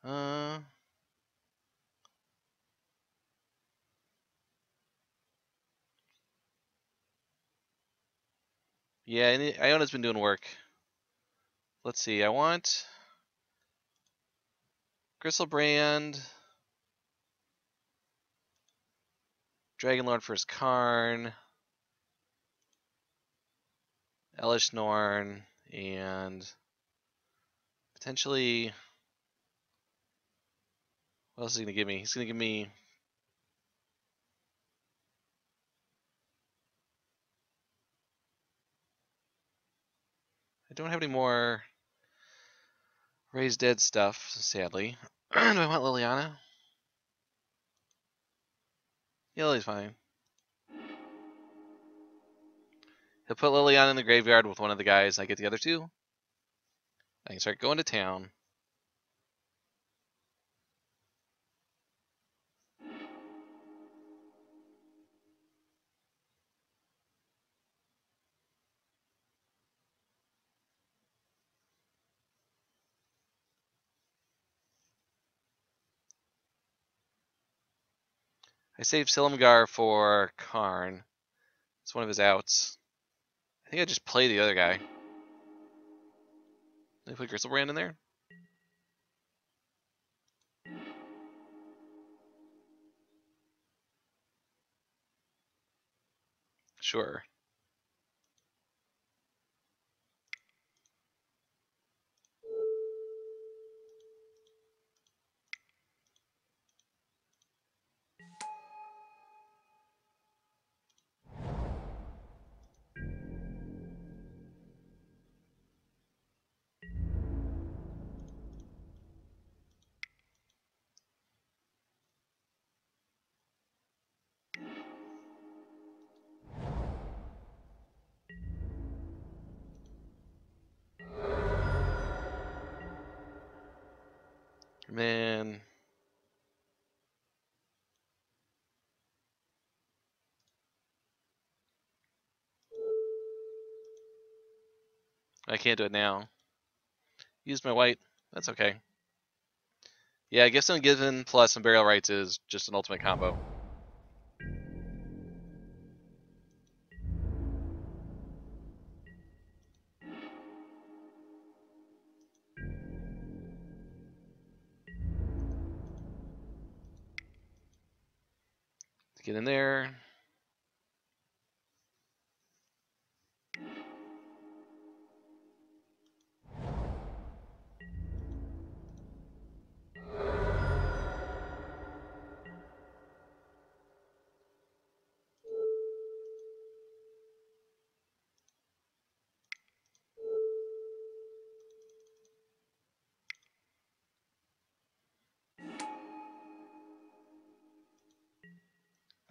Uh. Yeah, Iona's been doing work. Let's see, I want Griselbrand, Dragonlord for his Karn, Elesh Norn, and potentially. What else is he gonna give me? He's gonna give me. I don't have any more raised dead stuff, sadly. Do I want Liliana? Yeah, Lily's fine. He'll put Liliana in the graveyard with one of the guys. I get the other two. I can start going to town. I saved Silumgar for Karn. It's one of his outs. I think I just play the other guy. I put Griselbrand in there? Sure. Man. I can't do it now. Use my white. That's okay. Yeah, Gifts Ungiven plus some Burial Rites is just an ultimate combo. Get in there.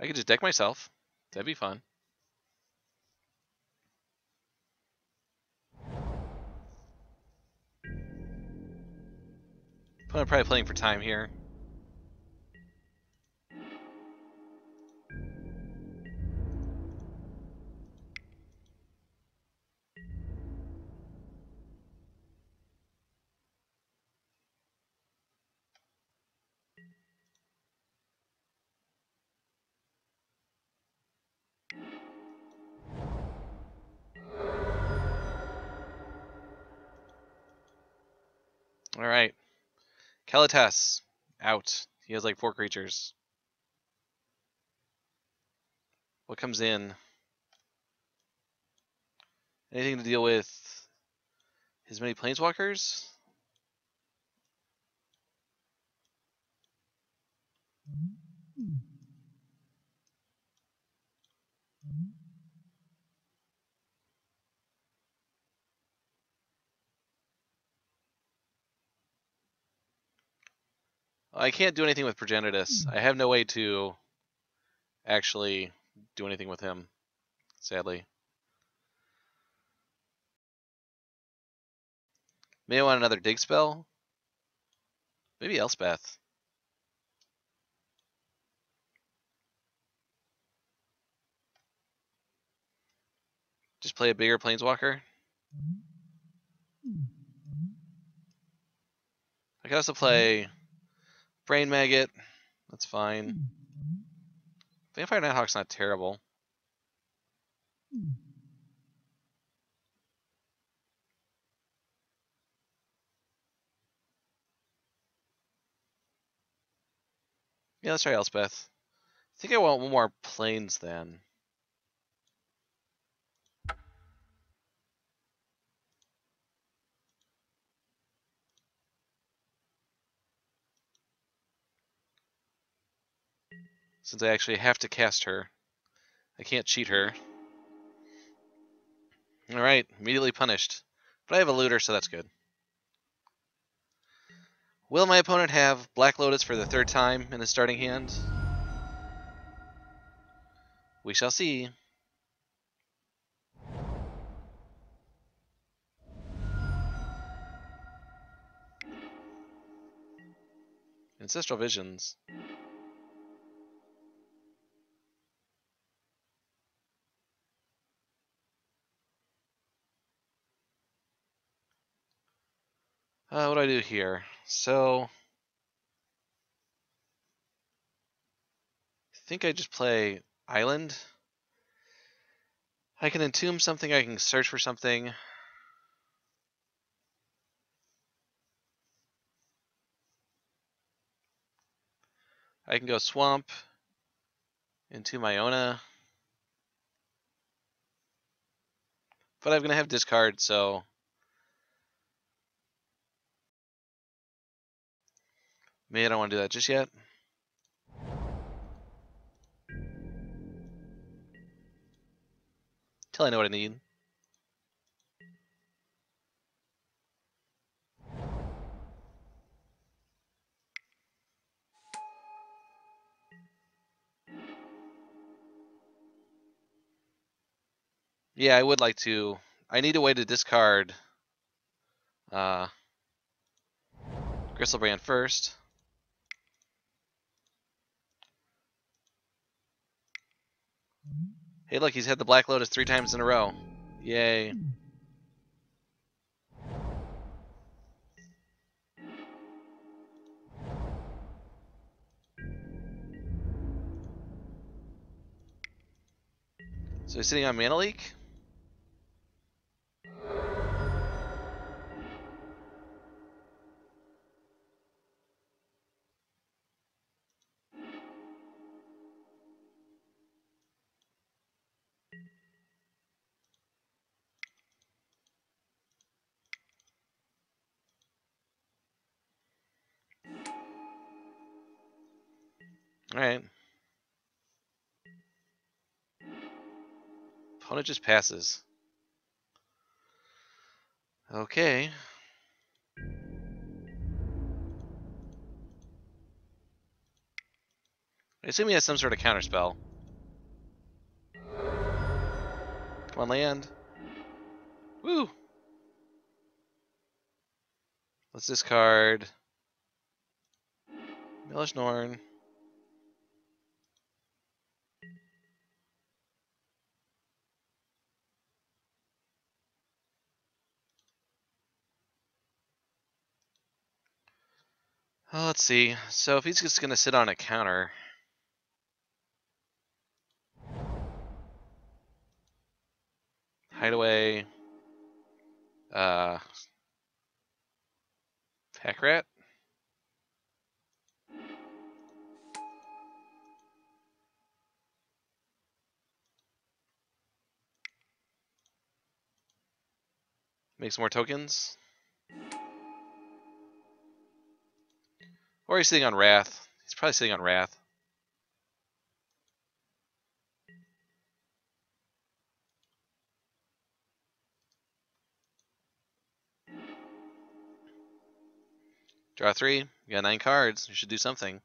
I could just deck myself. That'd be fun. I'm probably playing for time here. Kalitas, out. He has like four creatures. What comes in? Anything to deal with his many planeswalkers? Hmm. I can't do anything with Progenitus. Hmm. I have no way to actually do anything with him, sadly. May I want another dig spell? Maybe Elspeth. Just play a bigger planeswalker. Hmm. I could also play Brain Maggot. That's fine. Hmm. Vampire Nighthawk's not terrible. Yeah, let's try Elspeth. I think I want one more planes then. Since I actually have to cast her. I can't cheat her. Alright, immediately punished. But I have a looter, so that's good. Will my opponent have Black Lotus for the third time in his starting hand? We shall see. Ancestral Visions. Uh, what do I do here? So, I think I just play Island. I can entomb something, I can search for something. I can go Swamp, into Iona. But I'm going to have discard, so Maybe I don't want to do that just yet. Till I know what I need. Yeah, I would like to. I need a way to discard uh, Griselbrand first. Hey, look, he's had the Black Lotus three times in a row. Yay. So he's sitting on Mana Leak? Alright. Opponent just passes. Okay. I assume he has some sort of counterspell. Come on, land. Woo! Let's discard Milish Oh, let's see. So if he's just going to sit on a counter. Hideaway. Uh, Pack Rat. Make some more tokens. Or he's sitting on Wrath. He's probably sitting on Wrath. Draw three. You got nine cards. You should do something.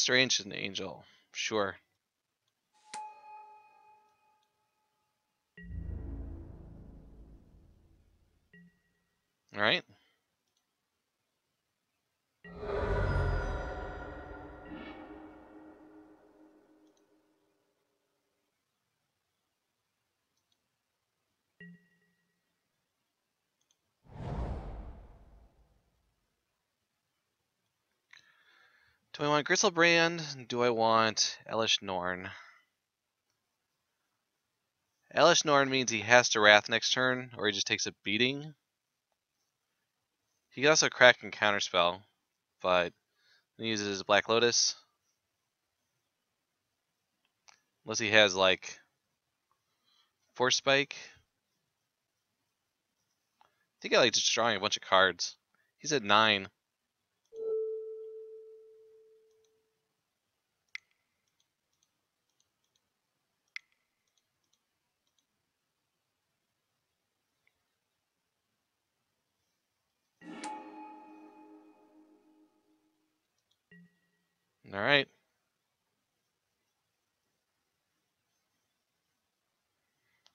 Restoration Angel. Sure. All right. Do I want Griselbrand? Do I want Elesh Norn? Elesh Norn means he has to Wrath next turn, or he just takes a beating. He can also crack and counterspell, but he uses his Black Lotus. Unless he has like Force Spike. I think I like just drawing a bunch of cards. He's at nine. All right.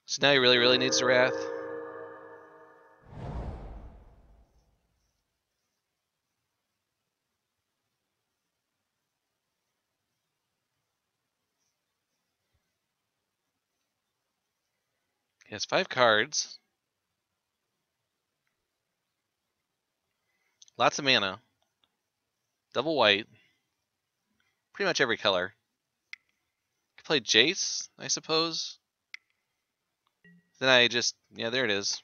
So now he really, really needs the Wrath. He has five cards. Lots of mana. Double white. Pretty much every color. Could play Jace, I suppose. Then I just, yeah, there it is.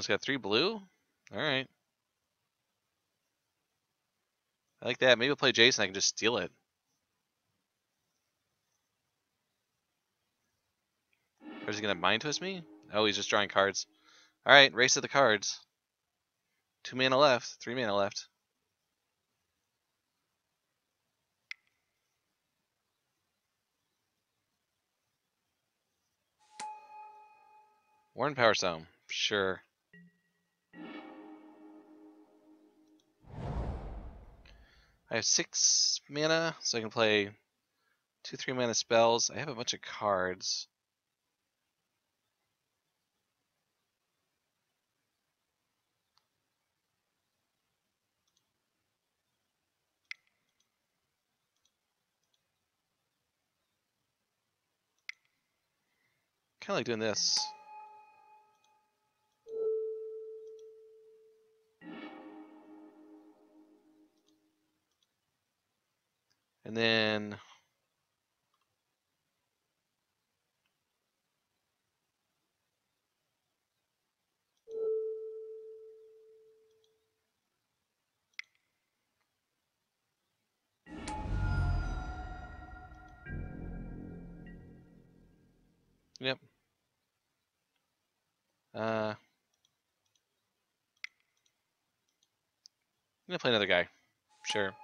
Opponent's got three blue? Alright. I like that. Maybe we'll play Jason. I can just steal it. Or is he going to mind twist me? Oh, he's just drawing cards. Alright, race to the cards. Two mana left. Three mana left. Worn Powerstone. Sure. I have six mana, so I can play two three mana spells. I have a bunch of cards. Kind of like doing this. And then Yep. Uh, I'm gonna play another guy. Sure.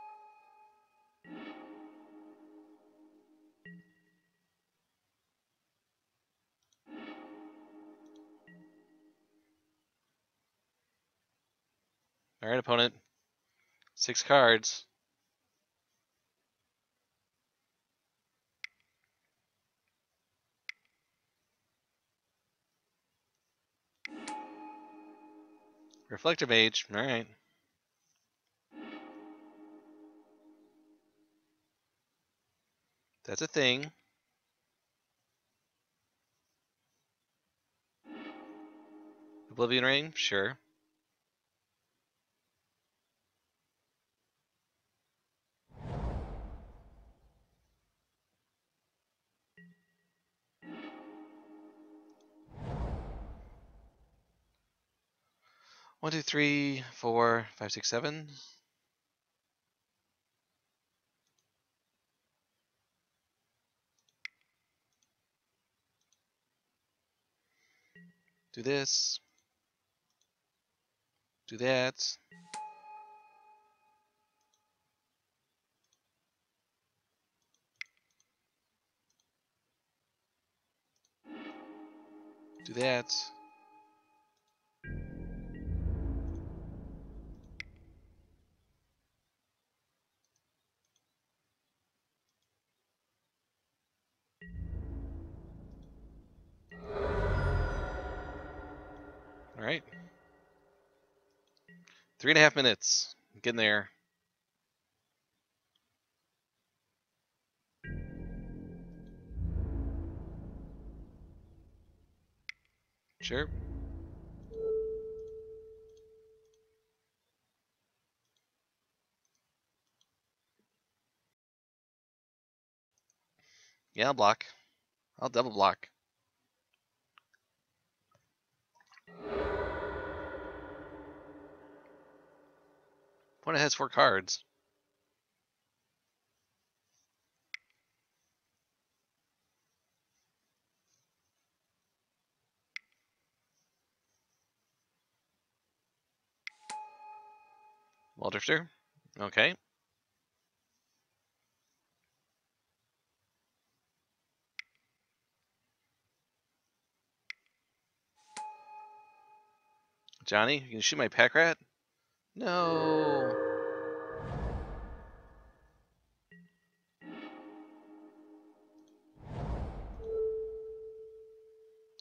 All right, opponent. Six cards. Reflector Mage, All right. That's a thing. Oblivion Ring? Sure. One, two, three, four, five, six, seven. Do this. Do that. Do that. Right. Three and a half minutes. Getting there. Sure. Yeah, I'll block. I'll double block. Opponent has four cards. Mulldrifter. Okay. Johnny, you can shoot my pack rat? No.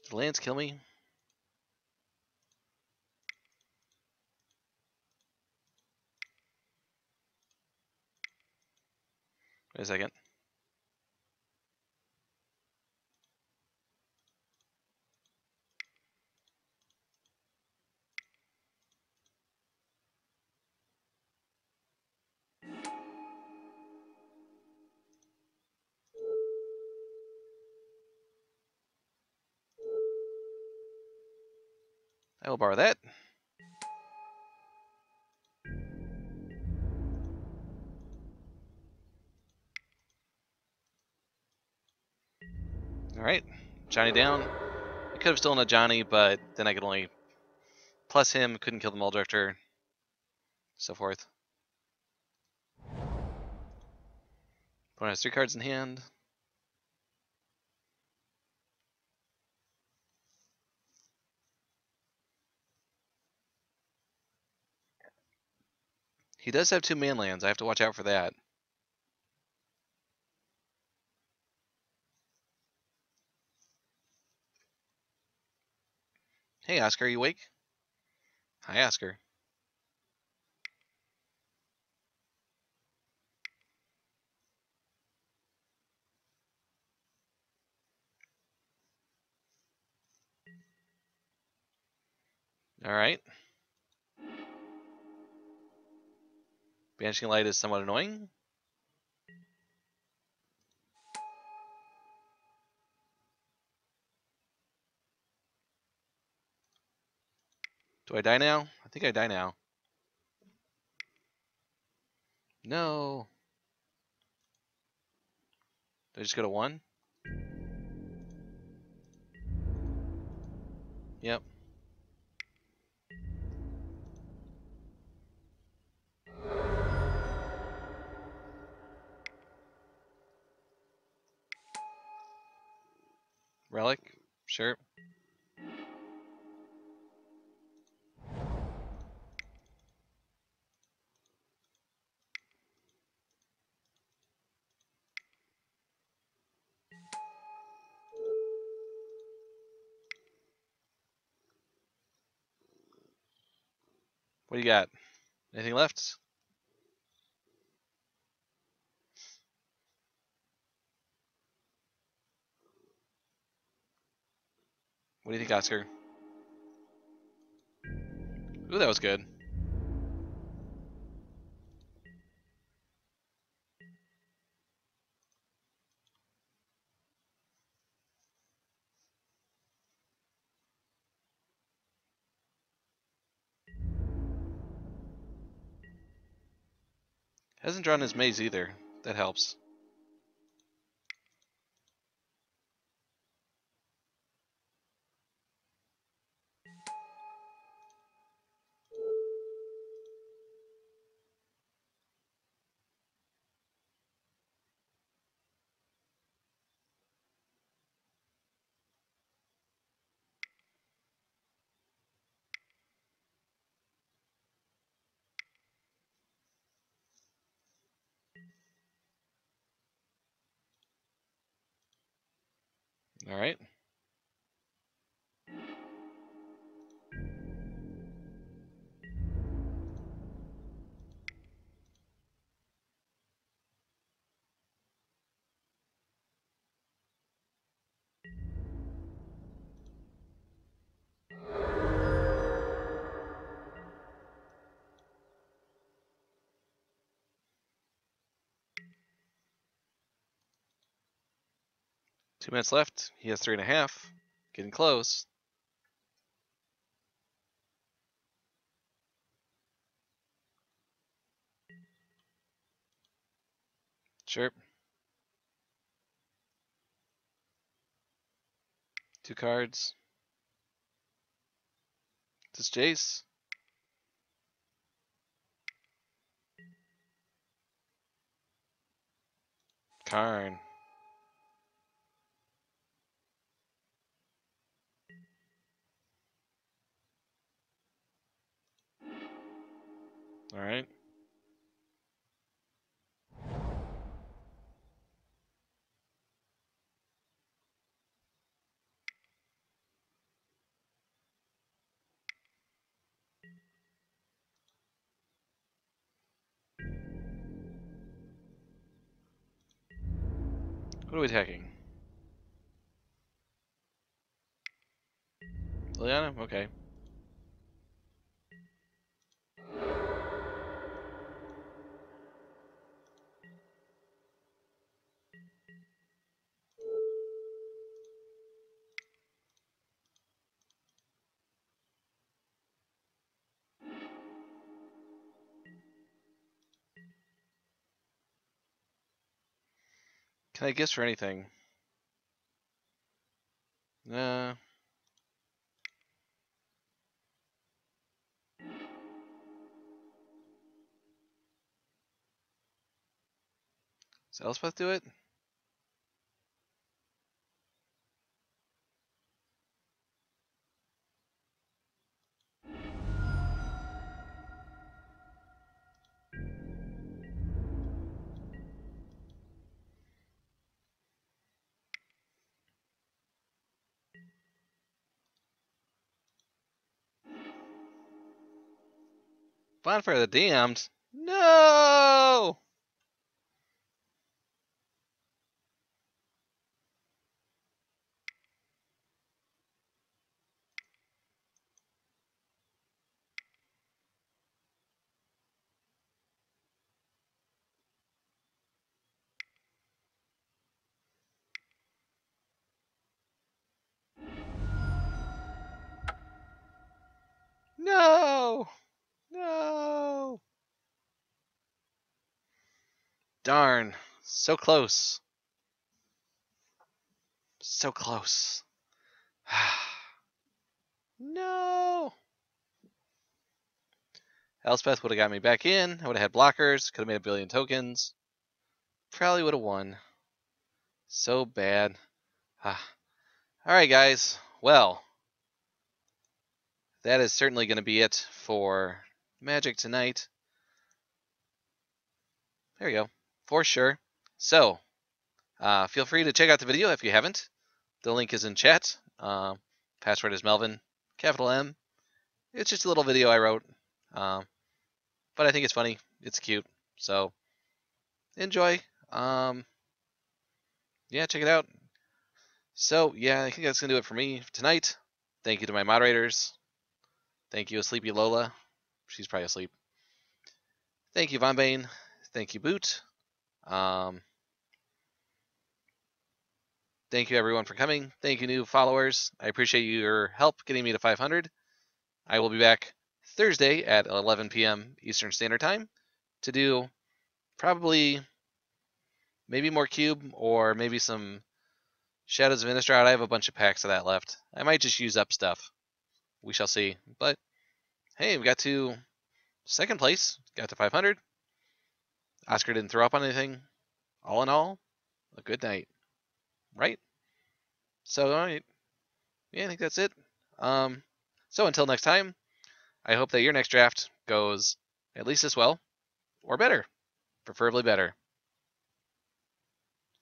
Did Lance kill me? Wait a second. I will borrow that. Alright, Johnny down. I could have stolen a Johnny, but then I could only plus him, couldn't kill the Mulldrifter, so forth. Opponent has three cards in hand. He does have two man lands. I have to watch out for that. Hey, Oscar, are you awake? Hi, Oscar. All right. Banishing Light is somewhat annoying. Do I die now? I think I die now. No. Did I just go to one? Yep. Relic? Sure. What do you got? Anything left? What do you think, Oscar? Ooh, that was good. Hasn't drawn his maze either. That helps. All right. Two minutes left. He has three and a half. Getting close. Sure. Two cards. This Jace. Karn. All right. What are we attacking? Liliana? Okay. Can I guess for anything? Nah. Does Elspeth do it? Bonfire of the Damned? No! No! No! Darn. So close. So close. no! Elspeth would have got me back in. I would have had blockers. Could have made a billion tokens. Probably would have won. So bad. Ah. Alright, guys. Well, that is certainly going to be it for Magic tonight. There we go. For sure. So, uh, feel free to check out the video if you haven't. The link is in chat. Uh, password is Melvin, capital M. It's just a little video I wrote. Uh, but I think it's funny. It's cute. So, enjoy. Um, yeah, check it out. So, yeah, I think that's going to do it for me tonight. Thank you to my moderators. Thank you, Sleepy Lola. She's probably asleep. Thank you, Von Bane. Thank you, Boot. Um, thank you, everyone, for coming. Thank you, new followers. I appreciate your help getting me to 500. I will be back Thursday at 11 p.m. Eastern Standard Time to do probably maybe more cube or maybe some Shadows of Innistrad. I have a bunch of packs of that left. I might just use up stuff. We shall see. But hey, we got to second place. Got to 500. Oscar didn't throw up on anything. All in all, a good night. Right? So, all right. Yeah, I think that's it. Um, so until next time, I hope that your next draft goes at least as well or better, preferably better.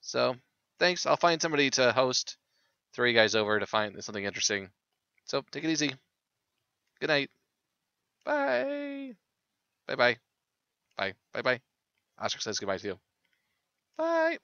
So, thanks. I'll find somebody to host, throw you guys over to find something interesting. So, take it easy. Good night. Bye. Bye bye. Bye. Bye bye. Oscar says goodbye to you. Bye.